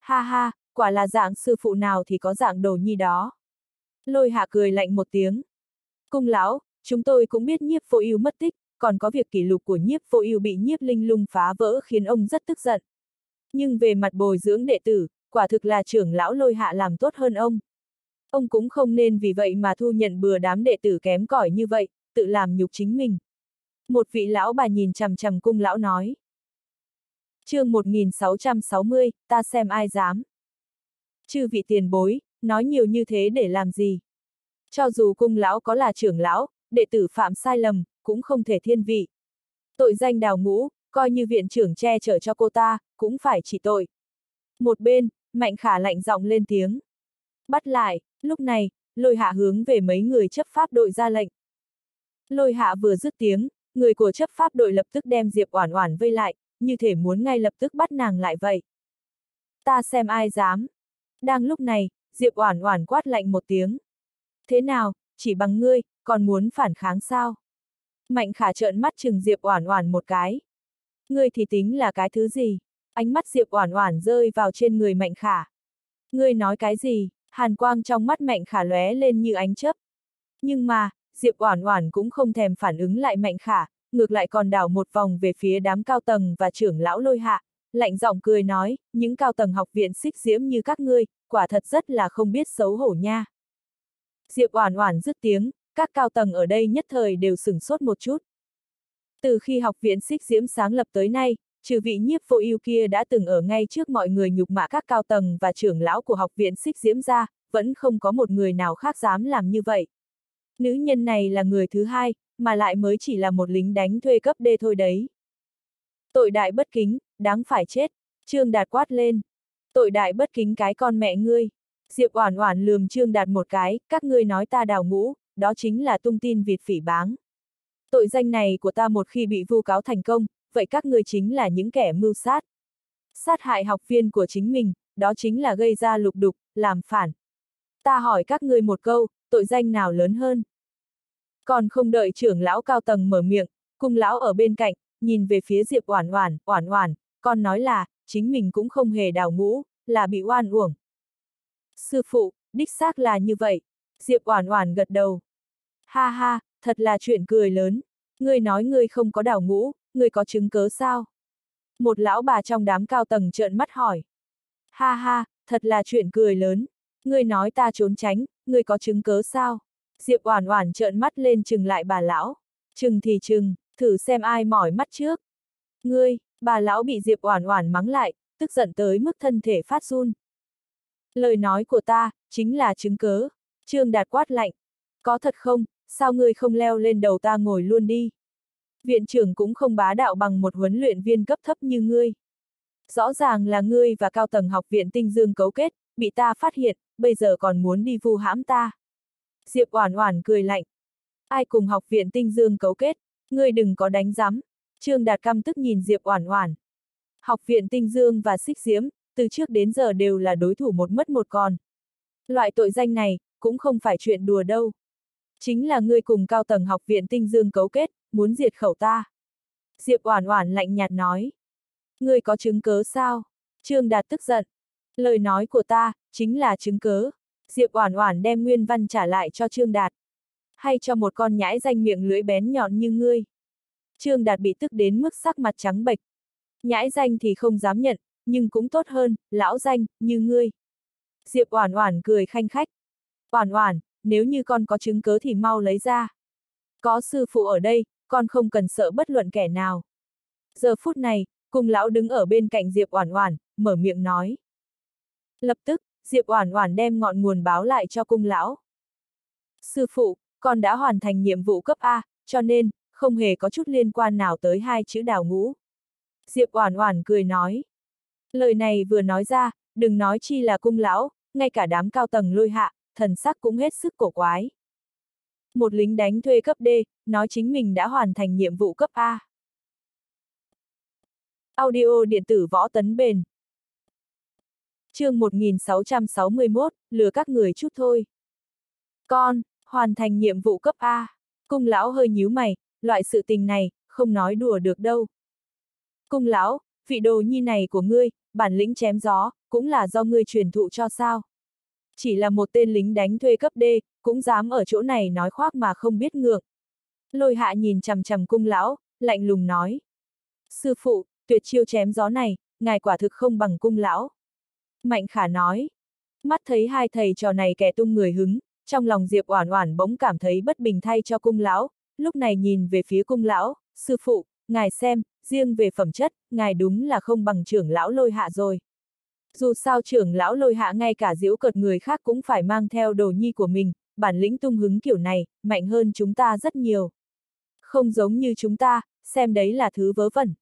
A: Ha ha, quả là dạng sư phụ nào thì có dạng đồ nhi đó. Lôi hạ cười lạnh một tiếng. Cung lão, chúng tôi cũng biết nhiếp vô ưu mất tích, còn có việc kỷ lục của nhiếp vô ưu bị nhiếp linh lung phá vỡ khiến ông rất tức giận. Nhưng về mặt bồi dưỡng đệ tử, quả thực là trưởng lão lôi hạ làm tốt hơn ông. Ông cũng không nên vì vậy mà thu nhận bừa đám đệ tử kém cỏi như vậy, tự làm nhục chính mình. Một vị lão bà nhìn chằm chằm cung lão nói. chương 1660, ta xem ai dám. Chư vị tiền bối, nói nhiều như thế để làm gì? Cho dù cung lão có là trưởng lão, đệ tử phạm sai lầm, cũng không thể thiên vị. Tội danh đào ngũ, coi như viện trưởng che chở cho cô ta, cũng phải chỉ tội. Một bên, Mạnh Khả lạnh giọng lên tiếng. Bắt lại, lúc này, lôi hạ hướng về mấy người chấp pháp đội ra lệnh. Lôi hạ vừa dứt tiếng, người của chấp pháp đội lập tức đem Diệp Oản Oản vây lại, như thể muốn ngay lập tức bắt nàng lại vậy. Ta xem ai dám. Đang lúc này, Diệp Oản Oản quát lạnh một tiếng. Thế nào, chỉ bằng ngươi, còn muốn phản kháng sao? Mạnh khả trợn mắt chừng Diệp Oản Oản một cái. Ngươi thì tính là cái thứ gì? Ánh mắt Diệp Oản Oản rơi vào trên người Mạnh khả. Ngươi nói cái gì? Hàn quang trong mắt Mạnh khả lóe lên như ánh chớp. Nhưng mà, Diệp Oản Oản cũng không thèm phản ứng lại Mạnh khả, ngược lại còn đảo một vòng về phía đám cao tầng và trưởng lão lôi hạ, lạnh giọng cười nói, những cao tầng học viện xích diễm như các ngươi, quả thật rất là không biết xấu hổ nha. Diệp Oản Oản dứt tiếng, các cao tầng ở đây nhất thời đều sửng sốt một chút. Từ khi học viện xích diễm sáng lập tới nay, trừ vị nhiếp vô ưu kia đã từng ở ngay trước mọi người nhục mạ các cao tầng và trưởng lão của học viện xích diễm ra, vẫn không có một người nào khác dám làm như vậy. Nữ nhân này là người thứ hai, mà lại mới chỉ là một lính đánh thuê cấp D thôi đấy. Tội đại bất kính, đáng phải chết. Trương Đạt quát lên. Tội đại bất kính cái con mẹ ngươi. Diệp Oản Oản lườm Trương Đạt một cái, các ngươi nói ta đào ngũ, đó chính là tung tin vịt phỉ báng. Tội danh này của ta một khi bị vu cáo thành công, vậy các ngươi chính là những kẻ mưu sát. Sát hại học viên của chính mình, đó chính là gây ra lục đục, làm phản. Ta hỏi các ngươi một câu, tội danh nào lớn hơn? Còn không đợi trưởng lão cao tầng mở miệng, cung lão ở bên cạnh, nhìn về phía Diệp Oản Oản, Oản Oản, con nói là, chính mình cũng không hề đào ngũ, là bị oan uổng. Sư phụ, đích xác là như vậy. Diệp Oản Oản gật đầu. Ha ha, thật là chuyện cười lớn. Ngươi nói ngươi không có đào ngũ, ngươi có chứng cớ sao? Một lão bà trong đám cao tầng trợn mắt hỏi. Ha ha, thật là chuyện cười lớn. Ngươi nói ta trốn tránh, ngươi có chứng cớ sao? Diệp Oản Oản trợn mắt lên chừng lại bà lão. Chừng thì chừng, thử xem ai mỏi mắt trước. Ngươi, bà lão bị Diệp Oản Oản mắng lại, tức giận tới mức thân thể phát run. Lời nói của ta, chính là chứng cớ. Trương Đạt quát lạnh. Có thật không, sao ngươi không leo lên đầu ta ngồi luôn đi? Viện trưởng cũng không bá đạo bằng một huấn luyện viên cấp thấp như ngươi. Rõ ràng là ngươi và cao tầng học viện tinh dương cấu kết, bị ta phát hiện, bây giờ còn muốn đi vu hãm ta. Diệp Oản Oản cười lạnh. Ai cùng học viện tinh dương cấu kết, ngươi đừng có đánh giám. Trương Đạt căm tức nhìn Diệp Oản Oản. Học viện tinh dương và xích diễm, từ trước đến giờ đều là đối thủ một mất một còn. Loại tội danh này, cũng không phải chuyện đùa đâu. Chính là ngươi cùng cao tầng học viện tinh dương cấu kết, muốn diệt khẩu ta. Diệp Oản Oản lạnh nhạt nói. Ngươi có chứng cớ sao? Trương Đạt tức giận. Lời nói của ta, chính là chứng cớ. Diệp Oản Oản đem nguyên văn trả lại cho Trương Đạt. Hay cho một con nhãi danh miệng lưỡi bén nhọn như ngươi. Trương Đạt bị tức đến mức sắc mặt trắng bệch. Nhãi danh thì không dám nhận, nhưng cũng tốt hơn, lão danh, như ngươi. Diệp Oản Oản cười khanh khách. Oản Oản, nếu như con có chứng cớ thì mau lấy ra. Có sư phụ ở đây, con không cần sợ bất luận kẻ nào. Giờ phút này, cùng lão đứng ở bên cạnh Diệp Oản Oản, mở miệng nói. Lập tức, Diệp Oản Oản đem ngọn nguồn báo lại cho cung lão. Sư phụ, con đã hoàn thành nhiệm vụ cấp A, cho nên, không hề có chút liên quan nào tới hai chữ đào ngũ. Diệp Oản Oản cười nói. Lời này vừa nói ra, đừng nói chi là cung lão, ngay cả đám cao tầng lôi hạ, thần sắc cũng hết sức cổ quái. Một lính đánh thuê cấp D, nói chính mình đã hoàn thành nhiệm vụ cấp A. Audio điện tử võ tấn bền. chương 1661, lừa các người chút thôi. Con, hoàn thành nhiệm vụ cấp A. Cung lão hơi nhíu mày, loại sự tình này, không nói đùa được đâu. Cung lão, vị đồ nhi này của ngươi, bản lĩnh chém gió, cũng là do ngươi truyền thụ cho sao. Chỉ là một tên lính đánh thuê cấp D, cũng dám ở chỗ này nói khoác mà không biết ngược. Lôi hạ nhìn chằm chằm cung lão, lạnh lùng nói. Sư phụ, tuyệt chiêu chém gió này, ngài quả thực không bằng cung lão. Mạnh khả nói. Mắt thấy hai thầy trò này kẻ tung người hứng, trong lòng Diệp Oản Oản bỗng cảm thấy bất bình thay cho cung lão, lúc này nhìn về phía cung lão, sư phụ, ngài xem, riêng về phẩm chất, ngài đúng là không bằng trưởng lão lôi hạ rồi. Dù sao trưởng lão lôi hạ ngay cả diễu cợt người khác cũng phải mang theo đồ nhi của mình, bản lĩnh tung hứng kiểu này, mạnh hơn chúng ta rất nhiều. Không giống như chúng ta, xem đấy là thứ vớ vẩn.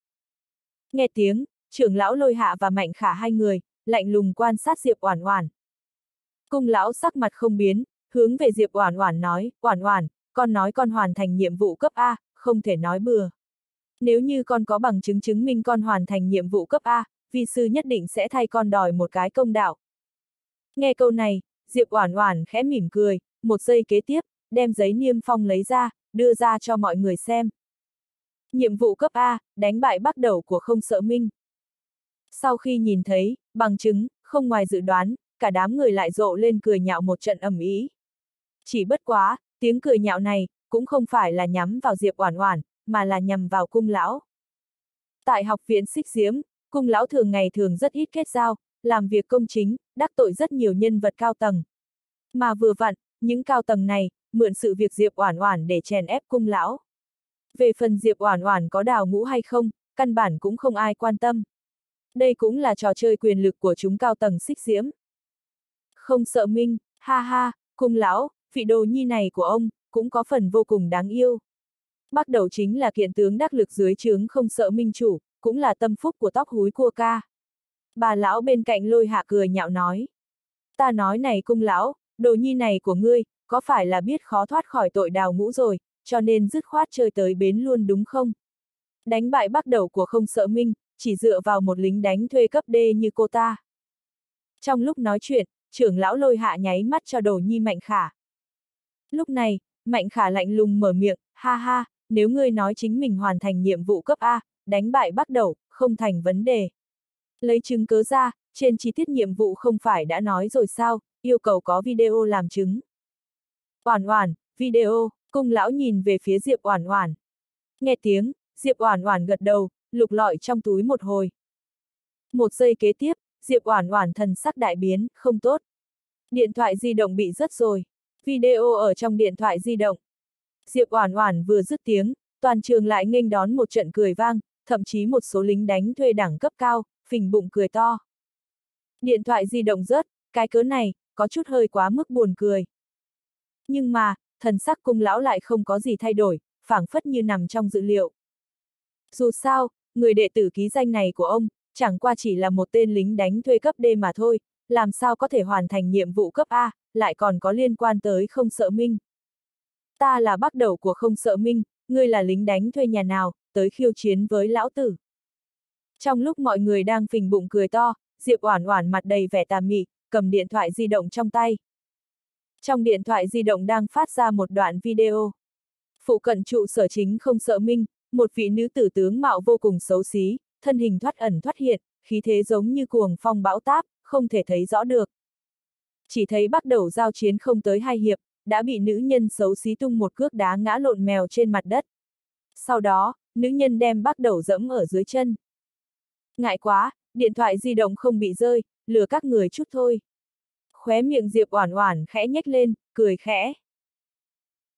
A: Nghe tiếng, trưởng lão lôi hạ và mạnh khả hai người, lạnh lùng quan sát Diệp Oản Oản. Cung lão sắc mặt không biến, hướng về Diệp Oản Oản nói, "Oản Oản, con nói con hoàn thành nhiệm vụ cấp A, không thể nói bừa. Nếu như con có bằng chứng chứng minh con hoàn thành nhiệm vụ cấp A, vi sư nhất định sẽ thay con đòi một cái công đạo." Nghe câu này, Diệp Oản Oản khẽ mỉm cười, một giây kế tiếp, đem giấy niêm phong lấy ra, đưa ra cho mọi người xem. Nhiệm vụ cấp A, đánh bại bắt đầu của không sợ minh. Sau khi nhìn thấy, bằng chứng, không ngoài dự đoán, cả đám người lại rộ lên cười nhạo một trận ầm ĩ. Chỉ bất quá, tiếng cười nhạo này, cũng không phải là nhắm vào Diệp Oản Oản, mà là nhằm vào cung lão. Tại học viện Xích Diễm, cung lão thường ngày thường rất ít kết giao, làm việc công chính, đắc tội rất nhiều nhân vật cao tầng. Mà vừa vặn, những cao tầng này, mượn sự việc Diệp Oản Oản để chèn ép cung lão. Về phần Diệp Oản Oản có đào ngũ hay không, căn bản cũng không ai quan tâm. Đây cũng là trò chơi quyền lực của chúng cao tầng xích diễm. Không sợ minh, ha ha, cung lão, vị đồ nhi này của ông, cũng có phần vô cùng đáng yêu. Bắt đầu chính là kiện tướng đắc lực dưới trướng không sợ minh chủ, cũng là tâm phúc của tóc húi cua ca. Bà lão bên cạnh lôi hạ cười nhạo nói. Ta nói này cung lão, đồ nhi này của ngươi, có phải là biết khó thoát khỏi tội đào ngũ rồi, cho nên dứt khoát chơi tới bến luôn đúng không? Đánh bại bắt đầu của không sợ minh, chỉ dựa vào một lính đánh thuê cấp D như cô ta. Trong lúc nói chuyện, trưởng lão lôi hạ nháy mắt cho đồ nhi Mạnh Khả. Lúc này, Mạnh Khả lạnh lùng mở miệng, ha ha, nếu ngươi nói chính mình hoàn thành nhiệm vụ cấp A, đánh bại bắt đầu, không thành vấn đề. Lấy chứng cớ ra, trên chi tiết nhiệm vụ không phải đã nói rồi sao, yêu cầu có video làm chứng. Oản oản, video, cung lão nhìn về phía Diệp Oản Oản. Nghe tiếng, Diệp Oản Oản gật đầu, lục lọi trong túi một hồi. Một giây kế tiếp, Diệp Oản Oản thần sắc đại biến, không tốt. Điện thoại di động bị rớt rồi. Video ở trong điện thoại di động. Diệp Oản Oản vừa dứt tiếng, toàn trường lại nghênh đón một trận cười vang, thậm chí một số lính đánh thuê đẳng cấp cao, phình bụng cười to. Điện thoại di động rớt, cái cớ này, có chút hơi quá mức buồn cười. Nhưng mà, thần sắc cung lão lại không có gì thay đổi, phảng phất như nằm trong dự liệu. Dù sao, người đệ tử ký danh này của ông, chẳng qua chỉ là một tên lính đánh thuê cấp D mà thôi, làm sao có thể hoàn thành nhiệm vụ cấp A, lại còn có liên quan tới không sợ minh. Ta là bắt đầu của không sợ minh, ngươi là lính đánh thuê nhà nào, tới khiêu chiến với lão tử. Trong lúc mọi người đang phình bụng cười to, Diệp Oản Oản mặt đầy vẻ tà mị, cầm điện thoại di động trong tay. Trong điện thoại di động đang phát ra một đoạn video. Phụ cận trụ sở chính không sợ minh, một vị nữ tử tướng mạo vô cùng xấu xí, thân hình thoát ẩn thoát hiện, khí thế giống như cuồng phong bão táp, không thể thấy rõ được. Chỉ thấy bắt đầu giao chiến không tới hai hiệp, đã bị nữ nhân xấu xí tung một cước đá ngã lộn mèo trên mặt đất. Sau đó, nữ nhân đem bắt đầu dẫm ở dưới chân. Ngại quá, điện thoại di động không bị rơi, lừa các người chút thôi. Khóe miệng Diệp Oản Oản khẽ nhếch lên, cười khẽ.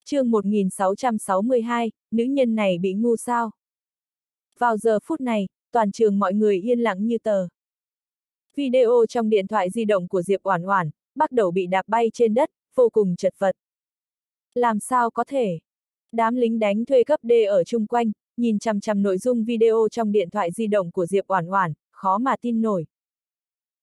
A: Chương 1662, nữ nhân này bị ngu sao? Vào giờ phút này, toàn trường mọi người yên lặng như tờ. Video trong điện thoại di động của Diệp Oản Oản bắt đầu bị đạp bay trên đất, vô cùng chật vật. Làm sao có thể? Đám lính đánh thuê cấp D ở chung quanh, nhìn chằm chằm nội dung video trong điện thoại di động của Diệp Oản Oản, khó mà tin nổi.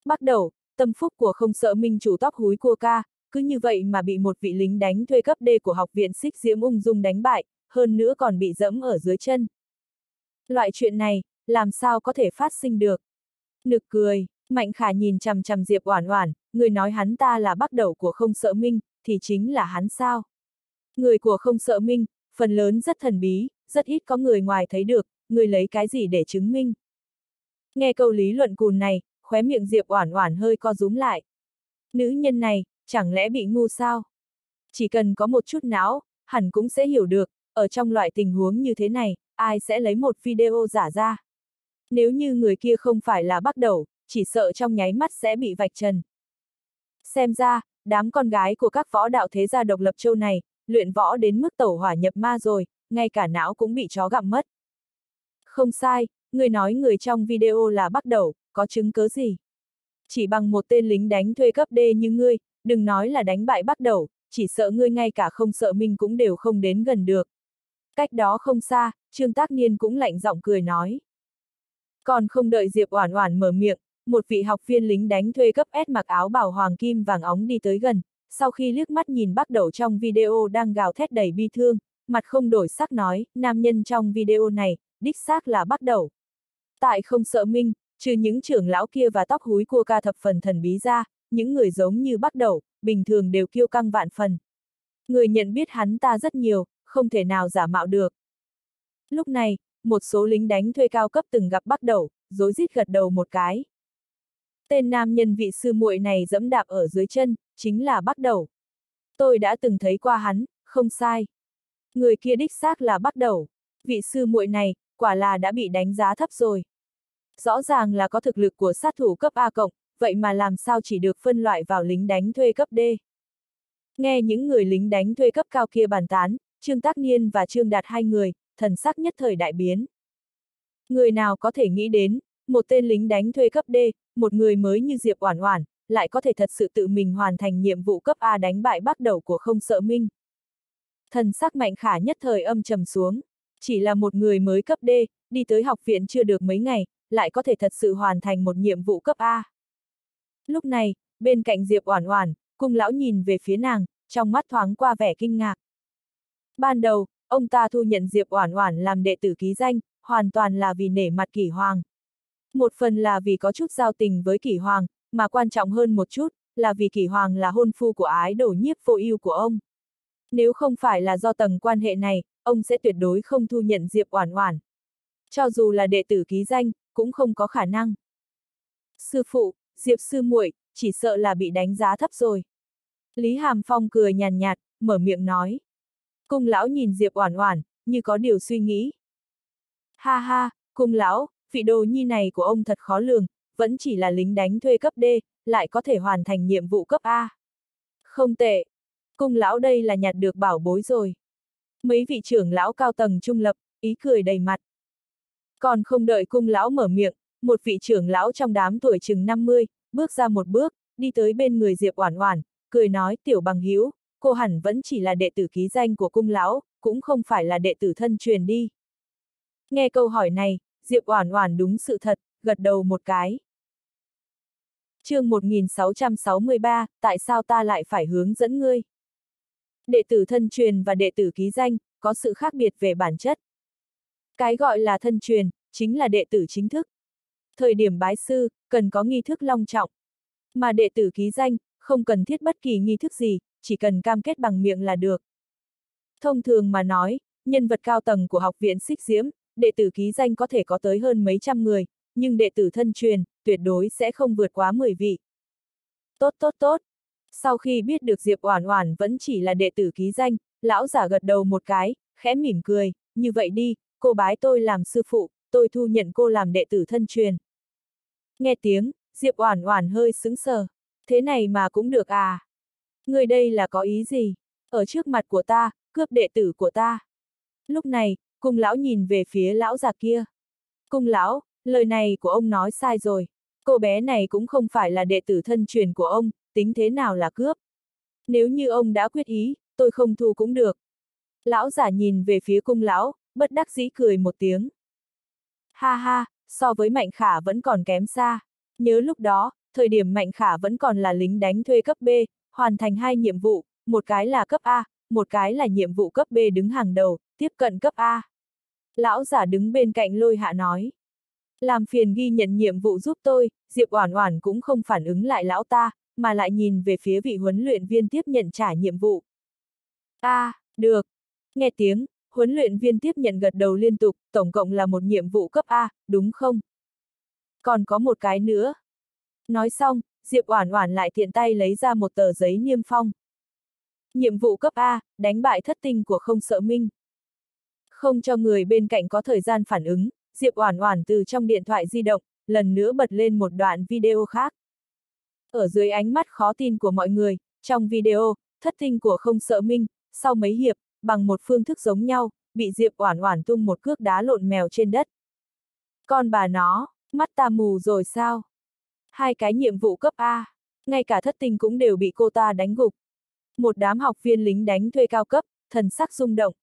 A: Bắt đầu, tâm phúc của không sợ minh chủ tóc húi cua ca, cứ như vậy mà bị một vị lính đánh thuê cấp D của học viện xích diễm ung dung đánh bại, hơn nữa còn bị dẫm ở dưới chân. Loại chuyện này, làm sao có thể phát sinh được? Nực cười, Mạnh Khả nhìn chằm chằm Diệp Oản Oản, người nói hắn ta là bắt đầu của không sợ minh, thì chính là hắn sao? Người của không sợ minh, phần lớn rất thần bí, rất ít có người ngoài thấy được, người lấy cái gì để chứng minh? Nghe câu lý luận cùn này, khóe miệng Diệp Oản Oản hơi co rúm lại. Nữ nhân này, chẳng lẽ bị ngu sao? Chỉ cần có một chút não, hẳn cũng sẽ hiểu được, ở trong loại tình huống như thế này, ai sẽ lấy một video giả ra. Nếu như người kia không phải là bắt đầu, chỉ sợ trong nháy mắt sẽ bị vạch trần. Xem ra, đám con gái của các võ đạo thế gia độc lập châu này, luyện võ đến mức tẩu hỏa nhập ma rồi, ngay cả não cũng bị chó gặm mất. Không sai, người nói người trong video là bắt đầu, có chứng cớ gì? Chỉ bằng một tên lính đánh thuê cấp D như ngươi, đừng nói là đánh bại bắt đầu, chỉ sợ ngươi ngay cả không sợ mình cũng đều không đến gần được. Cách đó không xa, Trương Tác Niên cũng lạnh giọng cười nói. Còn không đợi Diệp Oản Oản mở miệng, một vị học viên lính đánh thuê cấp S mặc áo bảo hoàng kim vàng óng đi tới gần, sau khi liếc mắt nhìn bắt đầu trong video đang gào thét đầy bi thương, mặt không đổi sắc nói, nam nhân trong video này, đích xác là bắt đầu. Tại không sợ minh, trừ những trưởng lão kia và tóc húi cua ca thập phần thần bí ra, những người giống như bắt đầu, bình thường đều kiêu căng vạn phần. Người nhận biết hắn ta rất nhiều, không thể nào giả mạo được. Lúc này, một số lính đánh thuê cao cấp từng gặp bắt đầu, dối rít gật đầu một cái. Tên nam nhân vị sư muội này dẫm đạp ở dưới chân, chính là bắt đầu. Tôi đã từng thấy qua hắn, không sai. Người kia đích xác là bắt đầu. Vị sư muội này, quả là đã bị đánh giá thấp rồi. Rõ ràng là có thực lực của sát thủ cấp A cộng, vậy mà làm sao chỉ được phân loại vào lính đánh thuê cấp D. Nghe những người lính đánh thuê cấp cao kia bàn tán, Trương Tác Niên và Trương Đạt hai người, thần sắc nhất thời đại biến. Người nào có thể nghĩ đến, một tên lính đánh thuê cấp D, một người mới như Diệp Oản Oản, lại có thể thật sự tự mình hoàn thành nhiệm vụ cấp A đánh bại bắt đầu của không sợ minh. Thần sắc mạnh khả nhất thời âm trầm xuống, chỉ là một người mới cấp D, đi tới học viện chưa được mấy ngày, lại có thể thật sự hoàn thành một nhiệm vụ cấp A. Lúc này, bên cạnh Diệp Oản Oản, cung lão nhìn về phía nàng, trong mắt thoáng qua vẻ kinh ngạc. Ban đầu, ông ta thu nhận Diệp Oản Oản làm đệ tử ký danh, hoàn toàn là vì nể mặt Kỷ Hoàng. Một phần là vì có chút giao tình với Kỷ Hoàng, mà quan trọng hơn một chút, là vì Kỷ Hoàng là hôn phu của ái đổ nhiếp vô ưu của ông. Nếu không phải là do tầng quan hệ này, ông sẽ tuyệt đối không thu nhận Diệp Oản Oản. Cho dù là đệ tử ký danh, cũng không có khả năng. Sư phụ, Diệp sư muội, chỉ sợ là bị đánh giá thấp rồi. Lý Hàm Phong cười nhàn nhạt, mở miệng nói. Cung lão nhìn Diệp Oản Oản, như có điều suy nghĩ. Ha ha, cung lão, vị đồ nhi này của ông thật khó lường, vẫn chỉ là lính đánh thuê cấp D, lại có thể hoàn thành nhiệm vụ cấp A. Không tệ. Cung lão đây là nhặt được bảo bối rồi. Mấy vị trưởng lão cao tầng trung lập, ý cười đầy mặt. Còn không đợi cung lão mở miệng, một vị trưởng lão trong đám tuổi chừng 50, bước ra một bước, đi tới bên người Diệp Oản Oản, cười nói tiểu bằng hữu, cô hẳn vẫn chỉ là đệ tử ký danh của cung lão, cũng không phải là đệ tử thân truyền đi. Nghe câu hỏi này, Diệp Oản Oản đúng sự thật, gật đầu một cái. Chương 1663, tại sao ta lại phải hướng dẫn ngươi? Đệ tử thân truyền và đệ tử ký danh, có sự khác biệt về bản chất. Cái gọi là thân truyền, chính là đệ tử chính thức. Thời điểm bái sư, cần có nghi thức long trọng. Mà đệ tử ký danh, không cần thiết bất kỳ nghi thức gì, chỉ cần cam kết bằng miệng là được. Thông thường mà nói, nhân vật cao tầng của học viện xích diễm, đệ tử ký danh có thể có tới hơn mấy trăm người, nhưng đệ tử thân truyền, tuyệt đối sẽ không vượt quá 10 vị. Tốt tốt tốt. Sau khi biết được Diệp Oản Oản vẫn chỉ là đệ tử ký danh, lão giả gật đầu một cái, khẽ mỉm cười, như vậy đi, cô bái tôi làm sư phụ, tôi thu nhận cô làm đệ tử thân truyền. Nghe tiếng, Diệp Oản Oản hơi sững sờ, thế này mà cũng được à? Người đây là có ý gì? Ở trước mặt của ta, cướp đệ tử của ta. Lúc này, cung lão nhìn về phía lão già kia. Cung lão, lời này của ông nói sai rồi. Cô bé này cũng không phải là đệ tử thân truyền của ông, tính thế nào là cướp. Nếu như ông đã quyết ý, tôi không thu cũng được. Lão giả nhìn về phía cung lão, bất đắc dĩ cười một tiếng. Ha ha, so với Mạnh Khả vẫn còn kém xa. Nhớ lúc đó, thời điểm Mạnh Khả vẫn còn là lính đánh thuê cấp B, hoàn thành hai nhiệm vụ, một cái là cấp A, một cái là nhiệm vụ cấp B đứng hàng đầu, tiếp cận cấp A. Lão giả đứng bên cạnh lôi hạ nói. Làm phiền ghi nhận nhiệm vụ giúp tôi, Diệp Oản Oản cũng không phản ứng lại lão ta, mà lại nhìn về phía vị huấn luyện viên tiếp nhận trả nhiệm vụ. A, à, được. Nghe tiếng, huấn luyện viên tiếp nhận gật đầu liên tục, tổng cộng là một nhiệm vụ cấp A, đúng không? Còn có một cái nữa. Nói xong, Diệp Oản Oản lại tiện tay lấy ra một tờ giấy niêm phong. Nhiệm vụ cấp A, đánh bại thất tinh của không sợ minh. Không cho người bên cạnh có thời gian phản ứng, Diệp Oản Oản từ trong điện thoại di động, lần nữa bật lên một đoạn video khác. Ở dưới ánh mắt khó tin của mọi người, trong video, thất tinh của không sợ minh, sau mấy hiệp, bằng một phương thức giống nhau, bị Diệp Oản Oản tung một cước đá lộn mèo trên đất. Con bà nó, mắt ta mù rồi sao? Hai cái nhiệm vụ cấp A, ngay cả thất tinh cũng đều bị cô ta đánh gục. Một đám học viên lính đánh thuê cao cấp, thần sắc rung động.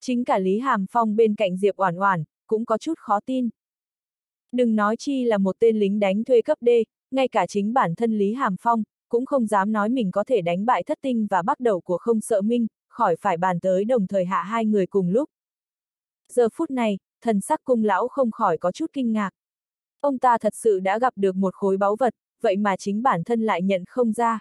A: Chính cả Lý Hàm Phong bên cạnh Diệp Oản Oản, cũng có chút khó tin. Đừng nói chi là một tên lính đánh thuê cấp D, ngay cả chính bản thân Lý Hàm Phong, cũng không dám nói mình có thể đánh bại thất tinh và bắt đầu của không sợ minh, khỏi phải bàn tới đồng thời hạ hai người cùng lúc. Giờ phút này, thần sắc cung lão không khỏi có chút kinh ngạc. Ông ta thật sự đã gặp được một khối báu vật, vậy mà chính bản thân lại nhận không ra.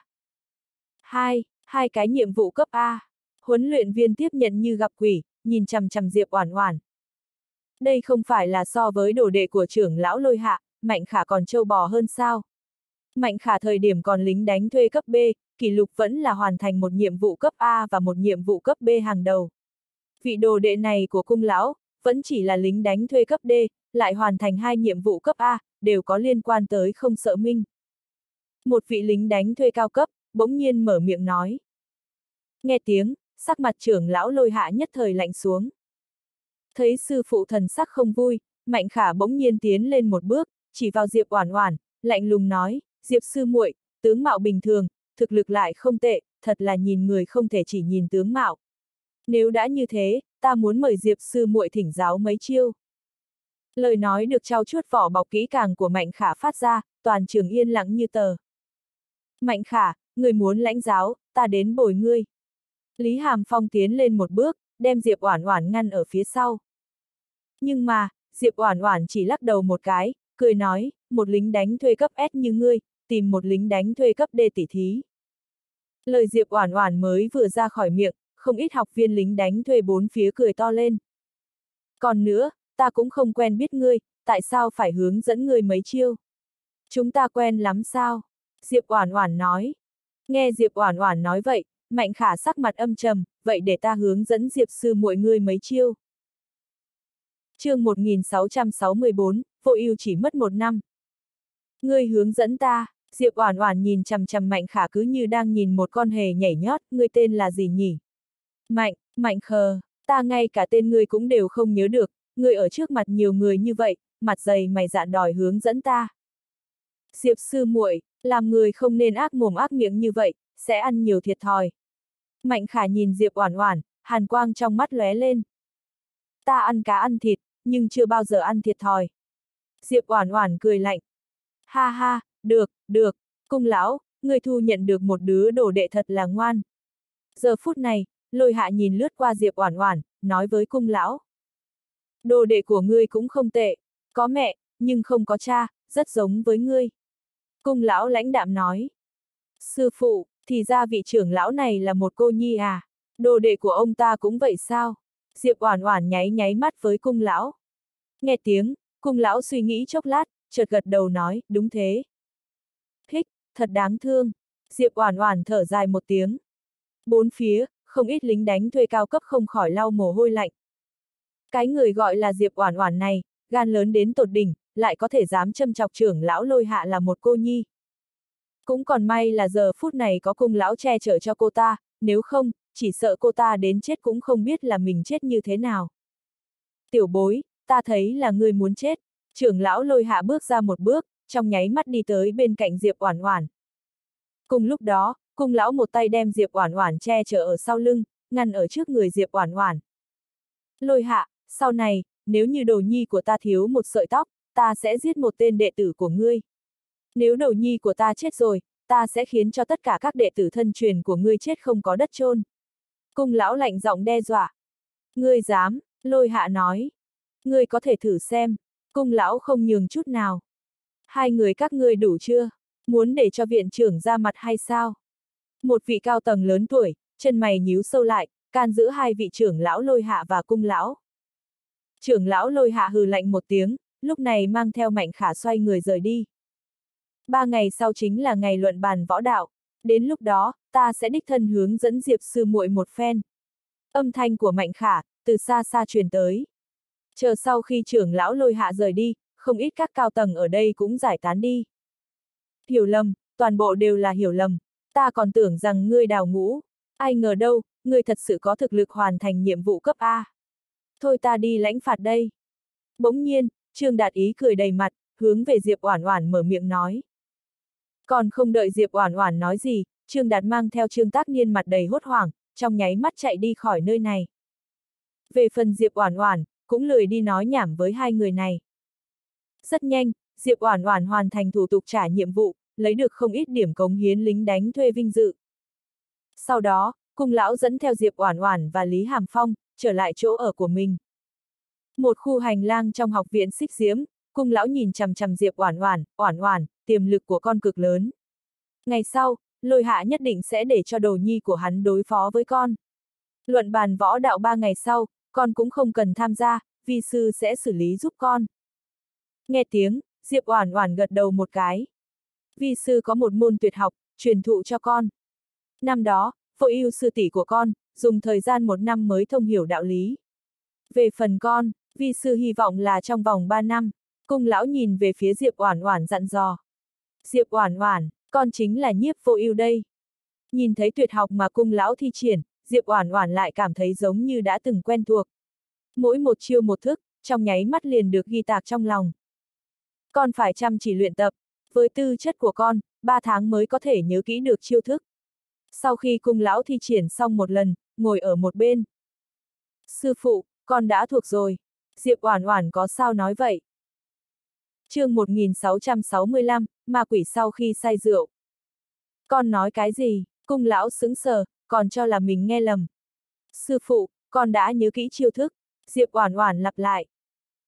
A: Hai, hai cái nhiệm vụ cấp A. Huấn luyện viên tiếp nhận như gặp quỷ, nhìn chằm chằm Diệp Oản Oản. Đây không phải là so với đồ đệ của trưởng lão lôi hạ, Mạnh Khả còn trâu bò hơn sao? Mạnh Khả thời điểm còn lính đánh thuê cấp B, kỷ lục vẫn là hoàn thành một nhiệm vụ cấp A và một nhiệm vụ cấp B hàng đầu. Vị đồ đệ này của cung lão, vẫn chỉ là lính đánh thuê cấp D, lại hoàn thành hai nhiệm vụ cấp A, đều có liên quan tới không sợ minh. Một vị lính đánh thuê cao cấp, bỗng nhiên mở miệng nói. Nghe tiếng, sắc mặt trưởng lão lôi hạ nhất thời lạnh xuống. Thấy sư phụ thần sắc không vui, Mạnh Khả bỗng nhiên tiến lên một bước, chỉ vào Diệp Oản Oản, lạnh lùng nói, Diệp sư muội, tướng mạo bình thường, thực lực lại không tệ, thật là nhìn người không thể chỉ nhìn tướng mạo. Nếu đã như thế, ta muốn mời Diệp sư muội thỉnh giáo mấy chiêu. Lời nói được trao chuốt vỏ bọc kỹ càng của Mạnh Khả phát ra, toàn trường yên lặng như tờ. Mạnh Khả, người muốn lãnh giáo, ta đến bồi ngươi. Lý Hàm Phong tiến lên một bước, đem Diệp Oản Oản ngăn ở phía sau. Nhưng mà, Diệp Oản Oản chỉ lắc đầu một cái, cười nói, một lính đánh thuê cấp S như ngươi, tìm một lính đánh thuê cấp D tỷ thí. Lời Diệp Oản Oản mới vừa ra khỏi miệng, không ít học viên lính đánh thuê bốn phía cười to lên. Còn nữa, ta cũng không quen biết ngươi, tại sao phải hướng dẫn ngươi mấy chiêu? Chúng ta quen lắm sao? Diệp Oản Oản nói. Nghe Diệp Oản Oản nói vậy, Mạnh Khả sắc mặt âm trầm, vậy để ta hướng dẫn Diệp sư muội ngươi mấy chiêu. Chương 1664, vô ưu chỉ mất một năm. Ngươi hướng dẫn ta, Diệp Oản Oản nhìn chằm chằm Mạnh Khả cứ như đang nhìn một con hề nhảy nhót, ngươi tên là gì nhỉ? Mạnh, Mạnh Khờ, ta ngay cả tên ngươi cũng đều không nhớ được, ngươi ở trước mặt nhiều người như vậy, mặt dày mày dạn đòi hướng dẫn ta. Diệp sư muội, làm người không nên ác mồm ác miệng như vậy, sẽ ăn nhiều thiệt thòi. Mạnh Khả nhìn Diệp Oản Oản, hàn quang trong mắt lóe lên. Ta ăn cá ăn thịt, nhưng chưa bao giờ ăn thiệt thòi. Diệp Oản Oản cười lạnh. Ha ha, được, được, cung lão, người thu nhận được một đứa đồ đệ thật là ngoan. Giờ phút này, lôi hạ nhìn lướt qua Diệp Oản Oản, nói với cung lão. Đồ đệ của ngươi cũng không tệ, có mẹ, nhưng không có cha, rất giống với ngươi. Cung lão lãnh đạm nói. Sư phụ, thì ra vị trưởng lão này là một cô nhi à? Đồ đệ của ông ta cũng vậy sao? Diệp Oản Oản nháy nháy mắt với cung lão. Nghe tiếng, cung lão suy nghĩ chốc lát, chợt gật đầu nói, đúng thế. Hích, thật đáng thương. Diệp Oản Oản thở dài một tiếng. Bốn phía, không ít lính đánh thuê cao cấp không khỏi lau mồ hôi lạnh. Cái người gọi là Diệp Oản Oản này, gan lớn đến tột đỉnh, lại có thể dám châm chọc trưởng lão lôi hạ là một cô nhi. Cũng còn may là giờ phút này có cung lão che chở cho cô ta, nếu không, chỉ sợ cô ta đến chết cũng không biết là mình chết như thế nào. Tiểu bối, ta thấy là ngươi muốn chết. Trưởng lão lôi hạ bước ra một bước, trong nháy mắt đi tới bên cạnh Diệp Oản Oản. Cùng lúc đó, cung lão một tay đem Diệp Oản Oản che chở ở sau lưng, ngăn ở trước người Diệp Oản Oản. Lôi hạ, sau này, nếu như đồ nhi của ta thiếu một sợi tóc, ta sẽ giết một tên đệ tử của ngươi. Nếu Đồ nhi của ta chết rồi, ta sẽ khiến cho tất cả các đệ tử thân truyền của ngươi chết không có đất chôn. Cung lão lạnh giọng đe dọa. Ngươi dám, lôi hạ nói. Ngươi có thể thử xem, cung lão không nhường chút nào. Hai người các ngươi đủ chưa? Muốn để cho viện trưởng ra mặt hay sao? Một vị cao tầng lớn tuổi, chân mày nhíu sâu lại, can giữ hai vị trưởng lão lôi hạ và cung lão. Trưởng lão lôi hạ hừ lạnh một tiếng, lúc này mang theo mạnh khả xoay người rời đi. Ba ngày sau chính là ngày luận bàn võ đạo, đến lúc đó, ta sẽ đích thân hướng dẫn Diệp sư muội một phen. Âm thanh của Mạnh Khả, từ xa xa truyền tới. Chờ sau khi trưởng lão lôi hạ rời đi, không ít các cao tầng ở đây cũng giải tán đi. Hiểu lầm, toàn bộ đều là hiểu lầm, ta còn tưởng rằng ngươi đào ngũ, ai ngờ đâu, ngươi thật sự có thực lực hoàn thành nhiệm vụ cấp A. Thôi ta đi lãnh phạt đây. Bỗng nhiên, Trương Đạt Ý cười đầy mặt, hướng về Diệp Oản Oản mở miệng nói. Còn không đợi Diệp Oản Oản nói gì, Trương Đạt mang theo Trương Tác Niên mặt đầy hốt hoảng, trong nháy mắt chạy đi khỏi nơi này. Về phần Diệp Oản Oản, cũng lười đi nói nhảm với hai người này. Rất nhanh, Diệp Oản Oản hoàn thành thủ tục trả nhiệm vụ, lấy được không ít điểm cống hiến lính đánh thuê vinh dự. Sau đó, cung lão dẫn theo Diệp Oản Oản và Lý Hàm Phong, trở lại chỗ ở của mình. Một khu hành lang trong học viện xích diễm, cung lão nhìn chằm chằm Diệp Oản Oản, Oản Oản, tiềm lực của con cực lớn. Ngày sau, lôi hạ nhất định sẽ để cho đồ nhi của hắn đối phó với con. Luận bàn võ đạo ba ngày sau, con cũng không cần tham gia, vi sư sẽ xử lý giúp con. Nghe tiếng, Diệp Oản Oản gật đầu một cái. Vi sư có một môn tuyệt học, truyền thụ cho con. Năm đó, phụ yêu sư tỷ của con, dùng thời gian một năm mới thông hiểu đạo lý. Về phần con, vi sư hy vọng là trong vòng ba năm, cung lão nhìn về phía Diệp Oản Oản dặn dò. Diệp Oản Oản, con chính là nhiếp vô ưu đây. Nhìn thấy tuyệt học mà cung lão thi triển, Diệp Oản Oản lại cảm thấy giống như đã từng quen thuộc. Mỗi một chiêu một thức, trong nháy mắt liền được ghi tạc trong lòng. Con phải chăm chỉ luyện tập, với tư chất của con, ba tháng mới có thể nhớ kỹ được chiêu thức. Sau khi cung lão thi triển xong một lần, ngồi ở một bên. Sư phụ, con đã thuộc rồi. Diệp Oản Oản có sao nói vậy? Chương 1665, ma quỷ sau khi say rượu. Con nói cái gì? Cung lão sững sờ, còn cho là mình nghe lầm. Sư phụ, con đã nhớ kỹ chiêu thức. Diệp Oản Oản lặp lại.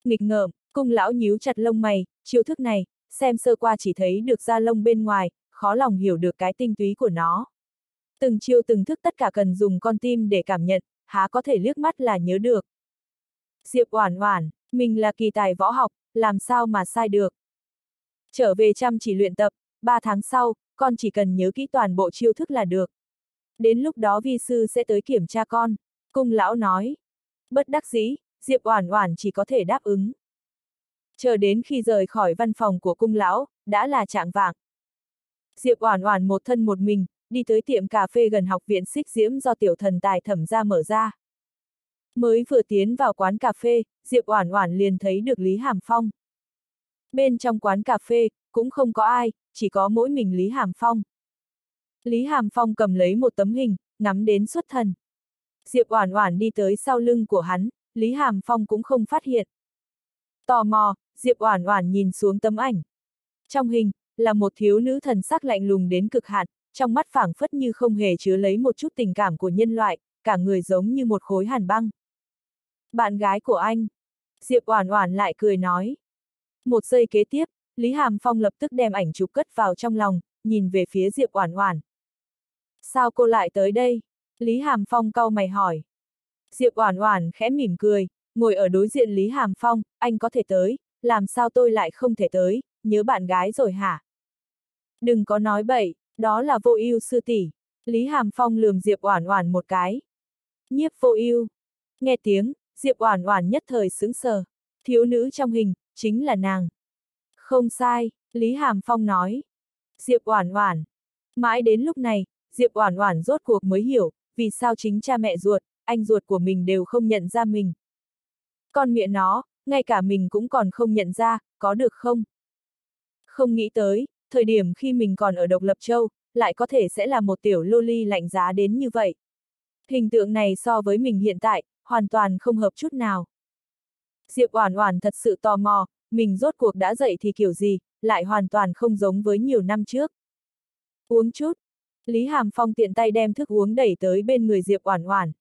A: Nghịch ngợm, cung lão nhíu chặt lông mày, chiêu thức này, xem sơ qua chỉ thấy được da lông bên ngoài, khó lòng hiểu được cái tinh túy của nó. Từng chiêu từng thức tất cả cần dùng con tim để cảm nhận, há có thể liếc mắt là nhớ được. Diệp Oản Oản, mình là kỳ tài võ học, làm sao mà sai được. Trở về chăm chỉ luyện tập, ba tháng sau, con chỉ cần nhớ kỹ toàn bộ chiêu thức là được. Đến lúc đó vi sư sẽ tới kiểm tra con, cung lão nói. Bất đắc dĩ, Diệp Oản Oản chỉ có thể đáp ứng. Chờ đến khi rời khỏi văn phòng của cung lão, đã là trạng vạng. Diệp Oản Oản một thân một mình, đi tới tiệm cà phê gần học viện xích diễm do tiểu thần tài thẩm ra mở ra. Mới vừa tiến vào quán cà phê, Diệp Oản Oản liền thấy được Lý Hàm Phong. Bên trong quán cà phê, cũng không có ai, chỉ có mỗi mình Lý Hàm Phong. Lý Hàm Phong cầm lấy một tấm hình, ngắm đến xuất thần. Diệp Oản Oản đi tới sau lưng của hắn, Lý Hàm Phong cũng không phát hiện. Tò mò, Diệp Oản Oản nhìn xuống tấm ảnh. Trong hình, là một thiếu nữ thần sắc lạnh lùng đến cực hạn, trong mắt phảng phất như không hề chứa lấy một chút tình cảm của nhân loại, cả người giống như một khối hàn băng. Bạn gái của anh. Diệp Oản Oản lại cười nói. Một giây kế tiếp, Lý Hàm Phong lập tức đem ảnh chụp cất vào trong lòng, nhìn về phía Diệp Oản Oản. Sao cô lại tới đây? Lý Hàm Phong cau mày hỏi. Diệp Oản Oản khẽ mỉm cười, ngồi ở đối diện Lý Hàm Phong, anh có thể tới, làm sao tôi lại không thể tới, nhớ bạn gái rồi hả? Đừng có nói bậy, đó là vô ưu sư tỷ. Lý Hàm Phong lườm Diệp Oản Oản một cái. Nhiếp vô ưu. Nghe tiếng, Diệp Oản Oản nhất thời sững sờ. Thiếu nữ trong hình, chính là nàng. Không sai, Lý Hàm Phong nói. Diệp Oản Oản. Mãi đến lúc này, Diệp Oản Oản rốt cuộc mới hiểu, vì sao chính cha mẹ ruột, anh ruột của mình đều không nhận ra mình. Con mẹ nó, ngay cả mình cũng còn không nhận ra, có được không? Không nghĩ tới, thời điểm khi mình còn ở độc lập châu, lại có thể sẽ là một tiểu loli lạnh giá đến như vậy. Hình tượng này so với mình hiện tại, hoàn toàn không hợp chút nào. Diệp Oản Oản thật sự tò mò, mình rốt cuộc đã dậy thì kiểu gì, lại hoàn toàn không giống với nhiều năm trước. Uống chút. Lý Hàm Phong tiện tay đem thức uống đẩy tới bên người Diệp Oản Oản.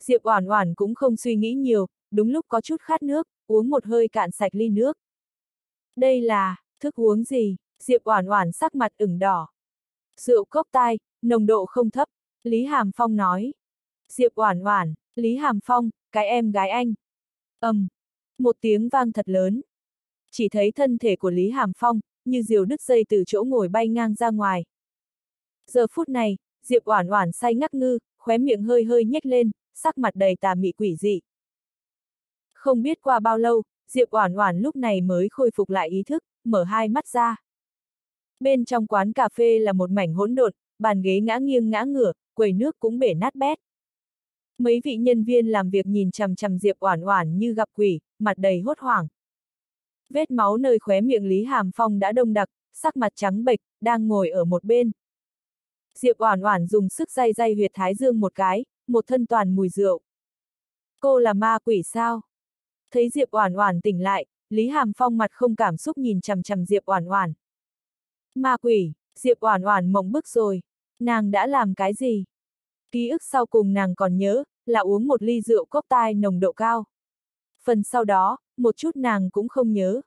A: Diệp Oản Oản cũng không suy nghĩ nhiều, đúng lúc có chút khát nước, uống một hơi cạn sạch ly nước. Đây là, thức uống gì? Diệp Oản Oản sắc mặt ửng đỏ. Rượu cốc tai, nồng độ không thấp, Lý Hàm Phong nói. Diệp Oản Oản, Lý Hàm Phong, cái em gái anh. Ầm, um, một tiếng vang thật lớn. Chỉ thấy thân thể của Lý Hàm Phong, như diều đứt dây từ chỗ ngồi bay ngang ra ngoài. Giờ phút này, Diệp Oản Oản say ngắc ngư, khóe miệng hơi hơi nhếch lên, sắc mặt đầy tà mị quỷ dị. Không biết qua bao lâu, Diệp Oản Oản lúc này mới khôi phục lại ý thức, mở hai mắt ra. Bên trong quán cà phê là một mảnh hỗn độn, bàn ghế ngã nghiêng ngã ngửa, quầy nước cũng bể nát bét. Mấy vị nhân viên làm việc nhìn chằm chằm Diệp Oản Oản như gặp quỷ, mặt đầy hốt hoảng. Vết máu nơi khóe miệng Lý Hàm Phong đã đông đặc, sắc mặt trắng bệch, đang ngồi ở một bên. Diệp Oản Oản dùng sức day day huyệt thái dương một cái, một thân toàn mùi rượu. Cô là ma quỷ sao? Thấy Diệp Oản Oản tỉnh lại, Lý Hàm Phong mặt không cảm xúc nhìn chằm chằm Diệp Oản Oản. Ma quỷ, Diệp Oản Oản mộng bức rồi, nàng đã làm cái gì? Ký ức sau cùng nàng còn nhớ, là uống một ly rượu cốc tai nồng độ cao. Phần sau đó, một chút nàng cũng không nhớ.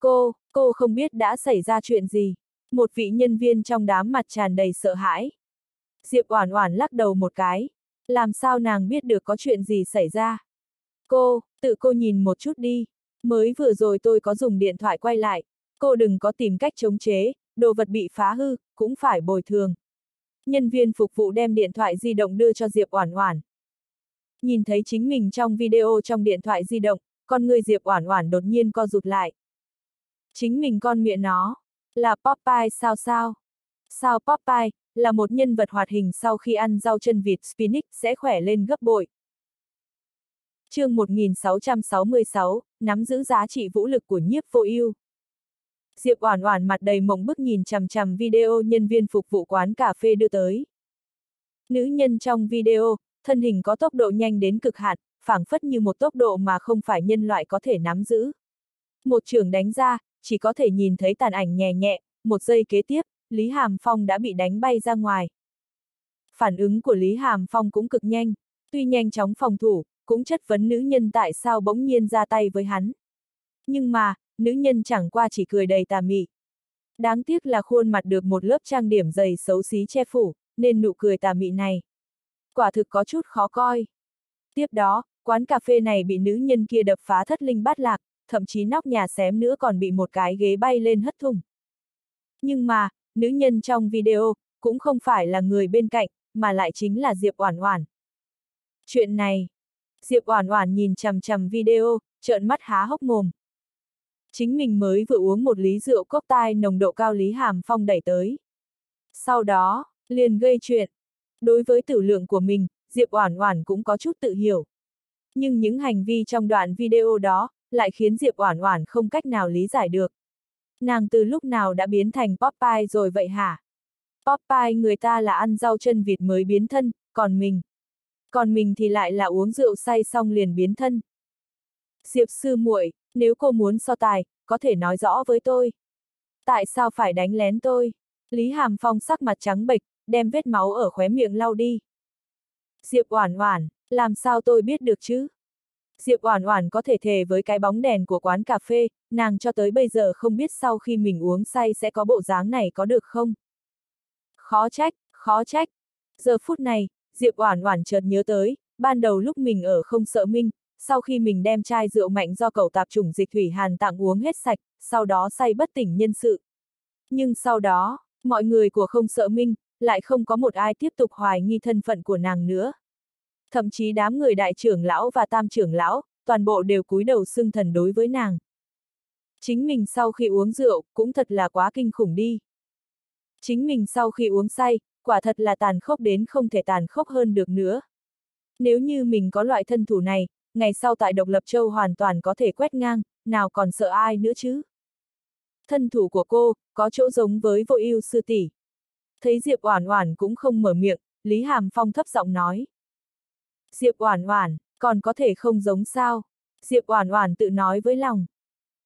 A: Cô, cô không biết đã xảy ra chuyện gì. Một vị nhân viên trong đám mặt tràn đầy sợ hãi. Diệp Oản Oản lắc đầu một cái. Làm sao nàng biết được có chuyện gì xảy ra? Cô, tự cô nhìn một chút đi. Mới vừa rồi tôi có dùng điện thoại quay lại. Cô đừng có tìm cách chống chế, đồ vật bị phá hư, cũng phải bồi thường. Nhân viên phục vụ đem điện thoại di động đưa cho Diệp Oản Oản. Nhìn thấy chính mình trong video trong điện thoại di động, con người Diệp Oản Oản đột nhiên co rụt lại. Chính mình con miệng nó, là Popeye sao sao? Sao Popeye, là một nhân vật hoạt hình sau khi ăn rau chân vịt spinach sẽ khỏe lên gấp bội chương 1666, nắm giữ giá trị vũ lực của nhiếp vô ưu. Diệp Oản Oản mặt đầy mộng bức nhìn chằm chằm video nhân viên phục vụ quán cà phê đưa tới. Nữ nhân trong video, thân hình có tốc độ nhanh đến cực hạn, phảng phất như một tốc độ mà không phải nhân loại có thể nắm giữ. Một trường đánh ra, chỉ có thể nhìn thấy tàn ảnh nhẹ nhẹ, một giây kế tiếp, Lý Hàm Phong đã bị đánh bay ra ngoài. Phản ứng của Lý Hàm Phong cũng cực nhanh, tuy nhanh chóng phòng thủ, cũng chất vấn nữ nhân tại sao bỗng nhiên ra tay với hắn. Nhưng mà, nữ nhân chẳng qua chỉ cười đầy tà mị. Đáng tiếc là khuôn mặt được một lớp trang điểm dày xấu xí che phủ, nên nụ cười tà mị này. Quả thực có chút khó coi. Tiếp đó, quán cà phê này bị nữ nhân kia đập phá thất linh bát lạc, thậm chí nóc nhà xém nữa còn bị một cái ghế bay lên hất thùng. Nhưng mà, nữ nhân trong video, cũng không phải là người bên cạnh, mà lại chính là Diệp Oản Oản. Chuyện này, Diệp Oản Oản nhìn chằm chằm video, trợn mắt há hốc mồm. Chính mình mới vừa uống một lý rượu cốc tai nồng độ cao Lý Hàm Phong đẩy tới. Sau đó, liền gây chuyện. Đối với tử lượng của mình, Diệp Oản Oản cũng có chút tự hiểu. Nhưng những hành vi trong đoạn video đó, lại khiến Diệp Oản Oản không cách nào lý giải được. Nàng từ lúc nào đã biến thành Popeye rồi vậy hả? Popeye người ta là ăn rau chân vịt mới biến thân, còn mình. Còn mình thì lại là uống rượu say xong liền biến thân. Diệp sư muội, nếu cô muốn so tài, có thể nói rõ với tôi. Tại sao phải đánh lén tôi? Lý Hàm Phong sắc mặt trắng bệch, đem vết máu ở khóe miệng lau đi. Diệp Oản Oản, làm sao tôi biết được chứ? Diệp Oản Oản có thể thề với cái bóng đèn của quán cà phê, nàng cho tới bây giờ không biết sau khi mình uống say sẽ có bộ dáng này có được không? Khó trách, khó trách. Giờ phút này, Diệp Oản Oản chợt nhớ tới, ban đầu lúc mình ở không sợ minh, sau khi mình đem chai rượu mạnh do cầu tạp chủng dịch thủy hàn tặng uống hết sạch, sau đó say bất tỉnh nhân sự. Nhưng sau đó, mọi người của không sợ minh, lại không có một ai tiếp tục hoài nghi thân phận của nàng nữa. Thậm chí đám người đại trưởng lão và tam trưởng lão, toàn bộ đều cúi đầu xưng thần đối với nàng. Chính mình sau khi uống rượu, cũng thật là quá kinh khủng đi. Chính mình sau khi uống say, quả thật là tàn khốc đến không thể tàn khốc hơn được nữa. Nếu như mình có loại thân thủ này, ngày sau tại Độc Lập Châu hoàn toàn có thể quét ngang, nào còn sợ ai nữa chứ? Thân thủ của cô, có chỗ giống với vô ưu sư tỷ. Thấy Diệp Oản Oản cũng không mở miệng, Lý Hàm Phong thấp giọng nói. Diệp Oản Oản, còn có thể không giống sao? Diệp Oản Oản tự nói với lòng.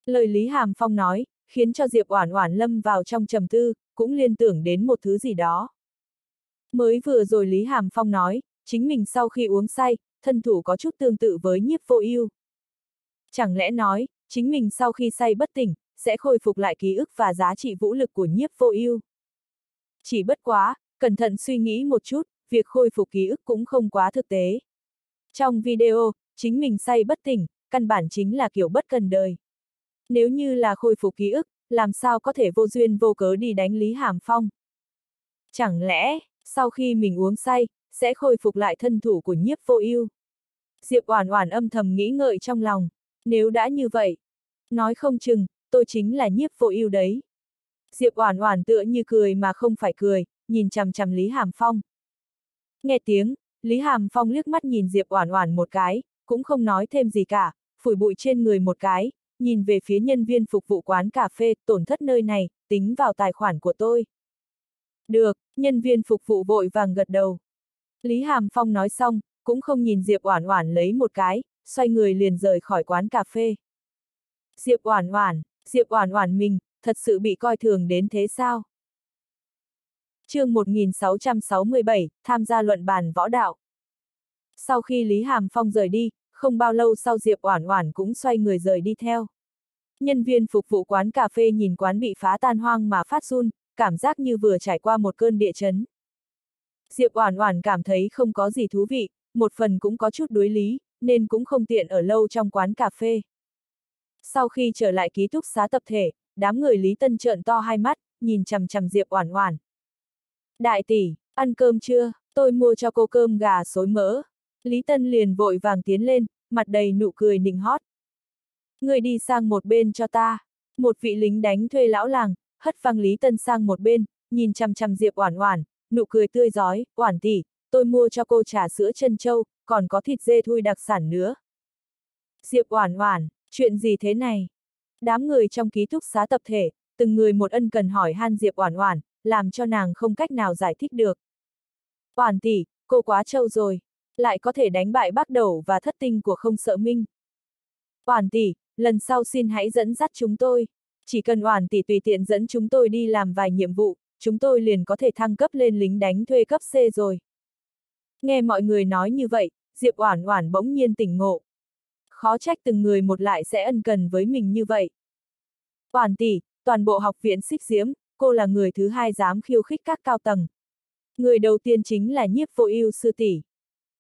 A: Lời Lý Hàm Phong nói, khiến cho Diệp Oản Oản lâm vào trong trầm tư, cũng liên tưởng đến một thứ gì đó. Mới vừa rồi Lý Hàm Phong nói, chính mình sau khi uống say, thân thủ có chút tương tự với nhiếp vô ưu. Chẳng lẽ nói, chính mình sau khi say bất tỉnh, sẽ khôi phục lại ký ức và giá trị vũ lực của nhiếp vô ưu. Chỉ bất quá, cẩn thận suy nghĩ một chút, việc khôi phục ký ức cũng không quá thực tế. Trong video, chính mình say bất tỉnh, căn bản chính là kiểu bất cần đời. Nếu như là khôi phục ký ức, làm sao có thể vô duyên vô cớ đi đánh Lý Hàm Phong? Chẳng lẽ, sau khi mình uống say, sẽ khôi phục lại thân thủ của nhiếp vô ưu. Diệp Oản Oản âm thầm nghĩ ngợi trong lòng, nếu đã như vậy, nói không chừng, tôi chính là nhiếp vô ưu đấy. Diệp Oản Oản tựa như cười mà không phải cười, nhìn chằm chằm Lý Hàm Phong. Nghe tiếng, Lý Hàm Phong liếc mắt nhìn Diệp Oản Oản một cái, cũng không nói thêm gì cả, phủi bụi trên người một cái, nhìn về phía nhân viên phục vụ quán cà phê, tổn thất nơi này, tính vào tài khoản của tôi. Được, nhân viên phục vụ vội vàng gật đầu. Lý Hàm Phong nói xong, cũng không nhìn Diệp Oản Oản lấy một cái, xoay người liền rời khỏi quán cà phê. Diệp Oản Oản, Diệp Oản Oản mình, thật sự bị coi thường đến thế sao? Chương 1667, tham gia luận bàn võ đạo. Sau khi Lý Hàm Phong rời đi, không bao lâu sau Diệp Oản Oản cũng xoay người rời đi theo. Nhân viên phục vụ quán cà phê nhìn quán bị phá tan hoang mà phát run, cảm giác như vừa trải qua một cơn địa chấn. Diệp Oản Oản cảm thấy không có gì thú vị, một phần cũng có chút đối lý, nên cũng không tiện ở lâu trong quán cà phê. Sau khi trở lại ký túc xá tập thể, đám người Lý Tân trợn to hai mắt, nhìn chằm chằm Diệp Oản Oản. Đại tỷ, ăn cơm chưa? Tôi mua cho cô cơm gà xối mỡ. Lý Tân liền vội vàng tiến lên, mặt đầy nụ cười nịnh hót. Người đi sang một bên cho ta. Một vị lính đánh thuê lão làng, hất văng Lý Tân sang một bên, nhìn chằm chằm Diệp Oản Oản, nụ cười tươi rói, "Oản tỷ, tôi mua cho cô trà sữa chân châu, còn có thịt dê thui đặc sản nữa." Diệp Oản Oản, chuyện gì thế này? Đám người trong ký túc xá tập thể, từng người một ân cần hỏi han Diệp Oản Oản, làm cho nàng không cách nào giải thích được. Oản tỷ, cô quá trâu rồi, lại có thể đánh bại bác đầu và thất tinh của không sợ minh. Oản tỷ, lần sau xin hãy dẫn dắt chúng tôi. Chỉ cần Oản tỷ tùy tiện dẫn chúng tôi đi làm vài nhiệm vụ, chúng tôi liền có thể thăng cấp lên lính đánh thuê cấp C rồi. Nghe mọi người nói như vậy, Diệp Oản Oản bỗng nhiên tỉnh ngộ. Khó trách từng người một lại sẽ ân cần với mình như vậy. Oản tỷ, toàn bộ học viện xích diễm, cô là người thứ hai dám khiêu khích các cao tầng. Người đầu tiên chính là nhiếp vô ưu sư tỷ.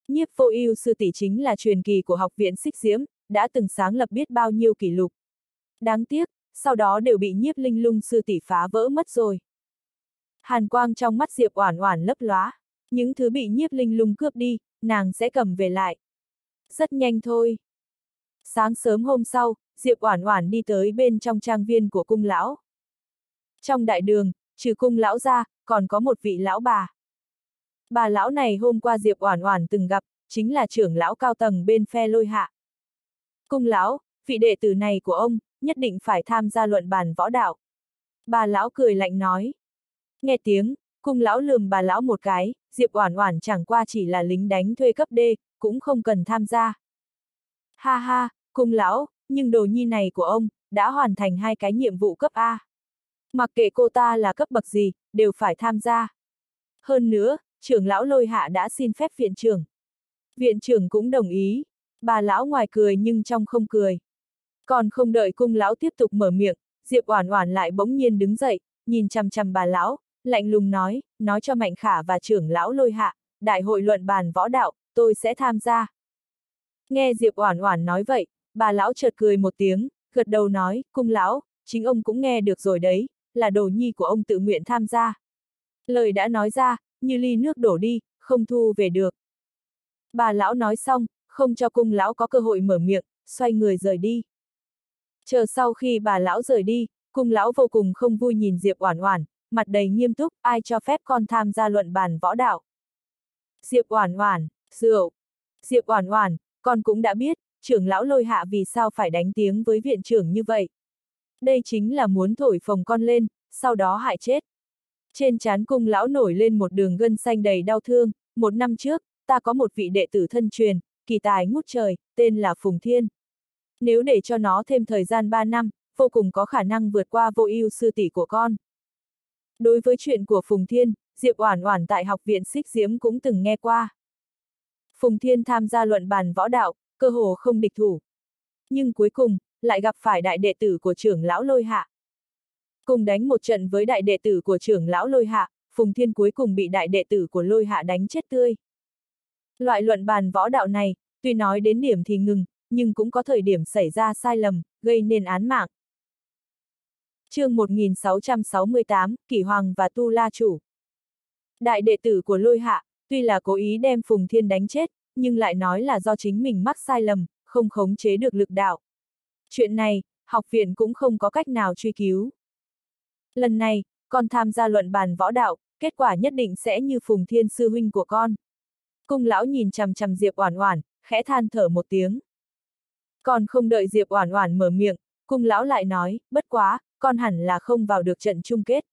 A: Nhiếp vô ưu sư tỷ chính là truyền kỳ của học viện xích diễm, đã từng sáng lập biết bao nhiêu kỷ lục. Đáng tiếc, sau đó đều bị nhiếp linh lung sư tỷ phá vỡ mất rồi. Hàn quang trong mắt Diệp Oản Oản lấp lóa, những thứ bị nhiếp linh lung cướp đi, nàng sẽ cầm về lại. Rất nhanh thôi. Sáng sớm hôm sau, Diệp Oản Oản đi tới bên trong trang viên của cung lão. Trong đại đường, trừ cung lão ra, còn có một vị lão bà. Bà lão này hôm qua Diệp Oản Oản từng gặp, chính là trưởng lão cao tầng bên phe lôi hạ. Cung lão, vị đệ tử này của ông, nhất định phải tham gia luận bàn võ đạo. Bà lão cười lạnh nói. Nghe tiếng, cung lão lườm bà lão một cái, Diệp Oản Oản chẳng qua chỉ là lính đánh thuê cấp D, cũng không cần tham gia. Ha ha, cung lão, nhưng đồ nhi này của ông, đã hoàn thành hai cái nhiệm vụ cấp A. Mặc kệ cô ta là cấp bậc gì, đều phải tham gia. Hơn nữa, trưởng lão lôi hạ đã xin phép viện trưởng. Viện trưởng cũng đồng ý. Bà lão ngoài cười nhưng trong không cười. Còn không đợi cung lão tiếp tục mở miệng, Diệp Oản Oản lại bỗng nhiên đứng dậy, nhìn chằm chằm bà lão, lạnh lùng nói, nói cho Mạnh Khả và trưởng lão lôi hạ, đại hội luận bàn võ đạo, tôi sẽ tham gia. Nghe Diệp Oản Oản nói vậy, bà lão chợt cười một tiếng, gật đầu nói, cung lão, chính ông cũng nghe được rồi đấy, là đồ nhi của ông tự nguyện tham gia. Lời đã nói ra, như ly nước đổ đi, không thu về được. Bà lão nói xong, không cho cung lão có cơ hội mở miệng, xoay người rời đi. Chờ sau khi bà lão rời đi, cung lão vô cùng không vui nhìn Diệp Oản Oản, mặt đầy nghiêm túc, ai cho phép con tham gia luận bàn võ đạo. Diệp Oản Oản, rượu. Diệp Oản Oản, con cũng đã biết, trưởng lão lôi hạ vì sao phải đánh tiếng với viện trưởng như vậy. Đây chính là muốn thổi phồng con lên, sau đó hại chết. Trên trán cung lão nổi lên một đường gân xanh đầy đau thương, một năm trước, ta có một vị đệ tử thân truyền, kỳ tài ngút trời, tên là Phùng Thiên. Nếu để cho nó thêm thời gian 3 năm, vô cùng có khả năng vượt qua vô ưu sư tỷ của con. Đối với chuyện của Phùng Thiên, Diệp Oản Oản tại học viện Xích Diễm cũng từng nghe qua. Phùng Thiên tham gia luận bàn võ đạo, cơ hồ không địch thủ. Nhưng cuối cùng, lại gặp phải đại đệ tử của trưởng lão Lôi Hạ. Cùng đánh một trận với đại đệ tử của trưởng lão Lôi Hạ, Phùng Thiên cuối cùng bị đại đệ tử của Lôi Hạ đánh chết tươi. Loại luận bàn võ đạo này, tuy nói đến điểm thì ngừng, nhưng cũng có thời điểm xảy ra sai lầm, gây nên án mạng. chương 1668, Kỷ Hoàng và Tu La Chủ Đại đệ tử của Lôi Hạ, tuy là cố ý đem Phùng Thiên đánh chết, nhưng lại nói là do chính mình mắc sai lầm, không khống chế được lực đạo. Chuyện này, học viện cũng không có cách nào truy cứu. Lần này, con tham gia luận bàn võ đạo, kết quả nhất định sẽ như Phùng Thiên sư huynh của con. Cung lão nhìn chằm chằm Diệp Oản Oản, khẽ than thở một tiếng. Còn không đợi Diệp Oản Oản mở miệng, cung lão lại nói, bất quá, con hẳn là không vào được trận chung kết.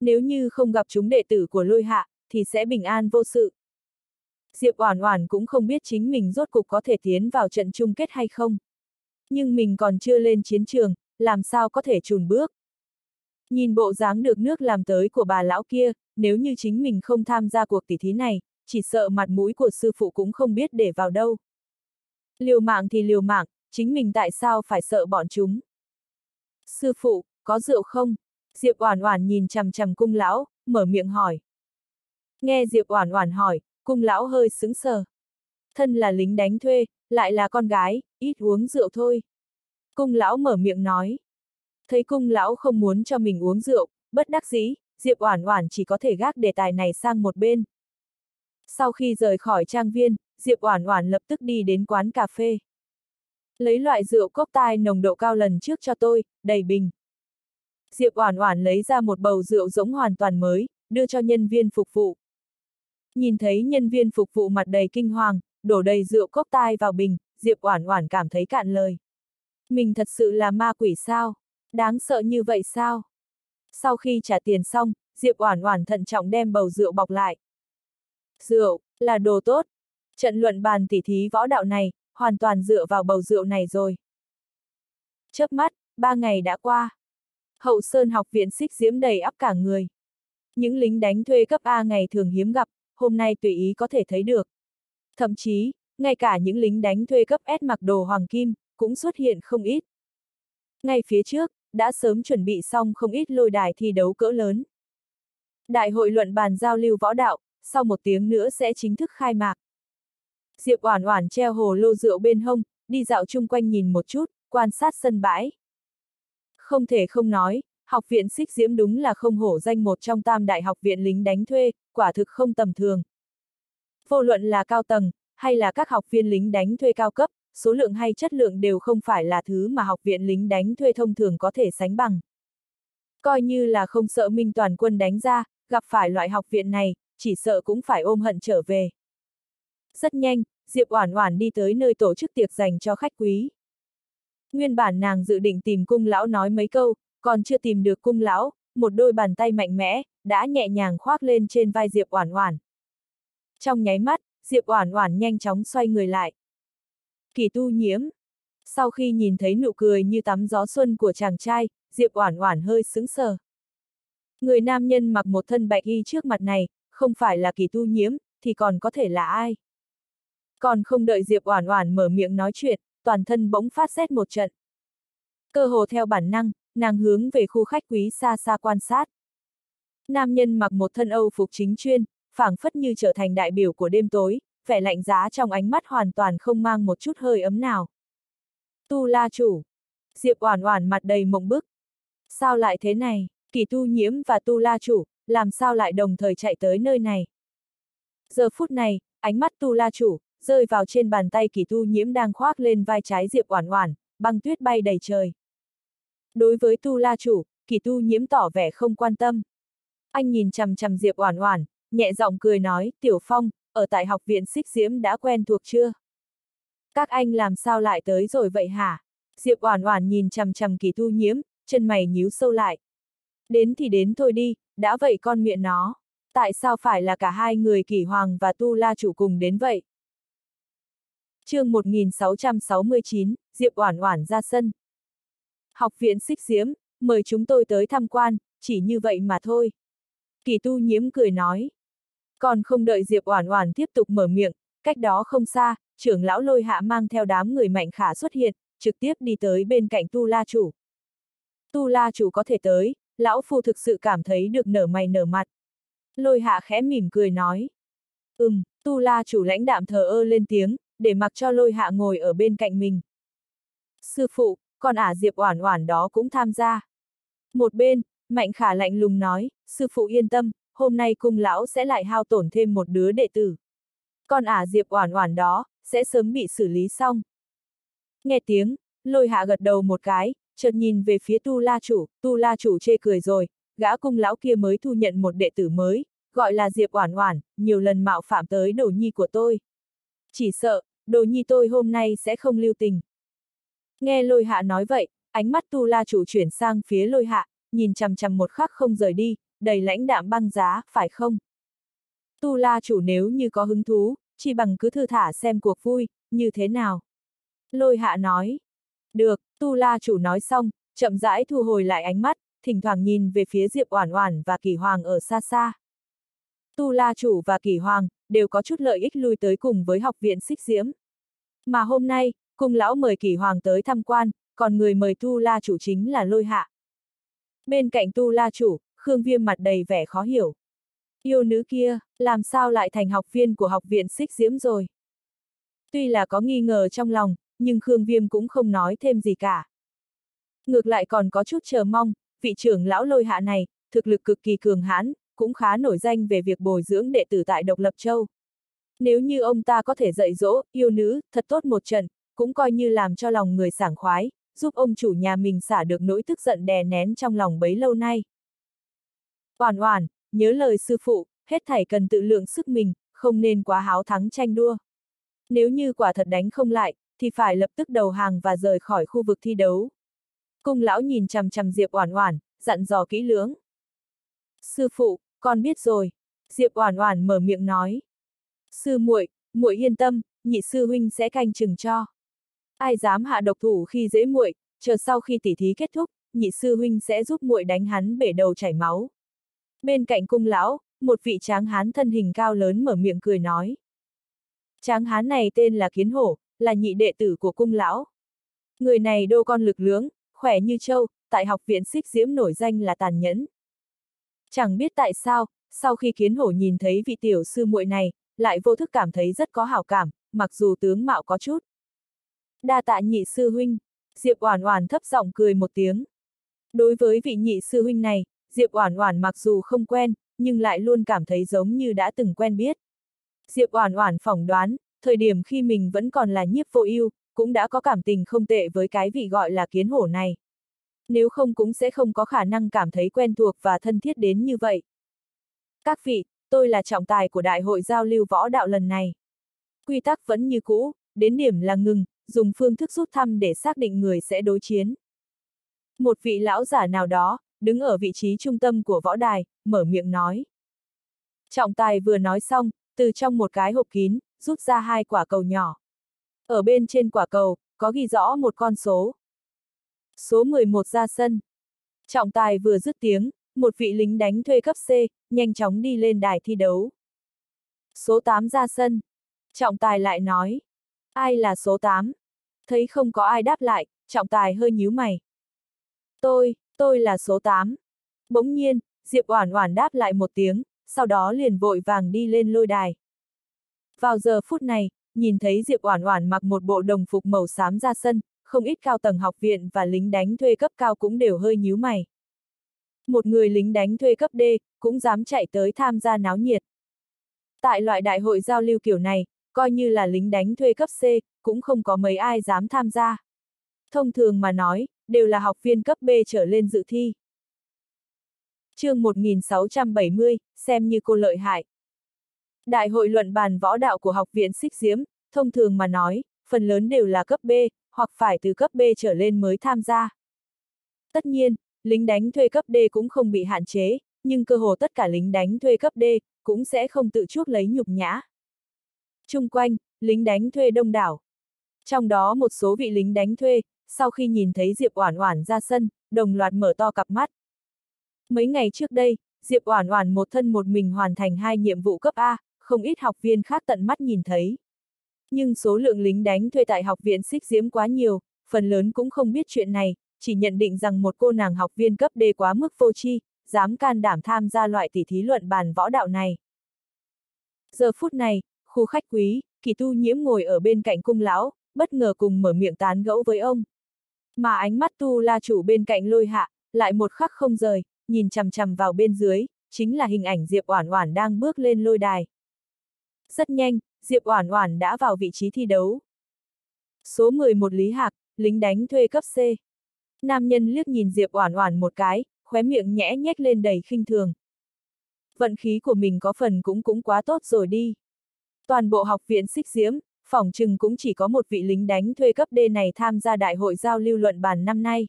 A: Nếu như không gặp chúng đệ tử của lôi hạ, thì sẽ bình an vô sự. Diệp Oản Oản cũng không biết chính mình rốt cục có thể tiến vào trận chung kết hay không. Nhưng mình còn chưa lên chiến trường, làm sao có thể chùn bước. Nhìn bộ dáng được nước làm tới của bà lão kia, nếu như chính mình không tham gia cuộc tỷ thí này, chỉ sợ mặt mũi của sư phụ cũng không biết để vào đâu. Liều mạng thì liều mạng, chính mình tại sao phải sợ bọn chúng? Sư phụ, có rượu không? Diệp Oản Oản nhìn chằm chằm cung lão, mở miệng hỏi. Nghe Diệp Oản Oản hỏi, cung lão hơi sững sờ. Thân là lính đánh thuê, lại là con gái, ít uống rượu thôi. Cung lão mở miệng nói. Thấy cung lão không muốn cho mình uống rượu, bất đắc dĩ, Diệp Oản Oản chỉ có thể gác đề tài này sang một bên. Sau khi rời khỏi trang viên, Diệp Oản Oản lập tức đi đến quán cà phê. Lấy loại rượu cốc tai nồng độ cao lần trước cho tôi, đầy bình. Diệp Oản Oản lấy ra một bầu rượu giống hoàn toàn mới, đưa cho nhân viên phục vụ. Nhìn thấy nhân viên phục vụ mặt đầy kinh hoàng, đổ đầy rượu cốc tai vào bình, Diệp Oản Oản cảm thấy cạn lời. Mình thật sự là ma quỷ sao? Đáng sợ như vậy sao? Sau khi trả tiền xong, Diệp Oản Oản thận trọng đem bầu rượu bọc lại. Rượu, là đồ tốt. Trận luận bàn tỉ thí võ đạo này, hoàn toàn dựa vào bầu rượu này rồi. Chớp mắt, ba ngày đã qua. Hậu Sơn học viện xích diễm đầy ắp cả người. Những lính đánh thuê cấp A ngày thường hiếm gặp, hôm nay tùy ý có thể thấy được. Thậm chí, ngay cả những lính đánh thuê cấp S mặc đồ hoàng kim, cũng xuất hiện không ít. Ngay phía trước, đã sớm chuẩn bị xong không ít lôi đài thi đấu cỡ lớn. Đại hội luận bàn giao lưu võ đạo, sau một tiếng nữa sẽ chính thức khai mạc. Diệp Oản Oản treo hồ lô rượu bên hông, đi dạo chung quanh nhìn một chút, quan sát sân bãi. Không thể không nói, học viện xích diễm đúng là không hổ danh một trong tam đại học viện lính đánh thuê, quả thực không tầm thường. Vô luận là cao tầng, hay là các học viên lính đánh thuê cao cấp, số lượng hay chất lượng đều không phải là thứ mà học viện lính đánh thuê thông thường có thể sánh bằng. Coi như là không sợ minh toàn quân đánh ra, gặp phải loại học viện này, chỉ sợ cũng phải ôm hận trở về. Rất nhanh, Diệp Oản Oản đi tới nơi tổ chức tiệc dành cho khách quý. Nguyên bản nàng dự định tìm cung lão nói mấy câu, còn chưa tìm được cung lão, một đôi bàn tay mạnh mẽ, đã nhẹ nhàng khoác lên trên vai Diệp Oản Oản. Trong nháy mắt, Diệp Oản Oản nhanh chóng xoay người lại. Kỳ tu nhiễm. Sau khi nhìn thấy nụ cười như tắm gió xuân của chàng trai, Diệp Oản Oản hơi sững sờ. Người nam nhân mặc một thân bạch y trước mặt này, không phải là kỳ tu nhiễm, thì còn có thể là ai? Còn không đợi Diệp Oản Oản mở miệng nói chuyện, toàn thân bỗng phát rét một trận. Cơ hồ theo bản năng, nàng hướng về khu khách quý xa xa quan sát. Nam nhân mặc một thân Âu phục chính chuyên, phảng phất như trở thành đại biểu của đêm tối, vẻ lạnh giá trong ánh mắt hoàn toàn không mang một chút hơi ấm nào. Tu La chủ. Diệp Oản Oản mặt đầy mộng bức. Sao lại thế này? Kỳ Tu Nhiễm và Tu La chủ, làm sao lại đồng thời chạy tới nơi này? Giờ phút này, ánh mắt Tu La chủ rơi vào trên bàn tay Kỳ Tu Nhiễm đang khoác lên vai trái Diệp Oản Oản, băng tuyết bay đầy trời. Đối với Tu La chủ, Kỳ Tu Nhiễm tỏ vẻ không quan tâm. Anh nhìn chằm chằm Diệp Oản Oản, nhẹ giọng cười nói, Tiểu Phong, ở tại học viện xích diễm đã quen thuộc chưa? Các anh làm sao lại tới rồi vậy hả? Diệp Oản Oản nhìn chằm chằm Kỳ Tu Nhiễm, chân mày nhíu sâu lại. Đến thì đến thôi đi, đã vậy con miệng nó. Tại sao phải là cả hai người Kỳ Hoàng và Tu La chủ cùng đến vậy? Chương 1669, Diệp Oản Oản ra sân. Học viện Xích Diễm, mời chúng tôi tới tham quan, chỉ như vậy mà thôi. Kỳ Tu Nhiễm cười nói. Còn không đợi Diệp Oản Oản tiếp tục mở miệng, cách đó không xa, trưởng lão Lôi Hạ mang theo đám người mạnh khả xuất hiện, trực tiếp đi tới bên cạnh Tu La chủ. Tu La chủ có thể tới, lão phu thực sự cảm thấy được nở mày nở mặt. Lôi Hạ khẽ mỉm cười nói. Ừm, Tu La chủ lãnh đạm thờ ơ lên tiếng, để mặc cho Lôi Hạ ngồi ở bên cạnh mình. Sư phụ, còn ả Diệp Oản Oản đó cũng tham gia. Một bên, Mạnh Khả lạnh lùng nói, sư phụ yên tâm, hôm nay cung lão sẽ lại hao tổn thêm một đứa đệ tử. Còn ả Diệp Oản Oản đó, sẽ sớm bị xử lý xong. Nghe tiếng, lôi hạ gật đầu một cái, chợt nhìn về phía tu la chủ, tu la chủ chê cười rồi, gã cung lão kia mới thu nhận một đệ tử mới, gọi là Diệp Oản Oản, nhiều lần mạo phạm tới đầu nhi của tôi. Chỉ sợ, đồ nhi tôi hôm nay sẽ không lưu tình. Nghe lôi hạ nói vậy, ánh mắt tu la chủ chuyển sang phía lôi hạ, nhìn chằm chằm một khắc không rời đi, đầy lãnh đạm băng giá, phải không? Tu la chủ nếu như có hứng thú, chỉ bằng cứ thư thả xem cuộc vui, như thế nào? Lôi hạ nói. Được, tu la chủ nói xong, chậm rãi thu hồi lại ánh mắt, thỉnh thoảng nhìn về phía Diệp Oản Oản và Kỳ Hoàng ở xa xa. Tu La chủ và Kỳ Hoàng đều có chút lợi ích lui tới cùng với học viện Xích Diễm. Mà hôm nay, cung lão mời Kỳ Hoàng tới tham quan, còn người mời Tu La chủ chính là Lôi Hạ. Bên cạnh Tu La chủ, Khương Viêm mặt đầy vẻ khó hiểu. Yêu nữ kia, làm sao lại thành học viên của học viện Xích Diễm rồi? Tuy là có nghi ngờ trong lòng, nhưng Khương Viêm cũng không nói thêm gì cả. Ngược lại còn có chút chờ mong, vị trưởng lão lôi hạ này, thực lực cực kỳ cường hãn, cũng khá nổi danh về việc bồi dưỡng đệ tử tại Độc Lập Châu. Nếu như ông ta có thể dạy dỗ, yêu nữ, thật tốt một trận, cũng coi như làm cho lòng người sảng khoái, giúp ông chủ nhà mình xả được nỗi tức giận đè nén trong lòng bấy lâu nay. Oản oản, nhớ lời sư phụ, hết thảy cần tự lượng sức mình, không nên quá háo thắng tranh đua. Nếu như quả thật đánh không lại, thì phải lập tức đầu hàng và rời khỏi khu vực thi đấu. Cung lão nhìn chằm chằm Diệp Oản Oản, dặn dò kỹ lưỡng. Sư phụ, con biết rồi. Diệp Oản Oản mở miệng nói. Sư muội, muội yên tâm, nhị sư huynh sẽ canh chừng cho. Ai dám hạ độc thủ khi dễ muội, chờ sau khi tỉ thí kết thúc, nhị sư huynh sẽ giúp muội đánh hắn bể đầu chảy máu. Bên cạnh cung lão, một vị tráng hán thân hình cao lớn mở miệng cười nói. Tráng hán này tên là Kiến Hổ, là nhị đệ tử của cung lão. Người này đô con lực lưỡng, khỏe như trâu, tại học viện xích diễm nổi danh là tàn nhẫn. Chẳng biết tại sao, sau khi kiến hổ nhìn thấy vị tiểu sư muội này, lại vô thức cảm thấy rất có hảo cảm, mặc dù tướng mạo có chút. Đa tạ nhị sư huynh, Diệp Oản Oản thấp giọng cười một tiếng. Đối với vị nhị sư huynh này, Diệp Oản Oản mặc dù không quen, nhưng lại luôn cảm thấy giống như đã từng quen biết. Diệp Oản Oản phỏng đoán, thời điểm khi mình vẫn còn là nhiếp vô ưu, cũng đã có cảm tình không tệ với cái vị gọi là kiến hổ này. Nếu không cũng sẽ không có khả năng cảm thấy quen thuộc và thân thiết đến như vậy. Các vị, tôi là trọng tài của đại hội giao lưu võ đạo lần này. Quy tắc vẫn như cũ, đến điểm là ngừng, dùng phương thức rút thăm để xác định người sẽ đối chiến. Một vị lão giả nào đó, đứng ở vị trí trung tâm của võ đài, mở miệng nói. Trọng tài vừa nói xong, từ trong một cái hộp kín, rút ra hai quả cầu nhỏ. Ở bên trên quả cầu, có ghi rõ một con số. Số 11 ra sân. Trọng tài vừa dứt tiếng, một vị lính đánh thuê cấp C, nhanh chóng đi lên đài thi đấu. Số 8 ra sân. Trọng tài lại nói. Ai là số 8? Thấy không có ai đáp lại, trọng tài hơi nhíu mày. Tôi, tôi là số 8. Bỗng nhiên, Diệp Oản Oản đáp lại một tiếng, sau đó liền vội vàng đi lên lôi đài. Vào giờ phút này, nhìn thấy Diệp Oản Oản mặc một bộ đồng phục màu xám ra sân, không ít cao tầng học viện và lính đánh thuê cấp cao cũng đều hơi nhíu mày. Một người lính đánh thuê cấp D, cũng dám chạy tới tham gia náo nhiệt. Tại loại đại hội giao lưu kiểu này, coi như là lính đánh thuê cấp C, cũng không có mấy ai dám tham gia. Thông thường mà nói, đều là học viên cấp B trở lên dự thi. chương 1670, xem như cô lợi hại. Đại hội luận bàn võ đạo của học viện Xích Diễm, thông thường mà nói, phần lớn đều là cấp B, hoặc phải từ cấp B trở lên mới tham gia. Tất nhiên, lính đánh thuê cấp D cũng không bị hạn chế, nhưng cơ hồ tất cả lính đánh thuê cấp D cũng sẽ không tự chuốc lấy nhục nhã. Trung quanh, lính đánh thuê đông đảo. Trong đó một số vị lính đánh thuê, sau khi nhìn thấy Diệp Oản Oản ra sân, đồng loạt mở to cặp mắt. Mấy ngày trước đây, Diệp Oản Oản một thân một mình hoàn thành hai nhiệm vụ cấp A, không ít học viên khác tận mắt nhìn thấy. Nhưng số lượng lính đánh thuê tại học viện xích diễm quá nhiều, phần lớn cũng không biết chuyện này, chỉ nhận định rằng một cô nàng học viên cấp D quá mức vô tri, dám can đảm tham gia loại tỷ thí luận bàn võ đạo này. Giờ phút này, khu khách quý, kỳ tu nhiễm ngồi ở bên cạnh cung lão, bất ngờ cùng mở miệng tán gẫu với ông. Mà ánh mắt tu la chủ bên cạnh lôi hạ, lại một khắc không rời, nhìn chằm chằm vào bên dưới, chính là hình ảnh Diệp Oản Oản đang bước lên lôi đài. Rất nhanh, Diệp Oản Oản đã vào vị trí thi đấu. Số 11 Lý Hạc, lính đánh thuê cấp C. Nam nhân liếc nhìn Diệp Oản Oản một cái, khóe miệng nhẽ nhếch lên đầy khinh thường. Vận khí của mình có phần cũng cũng quá tốt rồi đi. Toàn bộ học viện xích diễm, phỏng chừng cũng chỉ có một vị lính đánh thuê cấp D này tham gia đại hội giao lưu luận bàn năm nay.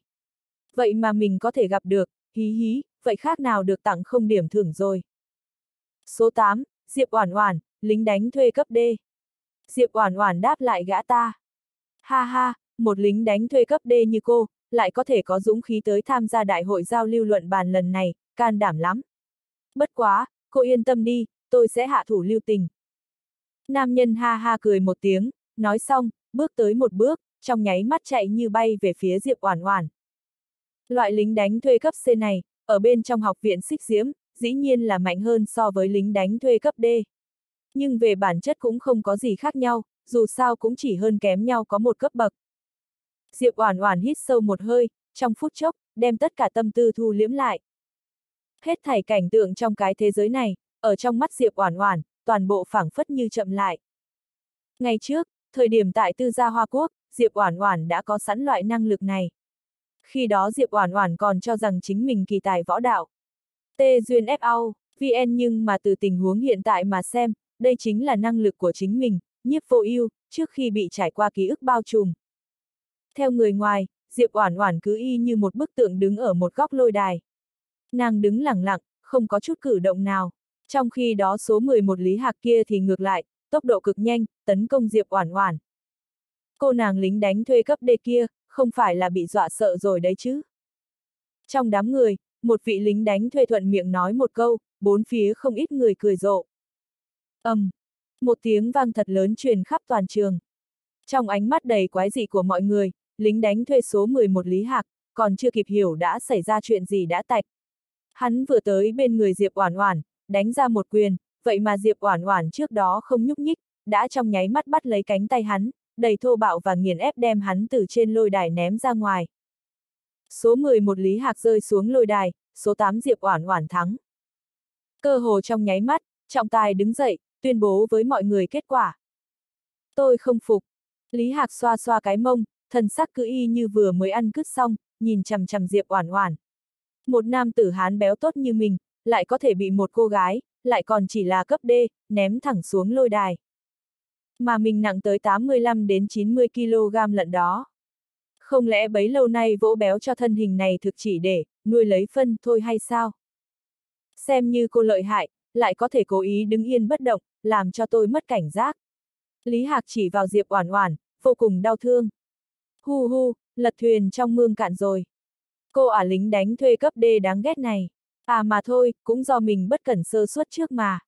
A: Vậy mà mình có thể gặp được, hí hí, vậy khác nào được tặng không điểm thưởng rồi. Số 8, Diệp Oản Oản, lính đánh thuê cấp D. Diệp Oản Oản đáp lại gã ta. Ha ha, một lính đánh thuê cấp D như cô, lại có thể có dũng khí tới tham gia đại hội giao lưu luận bàn lần này, can đảm lắm. Bất quá, cô yên tâm đi, tôi sẽ hạ thủ lưu tình. Nam nhân ha ha cười một tiếng, nói xong, bước tới một bước, trong nháy mắt chạy như bay về phía Diệp Oản Oản. Loại lính đánh thuê cấp C này, ở bên trong học viện xích diễm, dĩ nhiên là mạnh hơn so với lính đánh thuê cấp D. Nhưng về bản chất cũng không có gì khác nhau, dù sao cũng chỉ hơn kém nhau có một cấp bậc. Diệp Oản Oản hít sâu một hơi, trong phút chốc, đem tất cả tâm tư thu liễm lại. Hết thảy cảnh tượng trong cái thế giới này, ở trong mắt Diệp Oản Oản, toàn bộ phảng phất như chậm lại. Ngày trước, thời điểm tại Tư gia Hoa Quốc, Diệp Oản Oản đã có sẵn loại năng lực này. Khi đó Diệp Oản Oản còn cho rằng chính mình kỳ tài võ đạo. Tê duyên FAO, VN nhưng mà từ tình huống hiện tại mà xem, đây chính là năng lực của chính mình, nhiếp vô ưu, trước khi bị trải qua ký ức bao trùm. Theo người ngoài, Diệp Oản Oản cứ y như một bức tượng đứng ở một góc lôi đài. Nàng đứng lặng lặng, không có chút cử động nào. Trong khi đó số 11 Lý Hạc kia thì ngược lại, tốc độ cực nhanh, tấn công Diệp Oản Oản. Cô nàng lính đánh thuê cấp đề kia, không phải là bị dọa sợ rồi đấy chứ. Trong đám người, một vị lính đánh thuê thuận miệng nói một câu, bốn phía không ít người cười rộ ầm, um, một tiếng vang thật lớn truyền khắp toàn trường. Trong ánh mắt đầy quái dị của mọi người, lính đánh thuê số 11 Lý Hạc, còn chưa kịp hiểu đã xảy ra chuyện gì đã tạch. Hắn vừa tới bên người Diệp Oản Oản, đánh ra một quyền, vậy mà Diệp Oản Oản trước đó không nhúc nhích, đã trong nháy mắt bắt lấy cánh tay hắn, đầy thô bạo và nghiền ép đem hắn từ trên lôi đài ném ra ngoài. Số 11 Lý Hạc rơi xuống lôi đài, số 8 Diệp Oản Oản thắng. Cơ hồ trong nháy mắt, trọng tài đứng dậy, tuyên bố với mọi người kết quả. Tôi không phục. Lý Hạc xoa xoa cái mông, thần sắc cứ y như vừa mới ăn cứt xong, nhìn chằm chằm Diệp Oản Oản. Một nam tử hán béo tốt như mình, lại có thể bị một cô gái, lại còn chỉ là cấp D, ném thẳng xuống lôi đài. Mà mình nặng tới 85 đến 90 kg lận đó. Không lẽ bấy lâu nay vỗ béo cho thân hình này thực chỉ để, nuôi lấy phân thôi hay sao? Xem như cô lợi hại, lại có thể cố ý đứng yên bất động, làm cho tôi mất cảnh giác. Lý Hạc chỉ vào Diệp Oản Oản, vô cùng đau thương. Hu hu, lật thuyền trong mương cạn rồi. Cô ả lính đánh thuê cấp D đáng ghét này. À mà thôi, cũng do mình bất cẩn sơ suất trước mà.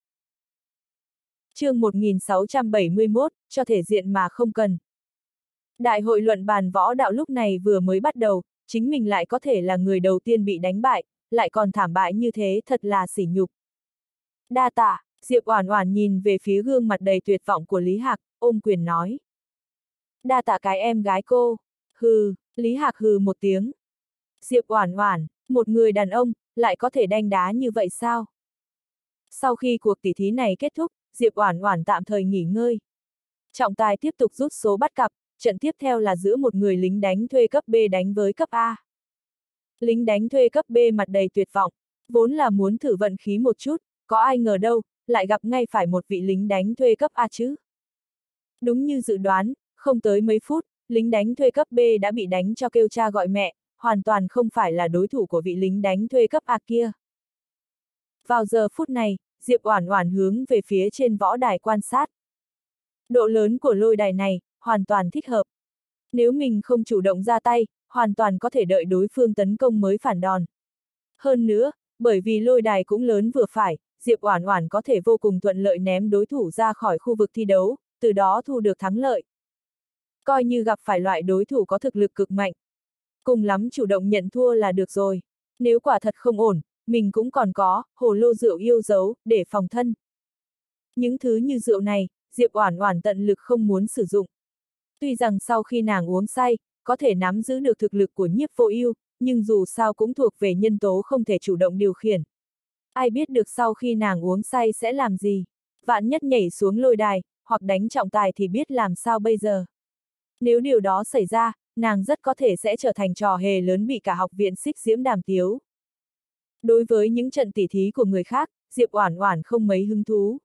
A: chương 1671, cho thể diện mà không cần. Đại hội luận bàn võ đạo lúc này vừa mới bắt đầu, chính mình lại có thể là người đầu tiên bị đánh bại, lại còn thảm bại như thế thật là sỉ nhục. Đa tạ, Diệp Oản Oản nhìn về phía gương mặt đầy tuyệt vọng của Lý Hạc, ôm quyền nói. Đa tạ cái em gái cô. Hừ, Lý Hạc hừ một tiếng. Diệp Oản Oản, một người đàn ông, lại có thể đanh đá như vậy sao? Sau khi cuộc tỉ thí này kết thúc, Diệp Oản Oản tạm thời nghỉ ngơi. Trọng tài tiếp tục rút số bắt cặp, trận tiếp theo là giữa một người lính đánh thuê cấp B đánh với cấp A. Lính đánh thuê cấp B mặt đầy tuyệt vọng, vốn là muốn thử vận khí một chút, có ai ngờ đâu, lại gặp ngay phải một vị lính đánh thuê cấp A chứ. Đúng như dự đoán, không tới mấy phút, lính đánh thuê cấp B đã bị đánh cho kêu cha gọi mẹ, hoàn toàn không phải là đối thủ của vị lính đánh thuê cấp A kia. Vào giờ phút này, Diệp Oản Oản hướng về phía trên võ đài quan sát. Độ lớn của lôi đài này, hoàn toàn thích hợp. Nếu mình không chủ động ra tay, hoàn toàn có thể đợi đối phương tấn công mới phản đòn. Hơn nữa, bởi vì lôi đài cũng lớn vừa phải, Diệp Oản Oản có thể vô cùng thuận lợi ném đối thủ ra khỏi khu vực thi đấu, từ đó thu được thắng lợi. Coi như gặp phải loại đối thủ có thực lực cực mạnh. Cùng lắm chủ động nhận thua là được rồi. Nếu quả thật không ổn, mình cũng còn có, hồ lô rượu yêu dấu, để phòng thân. Những thứ như rượu này, Diệp Oản Oản tận lực không muốn sử dụng. Tuy rằng sau khi nàng uống say, có thể nắm giữ được thực lực của nhiếp vô ưu, nhưng dù sao cũng thuộc về nhân tố không thể chủ động điều khiển. Ai biết được sau khi nàng uống say sẽ làm gì? Vạn nhất nhảy xuống lôi đài, hoặc đánh trọng tài thì biết làm sao bây giờ. Nếu điều đó xảy ra, nàng rất có thể sẽ trở thành trò hề lớn bị cả học viện xích diễm đàm tiếu. Đối với những trận tỉ thí của người khác, Diệp Oản Oản không mấy hứng thú.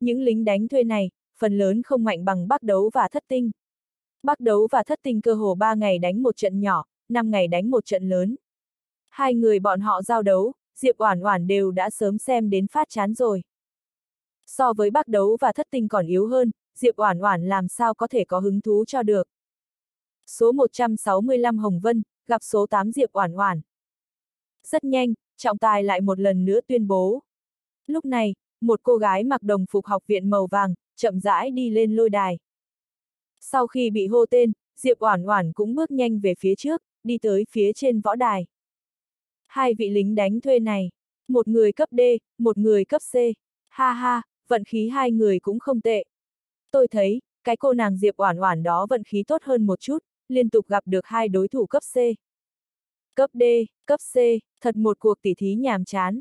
A: Những lính đánh thuê này, phần lớn không mạnh bằng Bắc đấu và Thất tinh. Bắc đấu và Thất tinh cơ hồ 3 ngày đánh một trận nhỏ, 5 ngày đánh một trận lớn. Hai người bọn họ giao đấu, Diệp Oản Oản đều đã sớm xem đến phát chán rồi. So với bác đấu và Thất tinh còn yếu hơn, Diệp Oản Oản làm sao có thể có hứng thú cho được. Số 165 Hồng Vân, gặp số 8 Diệp Oản Oản. Rất nhanh, trọng tài lại một lần nữa tuyên bố. Lúc này, một cô gái mặc đồng phục học viện màu vàng, chậm rãi đi lên lôi đài. Sau khi bị hô tên, Diệp Oản Oản cũng bước nhanh về phía trước, đi tới phía trên võ đài. Hai vị lính đánh thuê này, một người cấp D, một người cấp C. Ha ha, vận khí hai người cũng không tệ. Tôi thấy, cái cô nàng Diệp Oản Oản đó vận khí tốt hơn một chút, liên tục gặp được hai đối thủ cấp C. Cấp D, cấp C, thật một cuộc tỉ thí nhàm chán.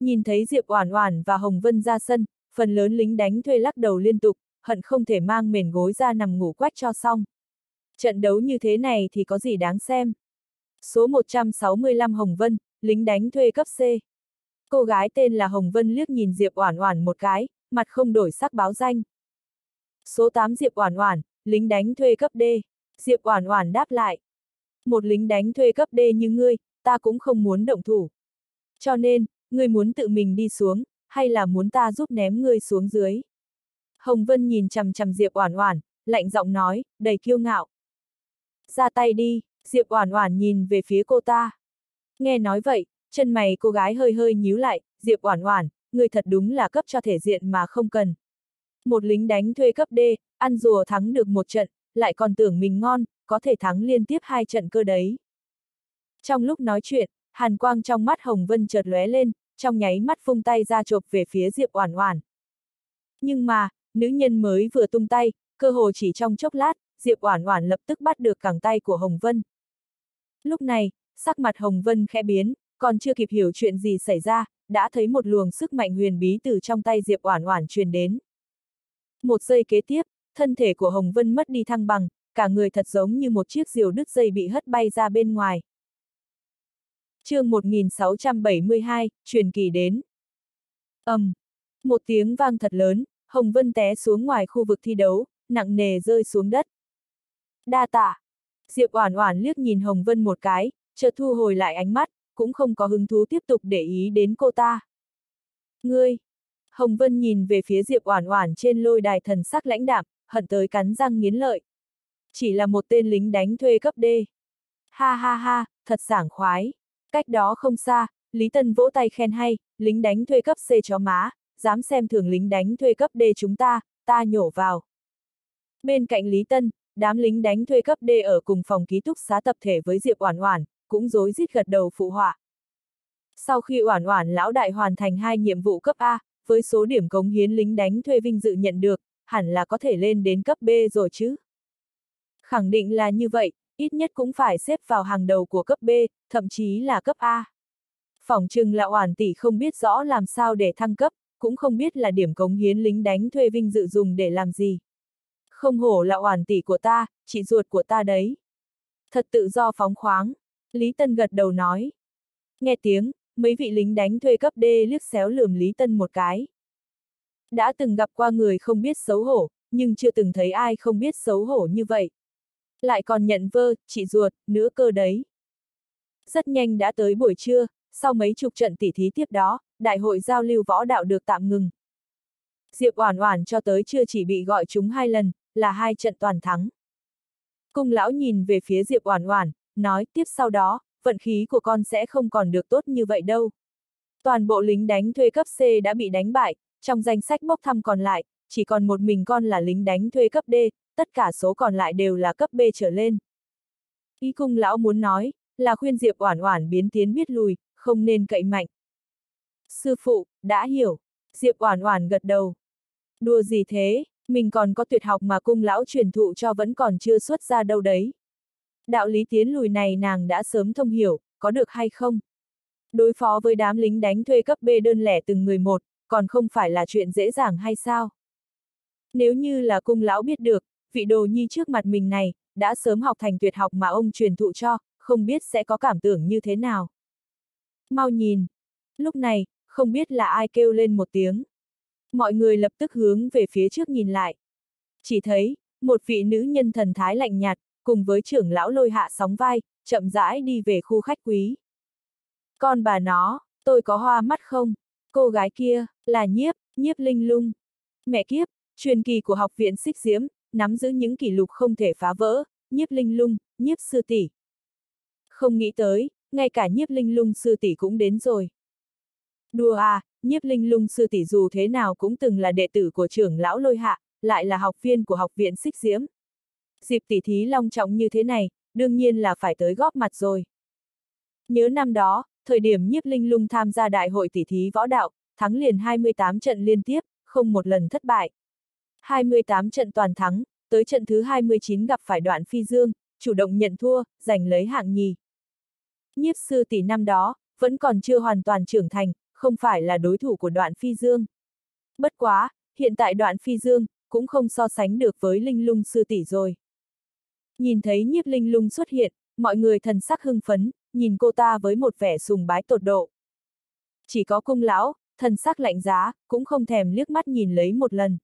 A: Nhìn thấy Diệp Oản Oản và Hồng Vân ra sân, phần lớn lính đánh thuê lắc đầu liên tục, hận không thể mang mền gối ra nằm ngủ quách cho xong. Trận đấu như thế này thì có gì đáng xem. Số 165 Hồng Vân, lính đánh thuê cấp C. Cô gái tên là Hồng Vân liếc nhìn Diệp Oản Oản một cái, mặt không đổi sắc báo danh. Số 8 Diệp Oản Oản, lính đánh thuê cấp D. Diệp Oản Oản đáp lại. Một lính đánh thuê cấp D như ngươi, ta cũng không muốn động thủ. Cho nên, ngươi muốn tự mình đi xuống, hay là muốn ta giúp ném ngươi xuống dưới? Hồng Vân nhìn chằm chằm Diệp Oản Oản, lạnh giọng nói, đầy kiêu ngạo. Ra tay đi, Diệp Oản Oản nhìn về phía cô ta. Nghe nói vậy, chân mày cô gái hơi hơi nhíu lại, Diệp Oản Oản, người thật đúng là cấp cho thể diện mà không cần. Một lính đánh thuê cấp D, ăn rùa thắng được một trận, lại còn tưởng mình ngon, có thể thắng liên tiếp hai trận cơ đấy. Trong lúc nói chuyện, hàn quang trong mắt Hồng Vân chợt lóe lên, trong nháy mắt phung tay ra chộp về phía Diệp Oản Oản. Nhưng mà, nữ nhân mới vừa tung tay, cơ hồ chỉ trong chốc lát, Diệp Oản Oản lập tức bắt được cẳng tay của Hồng Vân. Lúc này, sắc mặt Hồng Vân khẽ biến, còn chưa kịp hiểu chuyện gì xảy ra, đã thấy một luồng sức mạnh huyền bí từ trong tay Diệp Oản Oản truyền đến. Một giây kế tiếp, thân thể của Hồng Vân mất đi thăng bằng, cả người thật giống như một chiếc diều đứt dây bị hất bay ra bên ngoài. chương 1672, truyền kỳ đến. ầm, um, một tiếng vang thật lớn, Hồng Vân té xuống ngoài khu vực thi đấu, nặng nề rơi xuống đất. Đa tạ. Diệp Oản Oản liếc nhìn Hồng Vân một cái, chợt thu hồi lại ánh mắt, cũng không có hứng thú tiếp tục để ý đến cô ta. Ngươi! Hồng Vân nhìn về phía Diệp Oản Oản trên lôi đài thần sắc lãnh đạm, hận tới cắn răng nghiến lợi. Chỉ là một tên lính đánh thuê cấp D. Ha ha ha, thật sảng khoái. Cách đó không xa, Lý Tân vỗ tay khen hay, lính đánh thuê cấp C chó má, dám xem thường lính đánh thuê cấp D chúng ta, ta nhổ vào. Bên cạnh Lý Tân, đám lính đánh thuê cấp D ở cùng phòng ký túc xá tập thể với Diệp Oản Oản, cũng rối rít gật đầu phụ họa. Sau khi Oản Oản lão đại hoàn thành hai nhiệm vụ cấp A, với số điểm cống hiến lính đánh thuê vinh dự nhận được, hẳn là có thể lên đến cấp B rồi chứ. Khẳng định là như vậy, ít nhất cũng phải xếp vào hàng đầu của cấp B, thậm chí là cấp A. Phỏng chừng là Oản tỷ không biết rõ làm sao để thăng cấp, cũng không biết là điểm cống hiến lính đánh thuê vinh dự dùng để làm gì. Không hổ là Oản tỷ của ta, chị ruột của ta đấy. Thật tự do phóng khoáng. Lý Tân gật đầu nói. Nghe tiếng, mấy vị lính đánh thuê cấp D liếc xéo lườm Lý Tân một cái. Đã từng gặp qua người không biết xấu hổ, nhưng chưa từng thấy ai không biết xấu hổ như vậy. Lại còn nhận vơ, chị ruột, nữa cơ đấy. Rất nhanh đã tới buổi trưa, sau mấy chục trận tỉ thí tiếp đó, đại hội giao lưu võ đạo được tạm ngừng. Diệp Oản Oản cho tới chưa chỉ bị gọi chúng hai lần, là hai trận toàn thắng. Cung lão nhìn về phía Diệp Oản Oản, nói tiếp sau đó, vận khí của con sẽ không còn được tốt như vậy đâu. Toàn bộ lính đánh thuê cấp C đã bị đánh bại, trong danh sách bốc thăm còn lại, chỉ còn một mình con là lính đánh thuê cấp D, tất cả số còn lại đều là cấp B trở lên. Ý cung lão muốn nói, là khuyên Diệp Oản Oản biến tiến biết lùi, không nên cậy mạnh. Sư phụ, đã hiểu. Diệp Oản Oản gật đầu. Đùa gì thế, mình còn có tuyệt học mà cung lão truyền thụ cho vẫn còn chưa xuất ra đâu đấy. Đạo lý tiến lùi này nàng đã sớm thông hiểu, có được hay không? Đối phó với đám lính đánh thuê cấp B đơn lẻ từng người một, còn không phải là chuyện dễ dàng hay sao? Nếu như là cung lão biết được, vị đồ nhi trước mặt mình này, đã sớm học thành tuyệt học mà ông truyền thụ cho, không biết sẽ có cảm tưởng như thế nào. Mau nhìn! Lúc này, không biết là ai kêu lên một tiếng. Mọi người lập tức hướng về phía trước nhìn lại. Chỉ thấy, một vị nữ nhân thần thái lạnh nhạt, cùng với trưởng lão lôi hạ sóng vai, chậm rãi đi về khu khách quý. Con bà nó, tôi có hoa mắt không? Cô gái kia, là nhiếp, nhiếp linh lung. Mẹ kiếp, truyền kỳ của học viện xích diễm, nắm giữ những kỷ lục không thể phá vỡ, nhiếp linh lung, nhiếp sư tỷ. Không nghĩ tới, ngay cả nhiếp linh lung sư tỷ cũng đến rồi. Đùa à, nhiếp linh lung sư tỷ dù thế nào cũng từng là đệ tử của trưởng lão lôi hạ, lại là học viên của học viện xích diễm. Dịp tỷ thí long trọng như thế này, đương nhiên là phải tới góp mặt rồi. Nhớ năm đó, thời điểm nhiếp linh lung tham gia đại hội tỷ thí võ đạo, thắng liền 28 trận liên tiếp, không một lần thất bại. 28 trận toàn thắng, tới trận thứ 29 gặp phải đoạn phi dương, chủ động nhận thua, giành lấy hạng nhì. Nhiếp sư tỷ năm đó, vẫn còn chưa hoàn toàn trưởng thành, không phải là đối thủ của đoạn phi dương. Bất quá, hiện tại đoạn phi dương, cũng không so sánh được với linh lung sư tỷ rồi. Nhìn thấy nhiếp linh lung xuất hiện, mọi người thần sắc hưng phấn, nhìn cô ta với một vẻ sùng bái tột độ. Chỉ có cung lão, thần sắc lạnh giá, cũng không thèm liếc mắt nhìn lấy một lần.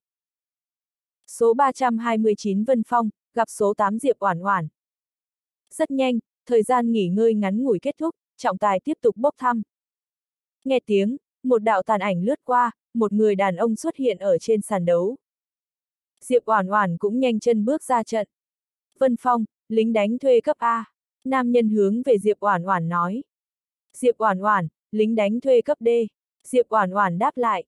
A: Số 329 Vân Phong, gặp số 8 Diệp Oản Oản. Rất nhanh, thời gian nghỉ ngơi ngắn ngủi kết thúc, trọng tài tiếp tục bốc thăm. Nghe tiếng, một đạo tàn ảnh lướt qua, một người đàn ông xuất hiện ở trên sàn đấu. Diệp Oản Oản cũng nhanh chân bước ra trận. Vân Phong, lính đánh thuê cấp A. Nam nhân hướng về Diệp Oản Oản nói. Diệp Oản Oản, lính đánh thuê cấp D. Diệp Oản Oản đáp lại.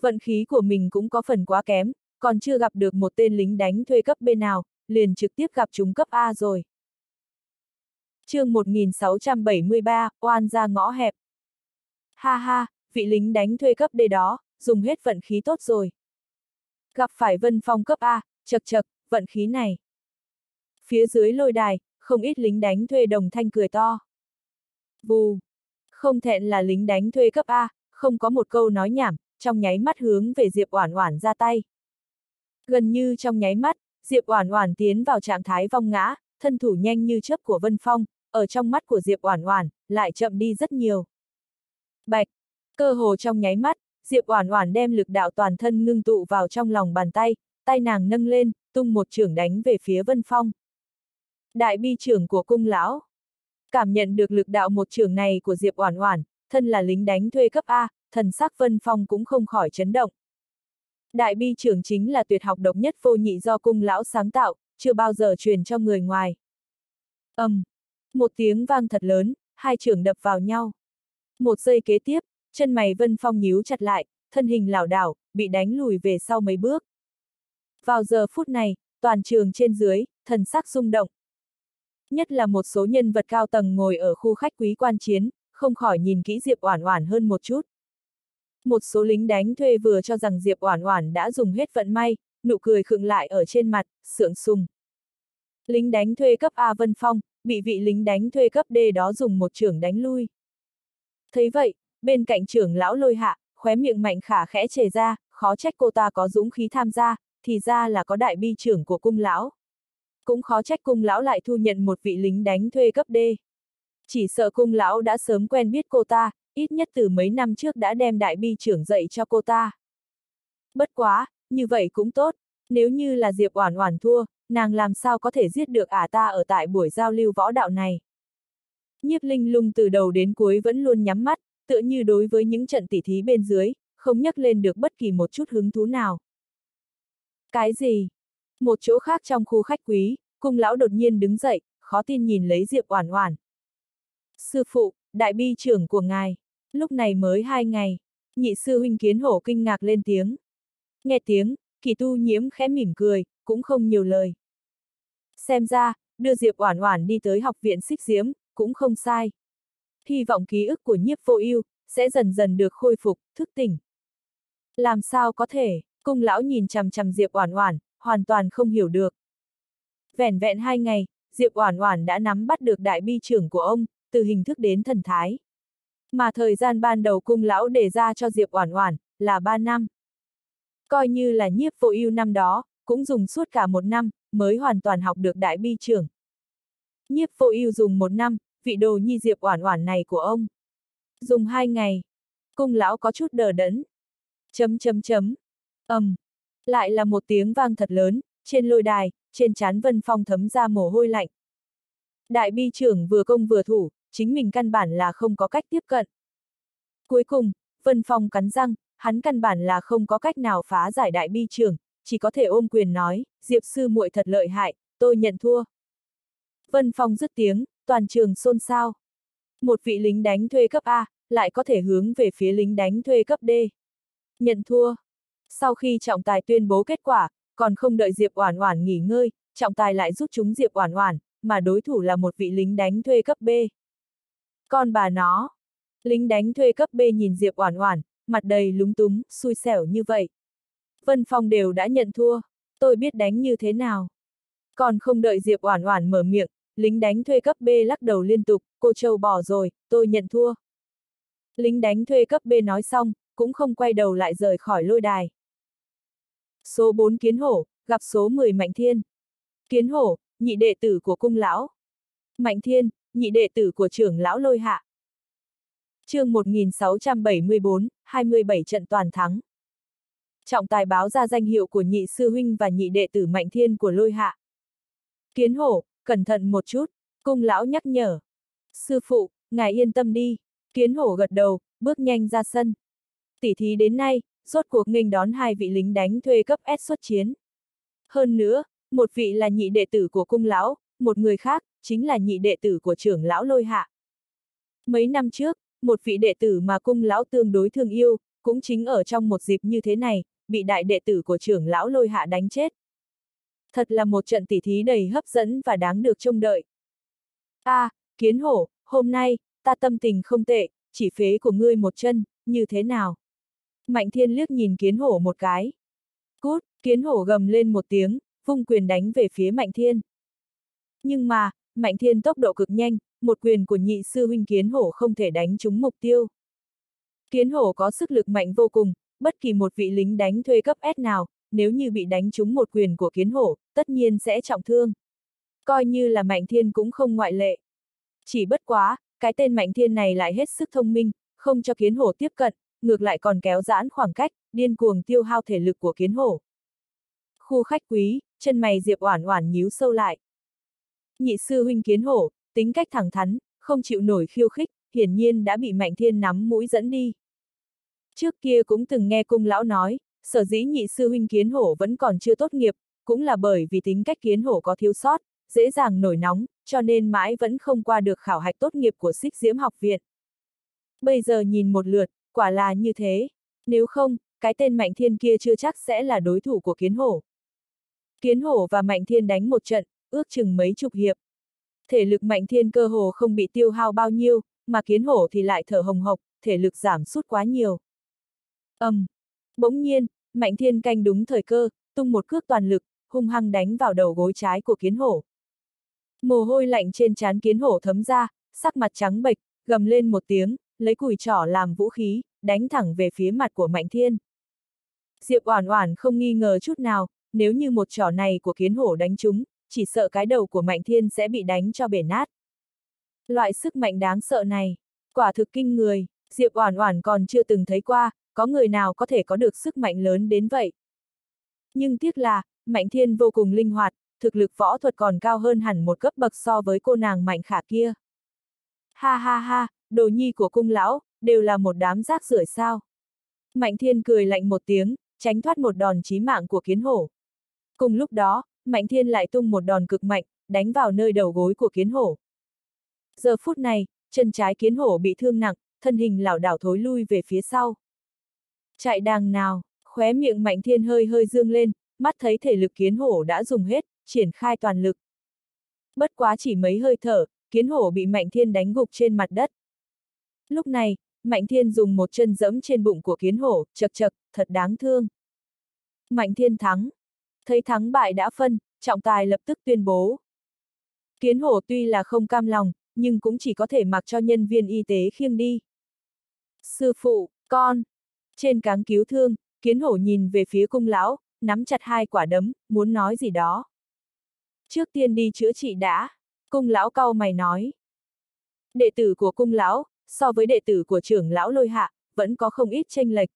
A: Vận khí của mình cũng có phần quá kém, còn chưa gặp được một tên lính đánh thuê cấp B nào, liền trực tiếp gặp chúng cấp A rồi. chương 1673, oan ra ngõ hẹp. Ha ha, vị lính đánh thuê cấp D đó, dùng hết vận khí tốt rồi. Gặp phải vân phong cấp A, chật chật, vận khí này. Phía dưới lôi đài, không ít lính đánh thuê đồng thanh cười to. Bù! Không thẹn là lính đánh thuê cấp A, không có một câu nói nhảm, trong nháy mắt hướng về Diệp Oản Oản ra tay. Gần như trong nháy mắt, Diệp Oản Oản tiến vào trạng thái vong ngã, thân thủ nhanh như chớp của Vân Phong, ở trong mắt của Diệp Oản Oản, lại chậm đi rất nhiều. Bạch, cơ hồ trong nháy mắt, Diệp Oản Oản đem lực đạo toàn thân ngưng tụ vào trong lòng bàn tay, tay nàng nâng lên, tung một chưởng đánh về phía Vân Phong. Đại bi trưởng của cung lão. Cảm nhận được lực đạo một trường này của Diệp Oản Oản, thân là lính đánh thuê cấp A, thần sắc Vân Phong cũng không khỏi chấn động. Đại bi trưởng chính là tuyệt học độc nhất vô nhị do cung lão sáng tạo, chưa bao giờ truyền cho người ngoài. Ầm, um, một tiếng vang thật lớn, hai trưởng đập vào nhau. Một giây kế tiếp, chân mày Vân Phong nhíu chặt lại, thân hình lảo đảo, bị đánh lùi về sau mấy bước. Vào giờ phút này, toàn trường trên dưới, thần sắc rung động. Nhất là một số nhân vật cao tầng ngồi ở khu khách quý quan chiến, không khỏi nhìn kỹ Diệp Oản Oản hơn một chút. Một số lính đánh thuê vừa cho rằng Diệp Oản Oản đã dùng hết vận may, nụ cười khựng lại ở trên mặt, sượng sùng. Lính đánh thuê cấp A Vân Phong, bị vị lính đánh thuê cấp D đó dùng một trưởng đánh lui. Thấy vậy, bên cạnh trưởng lão lôi hạ, khóe miệng mạnh khả khẽ chề ra, khó trách cô ta có dũng khí tham gia, thì ra là có đại bi trưởng của cung lão. Cũng khó trách cung lão lại thu nhận một vị lính đánh thuê cấp D. Chỉ sợ cung lão đã sớm quen biết cô ta, ít nhất từ mấy năm trước đã đem đại bi trưởng dạy cho cô ta. Bất quá, như vậy cũng tốt, nếu như là Diệp Oản Oản thua, nàng làm sao có thể giết được ả à ta ở tại buổi giao lưu võ đạo này. Nhiếp linh lung từ đầu đến cuối vẫn luôn nhắm mắt, tựa như đối với những trận tỉ thí bên dưới, không nhắc lên được bất kỳ một chút hứng thú nào. Cái gì? Một chỗ khác trong khu khách quý, cung lão đột nhiên đứng dậy, khó tin nhìn lấy Diệp Oản Oản. Sư phụ, đại bi trưởng của ngài, lúc này mới hai ngày, nhị sư huynh kiến hổ kinh ngạc lên tiếng. Nghe tiếng, kỳ tu nhiễm khẽ mỉm cười, cũng không nhiều lời. Xem ra, đưa Diệp Oản Oản đi tới học viện xích diễm, cũng không sai. Hy vọng ký ức của nhiếp vô ưu sẽ dần dần được khôi phục, thức tỉnh. Làm sao có thể, cung lão nhìn chằm chằm Diệp Oản Oản, hoàn toàn không hiểu được. Vẻn vẹn hai ngày, Diệp Oản Oản đã nắm bắt được đại bi trưởng của ông, từ hình thức đến thần thái. Mà thời gian ban đầu cung lão đề ra cho Diệp Oản Oản là 3 năm. Coi như là nhiếp vô ưu năm đó, cũng dùng suốt cả một năm, mới hoàn toàn học được đại bi trưởng. Nhiếp vô ưu dùng một năm, vị đồ nhi Diệp Oản Oản này của ông. Dùng hai ngày. Cung lão có chút đờ đẫn. Chấm chấm chấm. ầm, um. Lại là một tiếng vang thật lớn, trên lôi đài, trên trán Vân Phong thấm ra mồ hôi lạnh. Đại bi trưởng vừa công vừa thủ, chính mình căn bản là không có cách tiếp cận. Cuối cùng, Vân Phong cắn răng, hắn căn bản là không có cách nào phá giải đại bi trưởng, chỉ có thể ôm quyền nói, Diệp sư muội thật lợi hại, tôi nhận thua. Vân Phong dứt tiếng, toàn trường xôn xao. Một vị lính đánh thuê cấp A, lại có thể hướng về phía lính đánh thuê cấp D. Nhận thua. Sau khi trọng tài tuyên bố kết quả, còn không đợi Diệp Oản Oản nghỉ ngơi, trọng tài lại rút chúng Diệp Oản Oản, mà đối thủ là một vị lính đánh thuê cấp B. Con bà nó. Lính đánh thuê cấp B nhìn Diệp Oản Oản, mặt đầy lúng túng, xui xẻo như vậy. Vân Phong đều đã nhận thua, tôi biết đánh như thế nào. Còn không đợi Diệp Oản Oản mở miệng, lính đánh thuê cấp B lắc đầu liên tục, cô châu bỏ rồi, tôi nhận thua. Lính đánh thuê cấp B nói xong, cũng không quay đầu lại rời khỏi lôi đài. Số 4 Kiến Hổ, gặp số 10 Mạnh Thiên. Kiến Hổ, nhị đệ tử của cung lão. Mạnh Thiên, nhị đệ tử của trưởng lão lôi hạ. chương 1674, 27 trận toàn thắng. Trọng tài báo ra danh hiệu của nhị sư huynh và nhị đệ tử Mạnh Thiên của lôi hạ. Kiến Hổ, cẩn thận một chút, cung lão nhắc nhở. Sư phụ, ngài yên tâm đi. Kiến Hổ gật đầu, bước nhanh ra sân. Tỷ thí đến nay, rốt cuộc nghênh đón hai vị lính đánh thuê cấp S xuất chiến. Hơn nữa, một vị là nhị đệ tử của cung lão, một người khác, chính là nhị đệ tử của trưởng lão lôi hạ. Mấy năm trước, một vị đệ tử mà cung lão tương đối thương yêu, cũng chính ở trong một dịp như thế này, bị đại đệ tử của trưởng lão lôi hạ đánh chết. Thật là một trận tỉ thí đầy hấp dẫn và đáng được trông đợi. a à, kiến hổ, hôm nay, ta tâm tình không tệ, chỉ phế của ngươi một chân, như thế nào? Mạnh thiên liếc nhìn kiến hổ một cái. Cút, kiến hổ gầm lên một tiếng, vung quyền đánh về phía mạnh thiên. Nhưng mà, mạnh thiên tốc độ cực nhanh, một quyền của nhị sư huynh kiến hổ không thể đánh trúng mục tiêu. Kiến hổ có sức lực mạnh vô cùng, bất kỳ một vị lính đánh thuê cấp S nào, nếu như bị đánh trúng một quyền của kiến hổ, tất nhiên sẽ trọng thương. Coi như là mạnh thiên cũng không ngoại lệ. Chỉ bất quá, cái tên mạnh thiên này lại hết sức thông minh, không cho kiến hổ tiếp cận, ngược lại còn kéo giãn khoảng cách, điên cuồng tiêu hao thể lực của kiến hổ. Khu khách quý, chân mày Diệp Oản Oản nhíu sâu lại. Nhị sư huynh kiến hổ, tính cách thẳng thắn, không chịu nổi khiêu khích, hiển nhiên đã bị Mạnh Thiên nắm mũi dẫn đi. Trước kia cũng từng nghe cung lão nói, sở dĩ nhị sư huynh kiến hổ vẫn còn chưa tốt nghiệp, cũng là bởi vì tính cách kiến hổ có thiếu sót, dễ dàng nổi nóng, cho nên mãi vẫn không qua được khảo hạch tốt nghiệp của xích diễm học viện. Bây giờ nhìn một lượt, quả là như thế. Nếu không, cái tên Mạnh Thiên kia chưa chắc sẽ là đối thủ của Kiến Hổ. Kiến Hổ và Mạnh Thiên đánh một trận, ước chừng mấy chục hiệp. Thể lực Mạnh Thiên cơ hồ không bị tiêu hao bao nhiêu, mà Kiến Hổ thì lại thở hồng hộc, thể lực giảm sút quá nhiều. ầm, um, Bỗng nhiên, Mạnh Thiên canh đúng thời cơ, tung một cước toàn lực, hung hăng đánh vào đầu gối trái của Kiến Hổ. Mồ hôi lạnh trên trán Kiến Hổ thấm ra, sắc mặt trắng bệch, gầm lên một tiếng, lấy cùi trỏ làm vũ khí, đánh thẳng về phía mặt của Mạnh Thiên. Diệp Oản Oản không nghi ngờ chút nào, nếu như một trỏ này của kiến hổ đánh trúng, chỉ sợ cái đầu của Mạnh Thiên sẽ bị đánh cho bể nát. Loại sức mạnh đáng sợ này, quả thực kinh người, Diệp Oản Oản còn chưa từng thấy qua, có người nào có thể có được sức mạnh lớn đến vậy. Nhưng tiếc là, Mạnh Thiên vô cùng linh hoạt, thực lực võ thuật còn cao hơn hẳn một cấp bậc so với cô nàng Mạnh Khả kia. Ha ha ha, đồ nhi của cung lão, đều là một đám rác rưởi sao. Mạnh thiên cười lạnh một tiếng, tránh thoát một đòn chí mạng của kiến hổ. Cùng lúc đó, Mạnh thiên lại tung một đòn cực mạnh, đánh vào nơi đầu gối của kiến hổ. Giờ phút này, chân trái kiến hổ bị thương nặng, thân hình lảo đảo thối lui về phía sau. Chạy đàng nào, khóe miệng Mạnh thiên hơi hơi dương lên, mắt thấy thể lực kiến hổ đã dùng hết, triển khai toàn lực. Bất quá chỉ mấy hơi thở, kiến hổ bị Mạnh Thiên đánh gục trên mặt đất. Lúc này, Mạnh Thiên dùng một chân dẫm trên bụng của kiến hổ, chật chật, thật đáng thương. Mạnh Thiên thắng. Thấy thắng bại đã phân, trọng tài lập tức tuyên bố. Kiến hổ tuy là không cam lòng, nhưng cũng chỉ có thể mặc cho nhân viên y tế khiêng đi. Sư phụ, con. Trên cáng cứu thương, kiến hổ nhìn về phía cung lão, nắm chặt hai quả đấm, muốn nói gì đó. Trước tiên đi chữa trị đã. Cung lão cau mày nói. Đệ tử của cung lão, so với đệ tử của trưởng lão lôi hạ, vẫn có không ít tranh lệch.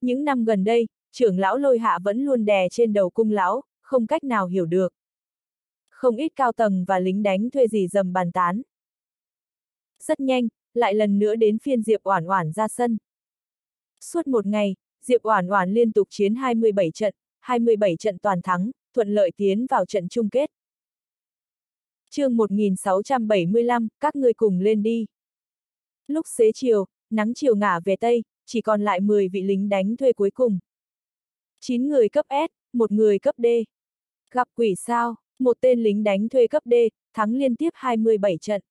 A: Những năm gần đây, trưởng lão lôi hạ vẫn luôn đè trên đầu cung lão, không cách nào hiểu được. Không ít cao tầng và lính đánh thuê gì dầm bàn tán. Rất nhanh, lại lần nữa đến phiên Diệp Oản Oản ra sân. Suốt một ngày, Diệp Oản Oản liên tục chiến 27 trận, 27 trận toàn thắng, thuận lợi tiến vào trận chung kết. Chương 1675, các ngươi cùng lên đi. Lúc xế chiều, nắng chiều ngả về tây, chỉ còn lại 10 vị lính đánh thuê cuối cùng. 9 người cấp S, một người cấp D. Gặp quỷ sao, một tên lính đánh thuê cấp D, thắng liên tiếp 27 trận.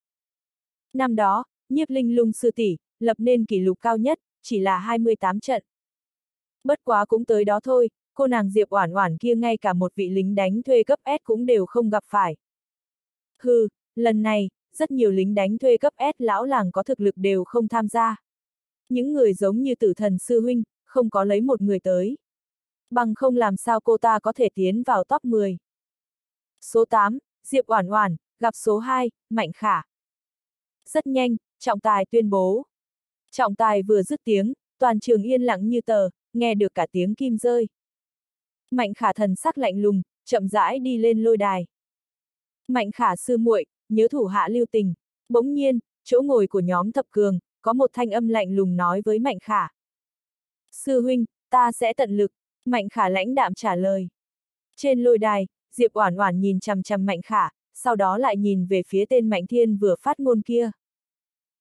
A: Năm đó, nhiếp linh lung sư tỷ lập nên kỷ lục cao nhất, chỉ là 28 trận. Bất quá cũng tới đó thôi, cô nàng Diệp Oản Oản kia ngay cả một vị lính đánh thuê cấp S cũng đều không gặp phải. Hừ, lần này, rất nhiều lính đánh thuê cấp S lão làng có thực lực đều không tham gia. Những người giống như tử thần sư huynh, không có lấy một người tới. Bằng không làm sao cô ta có thể tiến vào top 10. Số 8, Diệp Oản Oản, gặp số 2, Mạnh Khả. Rất nhanh, trọng tài tuyên bố. Trọng tài vừa dứt tiếng, toàn trường yên lặng như tờ, nghe được cả tiếng kim rơi. Mạnh khả thần sắc lạnh lùng, chậm rãi đi lên lôi đài. Mạnh khả sư muội, nhớ thủ hạ lưu tình. Bỗng nhiên, chỗ ngồi của nhóm thập cường, có một thanh âm lạnh lùng nói với Mạnh khả. Sư huynh, ta sẽ tận lực, Mạnh khả lãnh đạm trả lời. Trên lôi đài, Diệp Oản Oản nhìn chằm chằm Mạnh khả, sau đó lại nhìn về phía tên Mạnh Thiên vừa phát ngôn kia.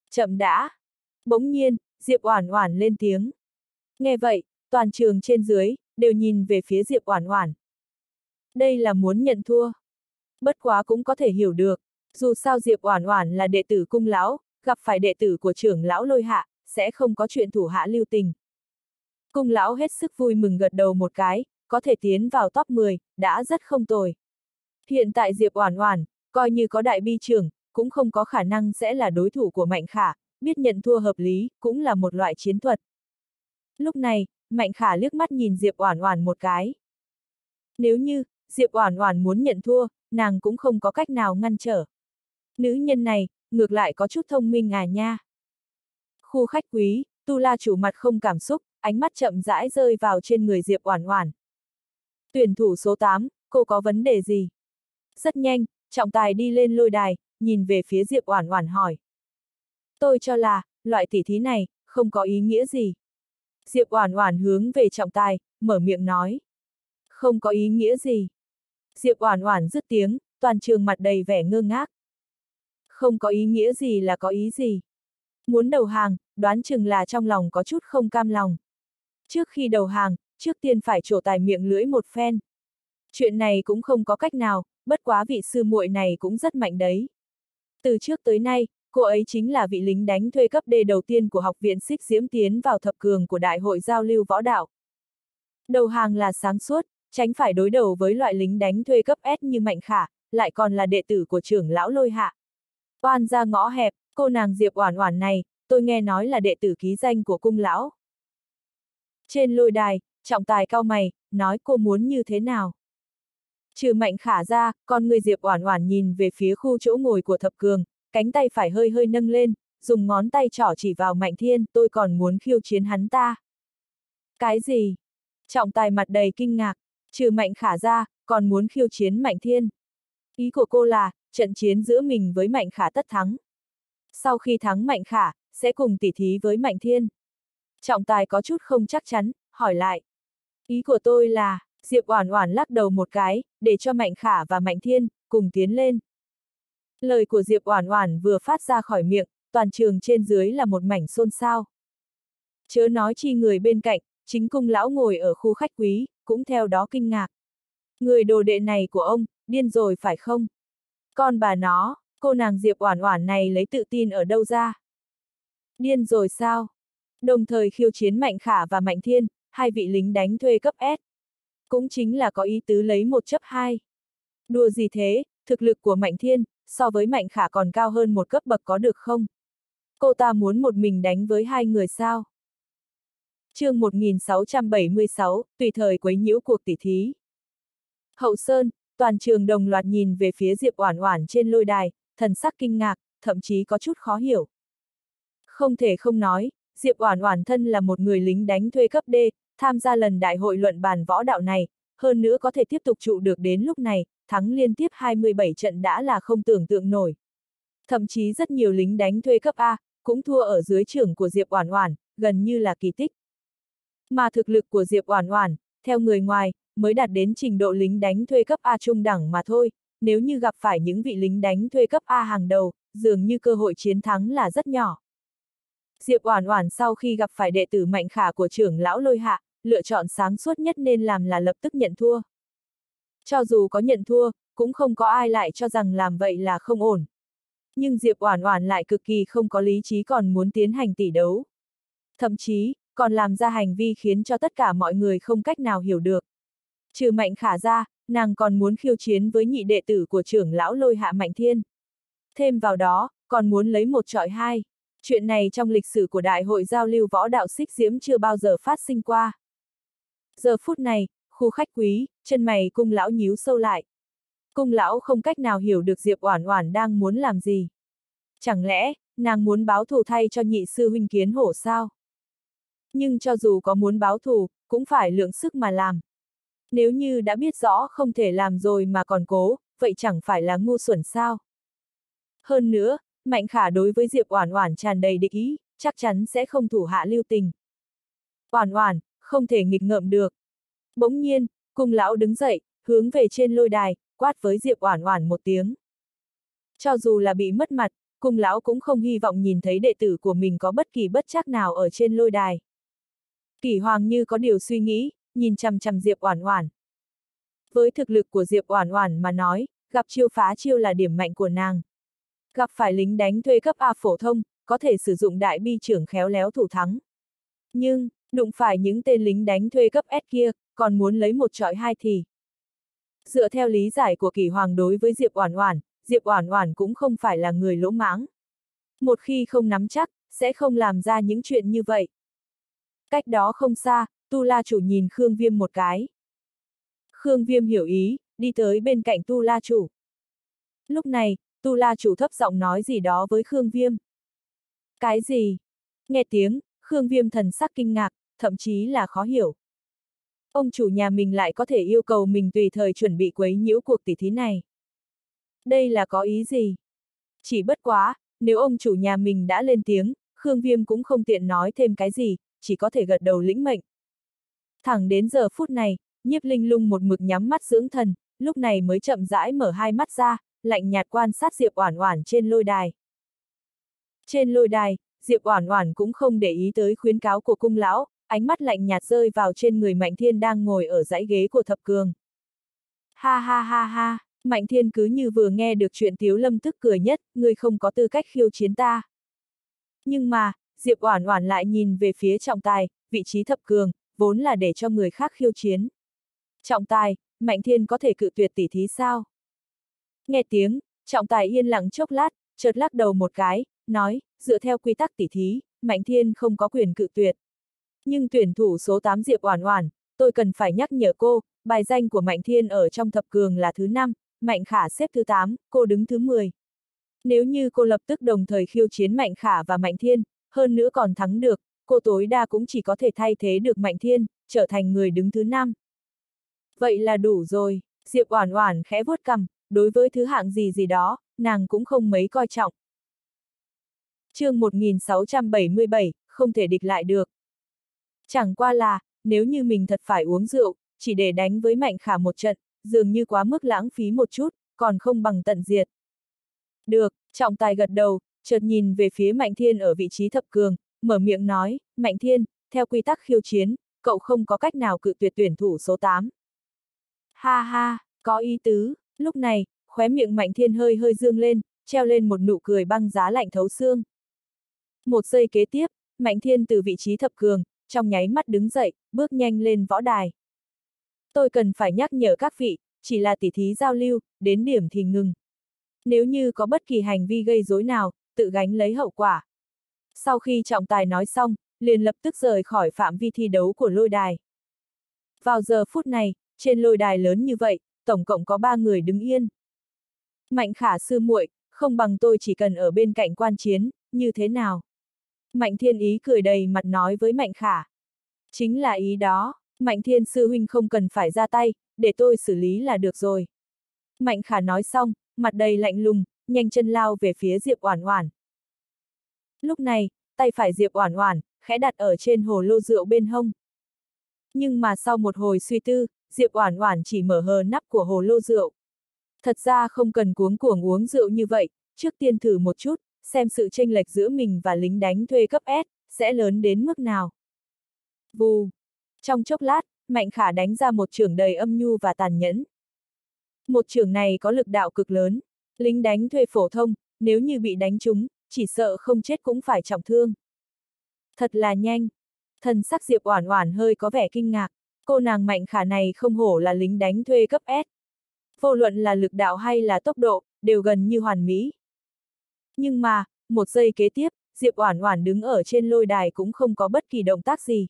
A: Chậm đã. Bỗng nhiên, Diệp Oản Oản lên tiếng. Nghe vậy, toàn trường trên dưới, đều nhìn về phía Diệp Oản Oản. Đây là muốn nhận thua. Bất quá cũng có thể hiểu được, dù sao Diệp Oản Oản là đệ tử cung lão, gặp phải đệ tử của trưởng lão Lôi Hạ, sẽ không có chuyện thủ hạ lưu tình. Cung lão hết sức vui mừng gật đầu một cái, có thể tiến vào top 10, đã rất không tồi. Hiện tại Diệp Oản Oản, coi như có đại bi trưởng, cũng không có khả năng sẽ là đối thủ của Mạnh Khả, biết nhận thua hợp lý, cũng là một loại chiến thuật. Lúc này, Mạnh Khả liếc mắt nhìn Diệp Oản Oản một cái. Nếu như, Diệp Oản Oản muốn nhận thua, nàng cũng không có cách nào ngăn trở. Nữ nhân này, ngược lại có chút thông minh à nha. Khu khách quý, Tu La chủ mặt không cảm xúc, ánh mắt chậm rãi rơi vào trên người Diệp Oản Oản. Tuyển thủ số 8, cô có vấn đề gì? Rất nhanh, trọng tài đi lên lôi đài, nhìn về phía Diệp Oản Oản hỏi. Tôi cho là, loại tỷ thí này, không có ý nghĩa gì. Diệp Oản Oản hướng về trọng tài, mở miệng nói. Không có ý nghĩa gì. Diệp Oản Oản dứt tiếng, toàn trường mặt đầy vẻ ngơ ngác. Không có ý nghĩa gì là có ý gì. Muốn đầu hàng, đoán chừng là trong lòng có chút không cam lòng. Trước khi đầu hàng, trước tiên phải trổ tài miệng lưỡi một phen. Chuyện này cũng không có cách nào, bất quá vị sư muội này cũng rất mạnh đấy. Từ trước tới nay, cô ấy chính là vị lính đánh thuê cấp D đầu tiên của học viện xích diễm tiến vào thập cường của Đại hội giao lưu võ đạo. Đầu hàng là sáng suốt, tránh phải đối đầu với loại lính đánh thuê cấp S như Mạnh Khả, lại còn là đệ tử của trưởng lão lôi hạ. Oan ra ngõ hẹp, cô nàng Diệp Oản Oản này, tôi nghe nói là đệ tử ký danh của cung lão. Trên lôi đài, trọng tài cao mày, nói cô muốn như thế nào? Trừ mạnh khả ra, con người Diệp Oản Oản nhìn về phía khu chỗ ngồi của thập cường, cánh tay phải hơi hơi nâng lên, dùng ngón tay trỏ chỉ vào Mạnh Thiên, tôi còn muốn khiêu chiến hắn ta. Cái gì? Trọng tài mặt đầy kinh ngạc, trừ Mạnh Khả ra, còn muốn khiêu chiến Mạnh Thiên. Ý của cô là, trận chiến giữa mình với Mạnh Khả tất thắng. Sau khi thắng Mạnh Khả, sẽ cùng tỉ thí với Mạnh Thiên. Trọng tài có chút không chắc chắn, hỏi lại. Ý của tôi là, Diệp Oản Oản lắc đầu một cái, để cho Mạnh Khả và Mạnh Thiên cùng tiến lên. Lời của Diệp Oản Oản vừa phát ra khỏi miệng, toàn trường trên dưới là một mảnh xôn xao. Chớ nói chi người bên cạnh, chính cung lão ngồi ở khu khách quý, cũng theo đó kinh ngạc. Người đồ đệ này của ông, điên rồi phải không? Con bà nó, cô nàng Diệp Oản Oản này lấy tự tin ở đâu ra? Điên rồi sao? Đồng thời khiêu chiến Mạnh Khả và Mạnh Thiên, hai vị lính đánh thuê cấp S. Cũng chính là có ý tứ lấy một chấp hai. Đùa gì thế, thực lực của Mạnh Thiên, so với Mạnh Khả còn cao hơn một cấp bậc có được không? Cô ta muốn một mình đánh với hai người sao? chương 1676, tùy thời quấy nhiễu cuộc tỉ thí. Hậu Sơn, toàn trường đồng loạt nhìn về phía Diệp Oản Oản trên lôi đài, thần sắc kinh ngạc, thậm chí có chút khó hiểu. Không thể không nói, Diệp Oản Oản thân là một người lính đánh thuê cấp D, tham gia lần đại hội luận bàn võ đạo này, hơn nữa có thể tiếp tục trụ được đến lúc này, thắng liên tiếp 27 trận đã là không tưởng tượng nổi. Thậm chí rất nhiều lính đánh thuê cấp A, cũng thua ở dưới trưởng của Diệp Oản Oản, gần như là kỳ tích. Mà thực lực của Diệp Oản Oản, theo người ngoài, mới đạt đến trình độ lính đánh thuê cấp A trung đẳng mà thôi, nếu như gặp phải những vị lính đánh thuê cấp A hàng đầu, dường như cơ hội chiến thắng là rất nhỏ. Diệp Oản Oản sau khi gặp phải đệ tử mạnh khả của trưởng lão Lôi Hạ, lựa chọn sáng suốt nhất nên làm là lập tức nhận thua. Cho dù có nhận thua, cũng không có ai lại cho rằng làm vậy là không ổn. Nhưng Diệp Oản Oản lại cực kỳ không có lý trí còn muốn tiến hành tỷ đấu. Thậm chí, còn làm ra hành vi khiến cho tất cả mọi người không cách nào hiểu được. Trừ Mạnh Khả ra, nàng còn muốn khiêu chiến với nhị đệ tử của trưởng lão Lôi Hạ Mạnh Thiên. Thêm vào đó, còn muốn lấy một trọi hai. Chuyện này trong lịch sử của Đại hội giao lưu võ đạo xích diễm chưa bao giờ phát sinh qua. Giờ phút này, khu khách quý, chân mày cung lão nhíu sâu lại. Cung lão không cách nào hiểu được Diệp Oản Oản đang muốn làm gì. Chẳng lẽ, nàng muốn báo thù thay cho nhị sư huynh kiến hổ sao? Nhưng cho dù có muốn báo thù, cũng phải lượng sức mà làm. Nếu như đã biết rõ không thể làm rồi mà còn cố, vậy chẳng phải là ngu xuẩn sao? Hơn nữa, Mạnh Khả đối với Diệp Oản Oản tràn đầy địch ý, chắc chắn sẽ không thủ hạ lưu tình. Oản Oản, không thể nghịch ngợm được. Bỗng nhiên, cung lão đứng dậy, hướng về trên lôi đài, quát với Diệp Oản Oản một tiếng. Cho dù là bị mất mặt, cung lão cũng không hy vọng nhìn thấy đệ tử của mình có bất kỳ bất chắc nào ở trên lôi đài. Kỷ Hoàng như có điều suy nghĩ, nhìn chằm chằm Diệp Oản Oản. Với thực lực của Diệp Oản Oản mà nói, gặp chiêu phá chiêu là điểm mạnh của nàng. Gặp phải lính đánh thuê cấp A phổ thông, có thể sử dụng đại bi trưởng khéo léo thủ thắng. Nhưng, đụng phải những tên lính đánh thuê cấp S kia, còn muốn lấy một trọi hai thì. Dựa theo lý giải của Kỳ Hoàng đối với Diệp Oản Oản, Diệp Oản Oản cũng không phải là người lỗ mãng. Một khi không nắm chắc, sẽ không làm ra những chuyện như vậy. Cách đó không xa, Tu La chủ nhìn Khương Viêm một cái. Khương Viêm hiểu ý, đi tới bên cạnh Tu La chủ. Lúc này, Tu La chủ thấp giọng nói gì đó với Khương Viêm. Cái gì? Nghe tiếng, Khương Viêm thần sắc kinh ngạc, thậm chí là khó hiểu. Ông chủ nhà mình lại có thể yêu cầu mình tùy thời chuẩn bị quấy nhiễu cuộc tỷ thí này. Đây là có ý gì? Chỉ bất quá, nếu ông chủ nhà mình đã lên tiếng, Khương Viêm cũng không tiện nói thêm cái gì, chỉ có thể gật đầu lĩnh mệnh. Thẳng đến giờ phút này, nhiếp linh lung một mực nhắm mắt dưỡng thần, lúc này mới chậm rãi mở hai mắt ra, lạnh nhạt quan sát Diệp Oản Oản trên lôi đài. Trên lôi đài, Diệp Oản Oản cũng không để ý tới khuyến cáo của cung lão, ánh mắt lạnh nhạt rơi vào trên người Mạnh Thiên đang ngồi ở dãy ghế của thập cường. Ha ha ha ha, Mạnh Thiên cứ như vừa nghe được chuyện Tiếu Lâm tức cười nhất, ngươi không có tư cách khiêu chiến ta. Nhưng mà, Diệp Oản Oản lại nhìn về phía trọng tài, vị trí thập cường, vốn là để cho người khác khiêu chiến. Trọng tài, Mạnh Thiên có thể cự tuyệt tỷ thí sao? Nghe tiếng, trọng tài yên lặng chốc lát, chợt lắc đầu một cái, nói, dựa theo quy tắc tỷ thí, Mạnh Thiên không có quyền cự tuyệt. Nhưng tuyển thủ số 8 Diệp Oản Oản, tôi cần phải nhắc nhở cô, bài danh của Mạnh Thiên ở trong thập cường là thứ 5, Mạnh Khả xếp thứ 8, cô đứng thứ 10. Nếu như cô lập tức đồng thời khiêu chiến Mạnh Khả và Mạnh Thiên, hơn nữa còn thắng được, cô tối đa cũng chỉ có thể thay thế được Mạnh Thiên, trở thành người đứng thứ 5. Vậy là đủ rồi, Diệp Oản Oản khẽ vuốt cằm, đối với thứ hạng gì gì đó, nàng cũng không mấy coi trọng. chương 1677, không thể địch lại được. Chẳng qua là, nếu như mình thật phải uống rượu, chỉ để đánh với Mạnh Khả một trận, dường như quá mức lãng phí một chút, còn không bằng tận diệt. Được, trọng tài gật đầu, chợt nhìn về phía Mạnh Thiên ở vị trí thập cường, mở miệng nói, Mạnh Thiên, theo quy tắc khiêu chiến, cậu không có cách nào cự tuyệt tuyển thủ số 8. Ha ha, có ý tứ, lúc này, khóe miệng Mạnh Thiên hơi hơi dương lên, treo lên một nụ cười băng giá lạnh thấu xương. Một giây kế tiếp, Mạnh Thiên từ vị trí thập cường, trong nháy mắt đứng dậy, bước nhanh lên võ đài. Tôi cần phải nhắc nhở các vị, chỉ là tỉ thí giao lưu, đến điểm thì ngừng. Nếu như có bất kỳ hành vi gây rối nào, tự gánh lấy hậu quả. Sau khi trọng tài nói xong, liền lập tức rời khỏi phạm vi thi đấu của lôi đài. Vào giờ phút này, trên lôi đài lớn như vậy, tổng cộng có ba người đứng yên. Mạnh khả sư muội, không bằng tôi chỉ cần ở bên cạnh quan chiến, như thế nào? Mạnh thiên ý cười đầy mặt nói với mạnh khả. Chính là ý đó, mạnh thiên sư huynh không cần phải ra tay, để tôi xử lý là được rồi. Mạnh khả nói xong, mặt đầy lạnh lùng, nhanh chân lao về phía Diệp Oản Oản. Lúc này, tay phải Diệp Oản Oản khẽ đặt ở trên hồ lô rượu bên hông. Nhưng mà sau một hồi suy tư, Diệp Oản Oản chỉ mở hờ nắp của hồ lô rượu. Thật ra không cần cuống cuồng uống rượu như vậy, trước tiên thử một chút, xem sự chênh lệch giữa mình và lính đánh thuê cấp S sẽ lớn đến mức nào. Vù. Trong chốc lát, Mạnh Khả đánh ra một trường đầy âm nhu và tàn nhẫn. Một trường này có lực đạo cực lớn, lính đánh thuê phổ thông, nếu như bị đánh trúng, chỉ sợ không chết cũng phải trọng thương. Thật là nhanh. Thần sắc Diệp Oản Oản hơi có vẻ kinh ngạc, cô nàng Mạnh Khả này không hổ là lính đánh thuê cấp S. Vô luận là lực đạo hay là tốc độ, đều gần như hoàn mỹ. Nhưng mà, một giây kế tiếp, Diệp Oản Oản đứng ở trên lôi đài cũng không có bất kỳ động tác gì.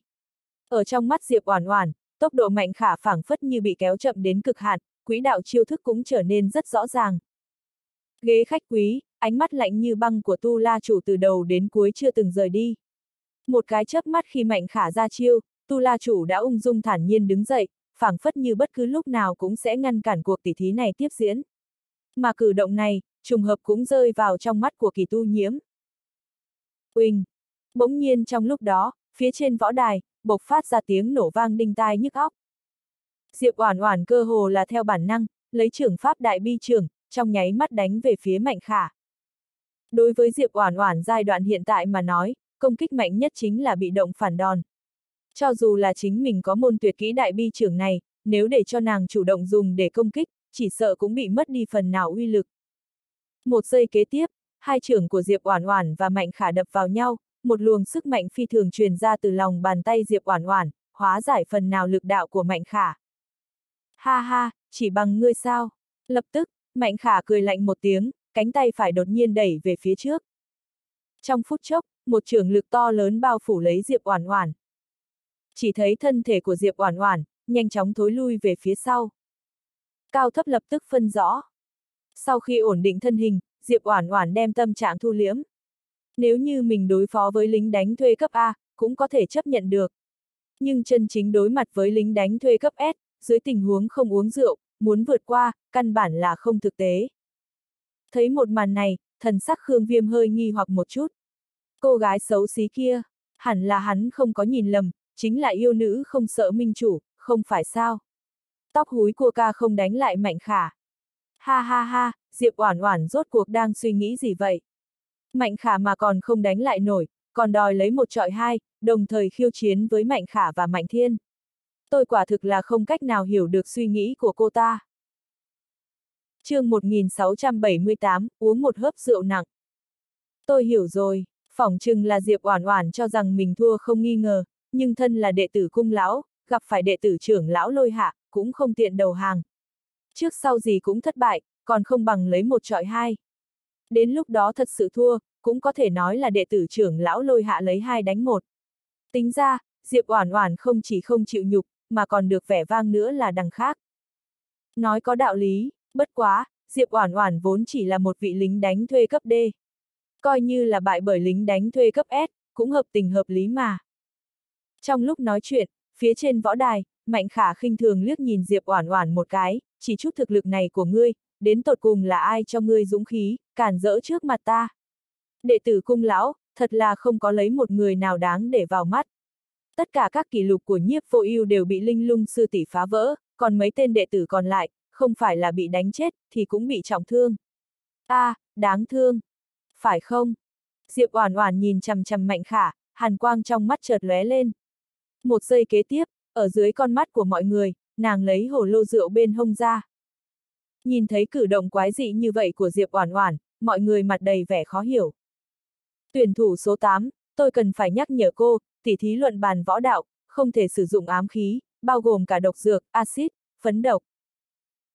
A: Ở trong mắt Diệp Oản Oản, tốc độ mạnh khả phảng phất như bị kéo chậm đến cực hạn, quỹ đạo chiêu thức cũng trở nên rất rõ ràng. Ghế khách quý, ánh mắt lạnh như băng của Tu La chủ từ đầu đến cuối chưa từng rời đi. Một cái chớp mắt khi mạnh khả ra chiêu, Tu La chủ đã ung dung thản nhiên đứng dậy, phảng phất như bất cứ lúc nào cũng sẽ ngăn cản cuộc tỷ thí này tiếp diễn. Mà cử động này, trùng hợp cũng rơi vào trong mắt của kỳ tu nhiễm. Quỳnh Bỗng nhiên trong lúc đó, phía trên võ đài, bộc phát ra tiếng nổ vang đinh tai nhức óc. Diệp Oản Oản cơ hồ là theo bản năng, lấy trưởng pháp đại bi trưởng, trong nháy mắt đánh về phía Mạnh Khả. Đối với Diệp Oản Oản giai đoạn hiện tại mà nói, công kích mạnh nhất chính là bị động phản đòn. Cho dù là chính mình có môn tuyệt kỹ đại bi trưởng này, nếu để cho nàng chủ động dùng để công kích, chỉ sợ cũng bị mất đi phần nào uy lực. Một giây kế tiếp, hai trưởng của Diệp Oản Oản và Mạnh Khả đập vào nhau, một luồng sức mạnh phi thường truyền ra từ lòng bàn tay Diệp Oản Oản, hóa giải phần nào lực đạo của Mạnh Khả. Ha ha, chỉ bằng ngươi sao? Lập tức, Mạnh Khả cười lạnh một tiếng, cánh tay phải đột nhiên đẩy về phía trước. Trong phút chốc, một trường lực to lớn bao phủ lấy Diệp Oản Oản. Chỉ thấy thân thể của Diệp Oản Oản nhanh chóng thối lui về phía sau. Cao thấp lập tức phân rõ. Sau khi ổn định thân hình, Diệp Oản Oản đem tâm trạng thu liễm. Nếu như mình đối phó với lính đánh thuê cấp A, cũng có thể chấp nhận được. Nhưng chân chính đối mặt với lính đánh thuê cấp S, dưới tình huống không uống rượu, muốn vượt qua, căn bản là không thực tế. Thấy một màn này, thần sắc Khương Viêm hơi nghi hoặc một chút. Cô gái xấu xí kia, hẳn là hắn không có nhìn lầm, chính là yêu nữ không sợ minh chủ, không phải sao. Tóc húi cua ca không đánh lại mạnh khả. Ha ha ha, Diệp Oản Oản rốt cuộc đang suy nghĩ gì vậy? Mạnh khả mà còn không đánh lại nổi, còn đòi lấy một trọi hai, đồng thời khiêu chiến với Mạnh khả và Mạnh thiên. Tôi quả thực là không cách nào hiểu được suy nghĩ của cô ta. chương 1678, uống một hớp rượu nặng. Tôi hiểu rồi, phỏng chừng là Diệp Oản Oản cho rằng mình thua không nghi ngờ, nhưng thân là đệ tử cung lão, gặp phải đệ tử trưởng lão lôi hạ, cũng không tiện đầu hàng. Trước sau gì cũng thất bại, còn không bằng lấy một trọi hai. Đến lúc đó thật sự thua, cũng có thể nói là đệ tử trưởng lão lôi hạ lấy hai đánh một. Tính ra, Diệp Oản Oản không chỉ không chịu nhục, mà còn được vẻ vang nữa là đằng khác. Nói có đạo lý, bất quá, Diệp Oản Oản vốn chỉ là một vị lính đánh thuê cấp D. Coi như là bại bởi lính đánh thuê cấp S, cũng hợp tình hợp lý mà. Trong lúc nói chuyện, phía trên võ đài, Mạnh Khả khinh thường liếc nhìn Diệp Oản Oản một cái, chỉ chút thực lực này của ngươi, đến tột cùng là ai cho ngươi dũng khí, cản rỡ trước mặt ta. Đệ tử cung lão, thật là không có lấy một người nào đáng để vào mắt. Tất cả các kỷ lục của nhiếp vô ưu đều bị linh lung sư tỷ phá vỡ, còn mấy tên đệ tử còn lại, không phải là bị đánh chết, thì cũng bị trọng thương. a à, đáng thương. Phải không? Diệp Oản Oản nhìn chằm chằm Mạnh Khả, hàn quang trong mắt chợt lóe lên. Một giây kế tiếp, ở dưới con mắt của mọi người, nàng lấy hồ lô rượu bên hông ra. Nhìn thấy cử động quái dị như vậy của Diệp Oản Oản, mọi người mặt đầy vẻ khó hiểu. Tuyển thủ số 8, tôi cần phải nhắc nhở cô, tỉ thí luận bàn võ đạo, không thể sử dụng ám khí, bao gồm cả độc dược, axit, phấn độc.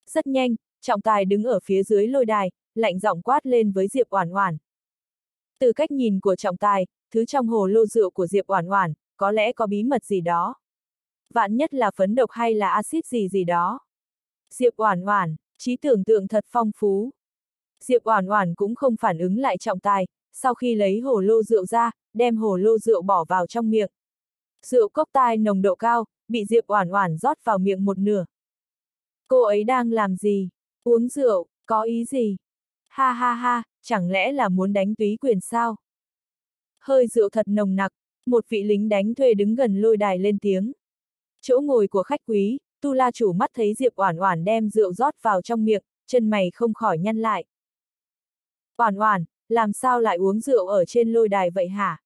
A: Rất nhanh, trọng tài đứng ở phía dưới lôi đài, lạnh giọng quát lên với Diệp Oản Oản. Từ cách nhìn của trọng tài, thứ trong hồ lô rượu của Diệp Oản Oản, có lẽ có bí mật gì đó. Vạn nhất là phấn độc hay là axit gì gì đó. Diệp Oản Oản, trí tưởng tượng thật phong phú. Diệp Oản Oản cũng không phản ứng lại trọng tài, sau khi lấy hồ lô rượu ra, đem hồ lô rượu bỏ vào trong miệng. Rượu cốc tai nồng độ cao, bị Diệp Oản Oản rót vào miệng một nửa. Cô ấy đang làm gì? Uống rượu, có ý gì? Ha ha ha, chẳng lẽ là muốn đánh túy quyền sao? Hơi rượu thật nồng nặc, một vị lính đánh thuê đứng gần lôi đài lên tiếng. Chỗ ngồi của khách quý, Tu La chủ mắt thấy Diệp Oản Oản đem rượu rót vào trong miệng, chân mày không khỏi nhăn lại. Oản Oản, làm sao lại uống rượu ở trên lôi đài vậy hả?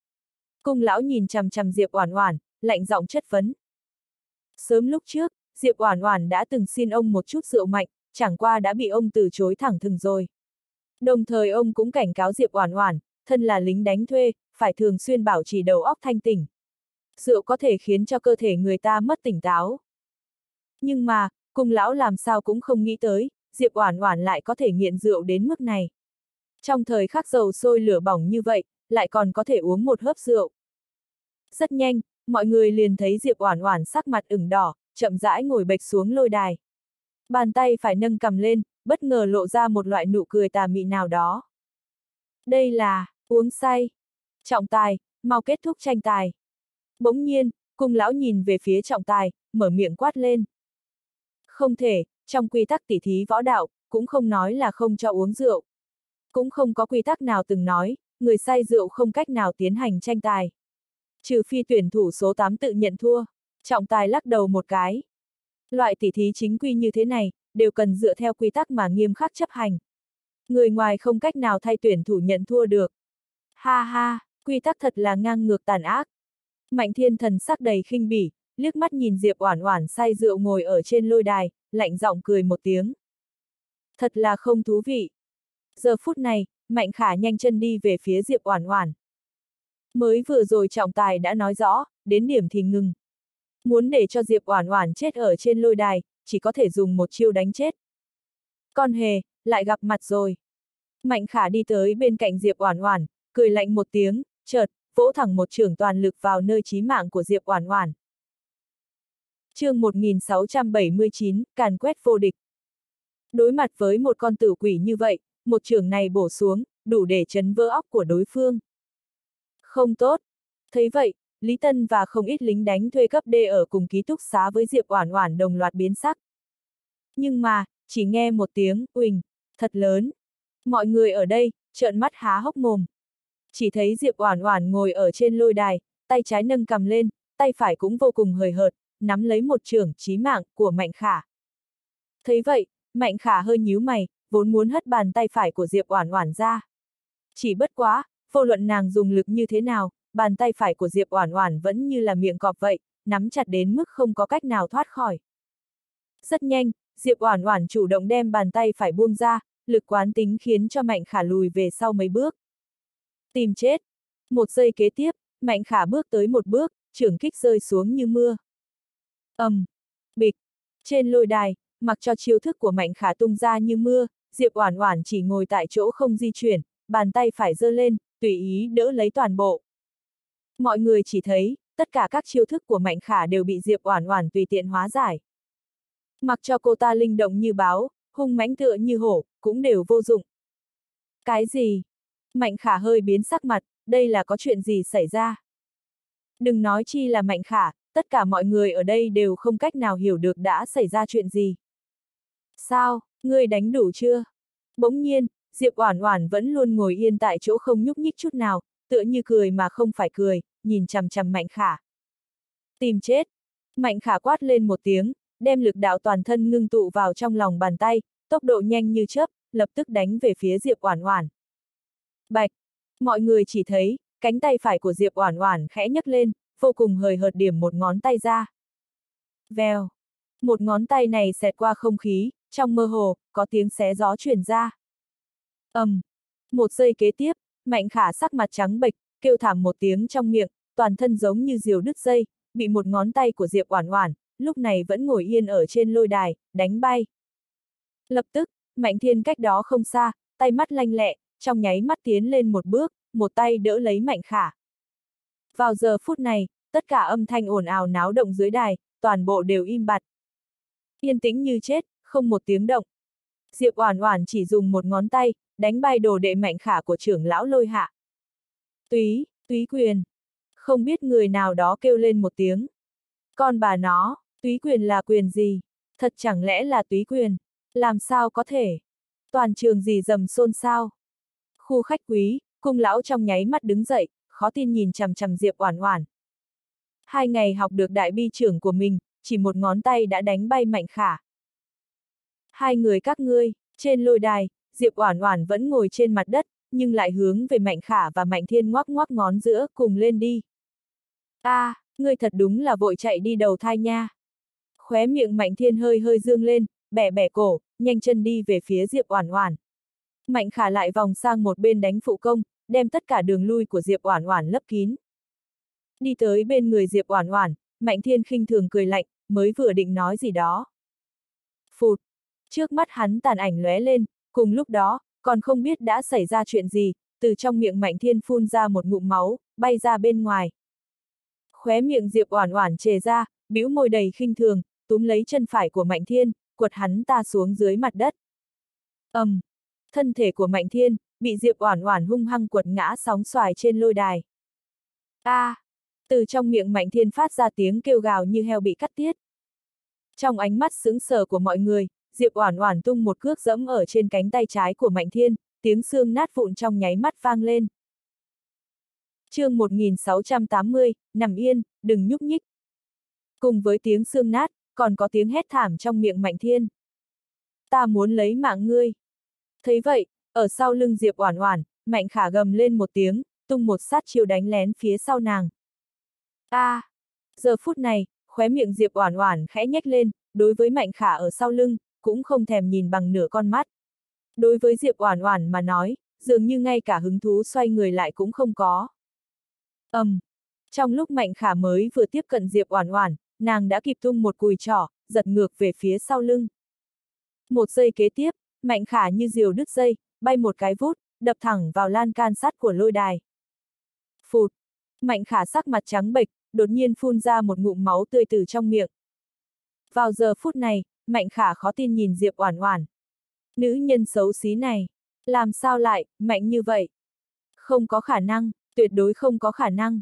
A: Cung lão nhìn chằm chằm Diệp Oản Oản, lạnh giọng chất vấn. Sớm lúc trước, Diệp Oản Oản đã từng xin ông một chút rượu mạnh, chẳng qua đã bị ông từ chối thẳng thừng rồi. Đồng thời ông cũng cảnh cáo Diệp Oản Oản, thân là lính đánh thuê, phải thường xuyên bảo trì đầu óc thanh tỉnh. Rượu có thể khiến cho cơ thể người ta mất tỉnh táo. Nhưng mà, cung lão làm sao cũng không nghĩ tới, Diệp Oản Oản lại có thể nghiện rượu đến mức này. Trong thời khắc dầu sôi lửa bỏng như vậy, lại còn có thể uống một hớp rượu. Rất nhanh, mọi người liền thấy Diệp Oản Oản sắc mặt ửng đỏ, chậm rãi ngồi bệch xuống lôi đài. Bàn tay phải nâng cầm lên, bất ngờ lộ ra một loại nụ cười tà mị nào đó. Đây là, uống say. Trọng tài, mau kết thúc tranh tài. Bỗng nhiên, cung lão nhìn về phía trọng tài, mở miệng quát lên. Không thể, trong quy tắc tỉ thí võ đạo, cũng không nói là không cho uống rượu. Cũng không có quy tắc nào từng nói, người say rượu không cách nào tiến hành tranh tài. Trừ phi tuyển thủ số 8 tự nhận thua, trọng tài lắc đầu một cái. Loại tỉ thí chính quy như thế này, đều cần dựa theo quy tắc mà nghiêm khắc chấp hành. Người ngoài không cách nào thay tuyển thủ nhận thua được. Ha ha, quy tắc thật là ngang ngược tàn ác. Mạnh thiên thần sắc đầy khinh bỉ, liếc mắt nhìn Diệp Oản Oản say rượu ngồi ở trên lôi đài, lạnh giọng cười một tiếng. Thật là không thú vị. Giờ phút này, Mạnh Khả nhanh chân đi về phía Diệp Oản Oản. Mới vừa rồi trọng tài đã nói rõ, đến điểm thì ngừng. Muốn để cho Diệp Oản Oản chết ở trên lôi đài, chỉ có thể dùng một chiêu đánh chết. Con hề, lại gặp mặt rồi. Mạnh Khả đi tới bên cạnh Diệp Oản Oản, cười lạnh một tiếng, chợt vỗ thẳng một trường toàn lực vào nơi chí mạng của Diệp Oản Oản. Chương 1679, càn quét vô địch. Đối mặt với một con tử quỷ như vậy, một trường này bổ xuống, đủ để chấn vỡ óc của đối phương. Không tốt. Thấy vậy, Lý Tân và không ít lính đánh thuê cấp D ở cùng ký túc xá với Diệp Oản Oản đồng loạt biến sắc. Nhưng mà, chỉ nghe một tiếng, uỳnh, thật lớn. Mọi người ở đây, trợn mắt há hốc mồm. Chỉ thấy Diệp Oản Oản ngồi ở trên lôi đài, tay trái nâng cầm lên, tay phải cũng vô cùng hời hợt, nắm lấy một trường chí mạng của Mạnh Khả. Thấy vậy, Mạnh Khả hơi nhíu mày, vốn muốn hất bàn tay phải của Diệp Oản Oản ra. Chỉ bất quá, vô luận nàng dùng lực như thế nào, bàn tay phải của Diệp Oản Oản vẫn như là miệng cọp vậy, nắm chặt đến mức không có cách nào thoát khỏi. Rất nhanh, Diệp Oản Oản chủ động đem bàn tay phải buông ra, lực quán tính khiến cho Mạnh Khả lùi về sau mấy bước. Tìm chết. Một giây kế tiếp, Mạnh Khả bước tới một bước, trưởng kích rơi xuống như mưa. ầm, um, bịch. Trên lôi đài, mặc cho chiêu thức của Mạnh Khả tung ra như mưa, Diệp Oản Oản chỉ ngồi tại chỗ không di chuyển, bàn tay phải giơ lên, tùy ý đỡ lấy toàn bộ. Mọi người chỉ thấy, tất cả các chiêu thức của Mạnh Khả đều bị Diệp Oản Oản tùy tiện hóa giải. Mặc cho cô ta linh động như báo, hung mãnh tựa như hổ, cũng đều vô dụng. Cái gì? Mạnh Khả hơi biến sắc mặt, đây là có chuyện gì xảy ra? Đừng nói chi là Mạnh Khả, tất cả mọi người ở đây đều không cách nào hiểu được đã xảy ra chuyện gì. Sao, ngươi đánh đủ chưa? Bỗng nhiên, Diệp Oản Oản vẫn luôn ngồi yên tại chỗ không nhúc nhích chút nào, tựa như cười mà không phải cười, nhìn chằm chằm Mạnh Khả. Tìm chết! Mạnh Khả quát lên một tiếng, đem lực đạo toàn thân ngưng tụ vào trong lòng bàn tay, tốc độ nhanh như chớp, lập tức đánh về phía Diệp Oản Oản. Bạch! Mọi người chỉ thấy, cánh tay phải của Diệp Oản Oản khẽ nhấc lên, vô cùng hời hợt điểm một ngón tay ra. Vèo! Một ngón tay này xẹt qua không khí, trong mơ hồ, có tiếng xé gió truyền ra. ầm, um, Một giây kế tiếp, Mạnh Khả sắc mặt trắng bệch, kêu thảm một tiếng trong miệng, toàn thân giống như diều đứt dây, bị một ngón tay của Diệp Oản Oản, lúc này vẫn ngồi yên ở trên lôi đài, đánh bay. Lập tức, Mạnh Thiên cách đó không xa, tay mắt lanh lẹ, trong nháy mắt tiến lên một bước, một tay đỡ lấy Mạnh Khả. Vào giờ phút này, tất cả âm thanh ồn ào náo động dưới đài, toàn bộ đều im bặt. Yên tĩnh như chết, không một tiếng động. Diệp Oản Oản chỉ dùng một ngón tay, đánh bay đồ đệ mạnh khả của trưởng lão lôi hạ. Túy, túy quyền. Không biết người nào đó kêu lên một tiếng. Con bà nó, túy quyền là quyền gì? Thật chẳng lẽ là túy quyền? Làm sao có thể? Toàn trường gì dầm xôn xao. Khu khách quý, cung lão trong nháy mắt đứng dậy, khó tin nhìn chằm chằm Diệp Oản Oản. Hai ngày học được đại bi trưởng của mình, chỉ một ngón tay đã đánh bay mạnh khả. Hai người các ngươi, trên lôi đài, Diệp Oản Oản vẫn ngồi trên mặt đất, nhưng lại hướng về Mạnh Khả và Mạnh Thiên ngoắc ngoắc ngón giữa cùng lên đi. A, à, ngươi thật đúng là vội chạy đi đầu thai nha. Khóe miệng Mạnh Thiên hơi hơi dương lên, bẻ bẻ cổ, nhanh chân đi về phía Diệp Oản Oản. Mạnh Khả lại vòng sang một bên đánh phụ công, đem tất cả đường lui của Diệp Oản Oản lấp kín. Đi tới bên người Diệp Oản Oản, Mạnh Thiên khinh thường cười lạnh, mới vừa định nói gì đó. Phụt, trước mắt hắn tàn ảnh lóe lên, cùng lúc đó, còn không biết đã xảy ra chuyện gì, từ trong miệng Mạnh Thiên phun ra một ngụm máu, bay ra bên ngoài. Khóe miệng Diệp Oản Oản trề ra, bĩu môi đầy khinh thường, túm lấy chân phải của Mạnh Thiên, quật hắn ta xuống dưới mặt đất. Ầm, um, thân thể của Mạnh Thiên bị Diệp Oản Oản hung hăng quật ngã sóng xoài trên lôi đài. A! À, từ trong miệng Mạnh Thiên phát ra tiếng kêu gào như heo bị cắt tiết. Trong ánh mắt sững sờ của mọi người, Diệp Oản Oản tung một cước dẫm ở trên cánh tay trái của Mạnh Thiên, tiếng xương nát vụn trong nháy mắt vang lên. Chương 1680, nằm yên, đừng nhúc nhích. Cùng với tiếng xương nát, còn có tiếng hét thảm trong miệng Mạnh Thiên. Ta muốn lấy mạng ngươi. Thấy vậy, ở sau lưng Diệp Oản Oản, Mạnh Khả gầm lên một tiếng, tung một sát chiêu đánh lén phía sau nàng. A! À, giờ phút này, khóe miệng Diệp Oản Oản khẽ nhếch lên, đối với Mạnh Khả ở sau lưng, cũng không thèm nhìn bằng nửa con mắt. Đối với Diệp Oản Oản mà nói, dường như ngay cả hứng thú xoay người lại cũng không có. Ầm. Um, trong lúc Mạnh Khả mới vừa tiếp cận Diệp Oản Oản, nàng đã kịp tung một cùi trỏ, giật ngược về phía sau lưng. Một giây kế tiếp, Mạnh Khả như diều đứt dây, bay một cái vút, đập thẳng vào lan can sắt của lôi đài. Phụt! Mạnh Khả sắc mặt trắng bệch, đột nhiên phun ra một ngụm máu tươi từ trong miệng. Vào giờ phút này, Mạnh Khả khó tin nhìn Diệp Oản Oản. Nữ nhân xấu xí này, làm sao lại, mạnh như vậy? Không có khả năng, tuyệt đối không có khả năng.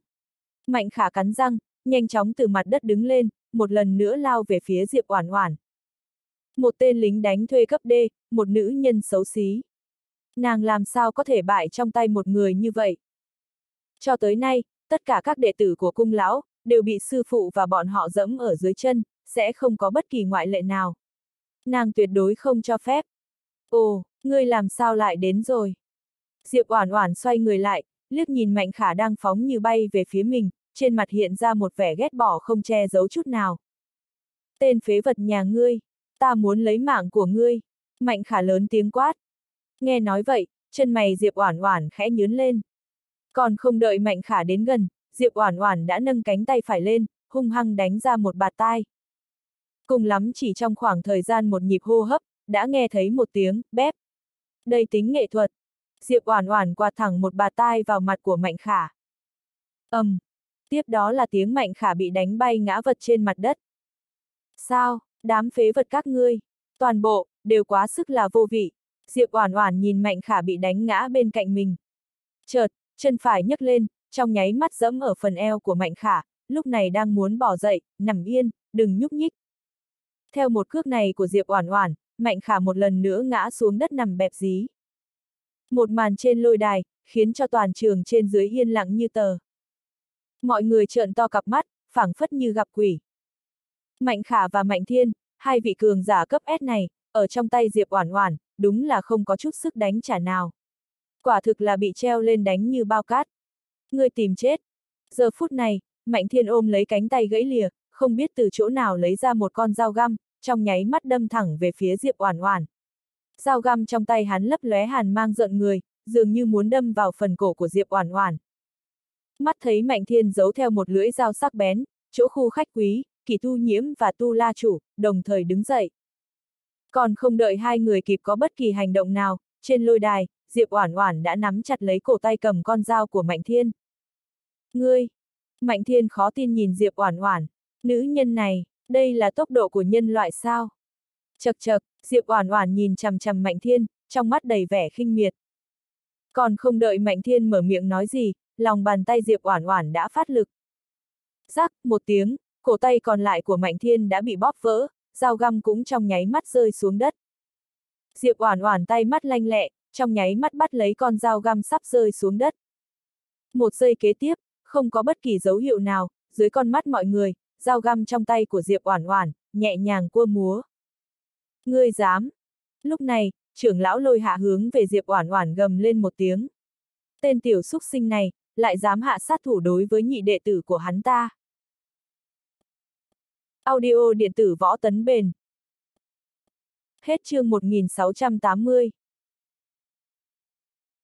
A: Mạnh Khả cắn răng, nhanh chóng từ mặt đất đứng lên, một lần nữa lao về phía Diệp Oản Oản. Một tên lính đánh thuê cấp D, một nữ nhân xấu xí. Nàng làm sao có thể bại trong tay một người như vậy? Cho tới nay, tất cả các đệ tử của cung lão, đều bị sư phụ và bọn họ dẫm ở dưới chân, sẽ không có bất kỳ ngoại lệ nào. Nàng tuyệt đối không cho phép. Ồ, ngươi làm sao lại đến rồi? Diệp Oản Oản xoay người lại, liếc nhìn Mạnh Khả đang phóng như bay về phía mình, trên mặt hiện ra một vẻ ghét bỏ không che giấu chút nào. Tên phế vật nhà ngươi, ta muốn lấy mạng của ngươi. Mạnh Khả lớn tiếng quát. Nghe nói vậy, chân mày Diệp Oản Oản khẽ nhướng lên. Còn không đợi Mạnh Khả đến gần, Diệp Oản Oản đã nâng cánh tay phải lên, hung hăng đánh ra một bạt tai. Cùng lắm chỉ trong khoảng thời gian một nhịp hô hấp, đã nghe thấy một tiếng, bép. Đây tính nghệ thuật. Diệp Oản Oản quạt thẳng một bạt tai vào mặt của Mạnh Khả. Ầm. Um. Tiếp đó là tiếng Mạnh Khả bị đánh bay ngã vật trên mặt đất. Sao, đám phế vật các ngươi, toàn bộ, đều quá sức là vô vị. Diệp Oản Oản nhìn Mạnh Khả bị đánh ngã bên cạnh mình. Chợt, chân phải nhấc lên, trong nháy mắt dẫm ở phần eo của Mạnh Khả, lúc này đang muốn bỏ dậy, nằm yên, đừng nhúc nhích. Theo một cước này của Diệp Oản Oản, Mạnh Khả một lần nữa ngã xuống đất nằm bẹp dí. Một màn trên lôi đài, khiến cho toàn trường trên dưới yên lặng như tờ. Mọi người trợn to cặp mắt, phảng phất như gặp quỷ. Mạnh Khả và Mạnh Thiên, hai vị cường giả cấp S này, ở trong tay Diệp Oản Oản, đúng là không có chút sức đánh trả nào. Quả thực là bị treo lên đánh như bao cát. Người tìm chết. Giờ phút này, Mạnh Thiên ôm lấy cánh tay gãy lìa, không biết từ chỗ nào lấy ra một con dao găm, trong nháy mắt đâm thẳng về phía Diệp Oản Oản. Dao găm trong tay hắn lấp lóe hàn mang giận người, dường như muốn đâm vào phần cổ của Diệp Oản Oản. Mắt thấy Mạnh Thiên giấu theo một lưỡi dao sắc bén, chỗ khu khách quý, Kỳ Tu Nhiễm và Tu La chủ đồng thời đứng dậy. Còn không đợi hai người kịp có bất kỳ hành động nào, trên lôi đài, Diệp Oản Oản đã nắm chặt lấy cổ tay cầm con dao của Mạnh Thiên. Ngươi, Mạnh Thiên khó tin nhìn Diệp Oản Oản, nữ nhân này, đây là tốc độ của nhân loại sao? Chậc chậc, Diệp Oản Oản nhìn chằm chằm Mạnh Thiên, trong mắt đầy vẻ khinh miệt. Còn không đợi Mạnh Thiên mở miệng nói gì, lòng bàn tay Diệp Oản Oản đã phát lực. Rắc, một tiếng, cổ tay còn lại của Mạnh Thiên đã bị bóp vỡ, dao găm cũng trong nháy mắt rơi xuống đất. Diệp Oản Oản tay mắt lanh lẹ, trong nháy mắt bắt lấy con dao găm sắp rơi xuống đất. Một giây kế tiếp, không có bất kỳ dấu hiệu nào, dưới con mắt mọi người, dao găm trong tay của Diệp Oản Oản nhẹ nhàng cua múa. Ngươi dám? Lúc này, trưởng lão lôi hạ hướng về Diệp Oản Oản gầm lên một tiếng. Tên tiểu xúc sinh này, lại dám hạ sát thủ đối với nhị đệ tử của hắn ta. Audio điện tử võ tấn bền. Hết chương 1680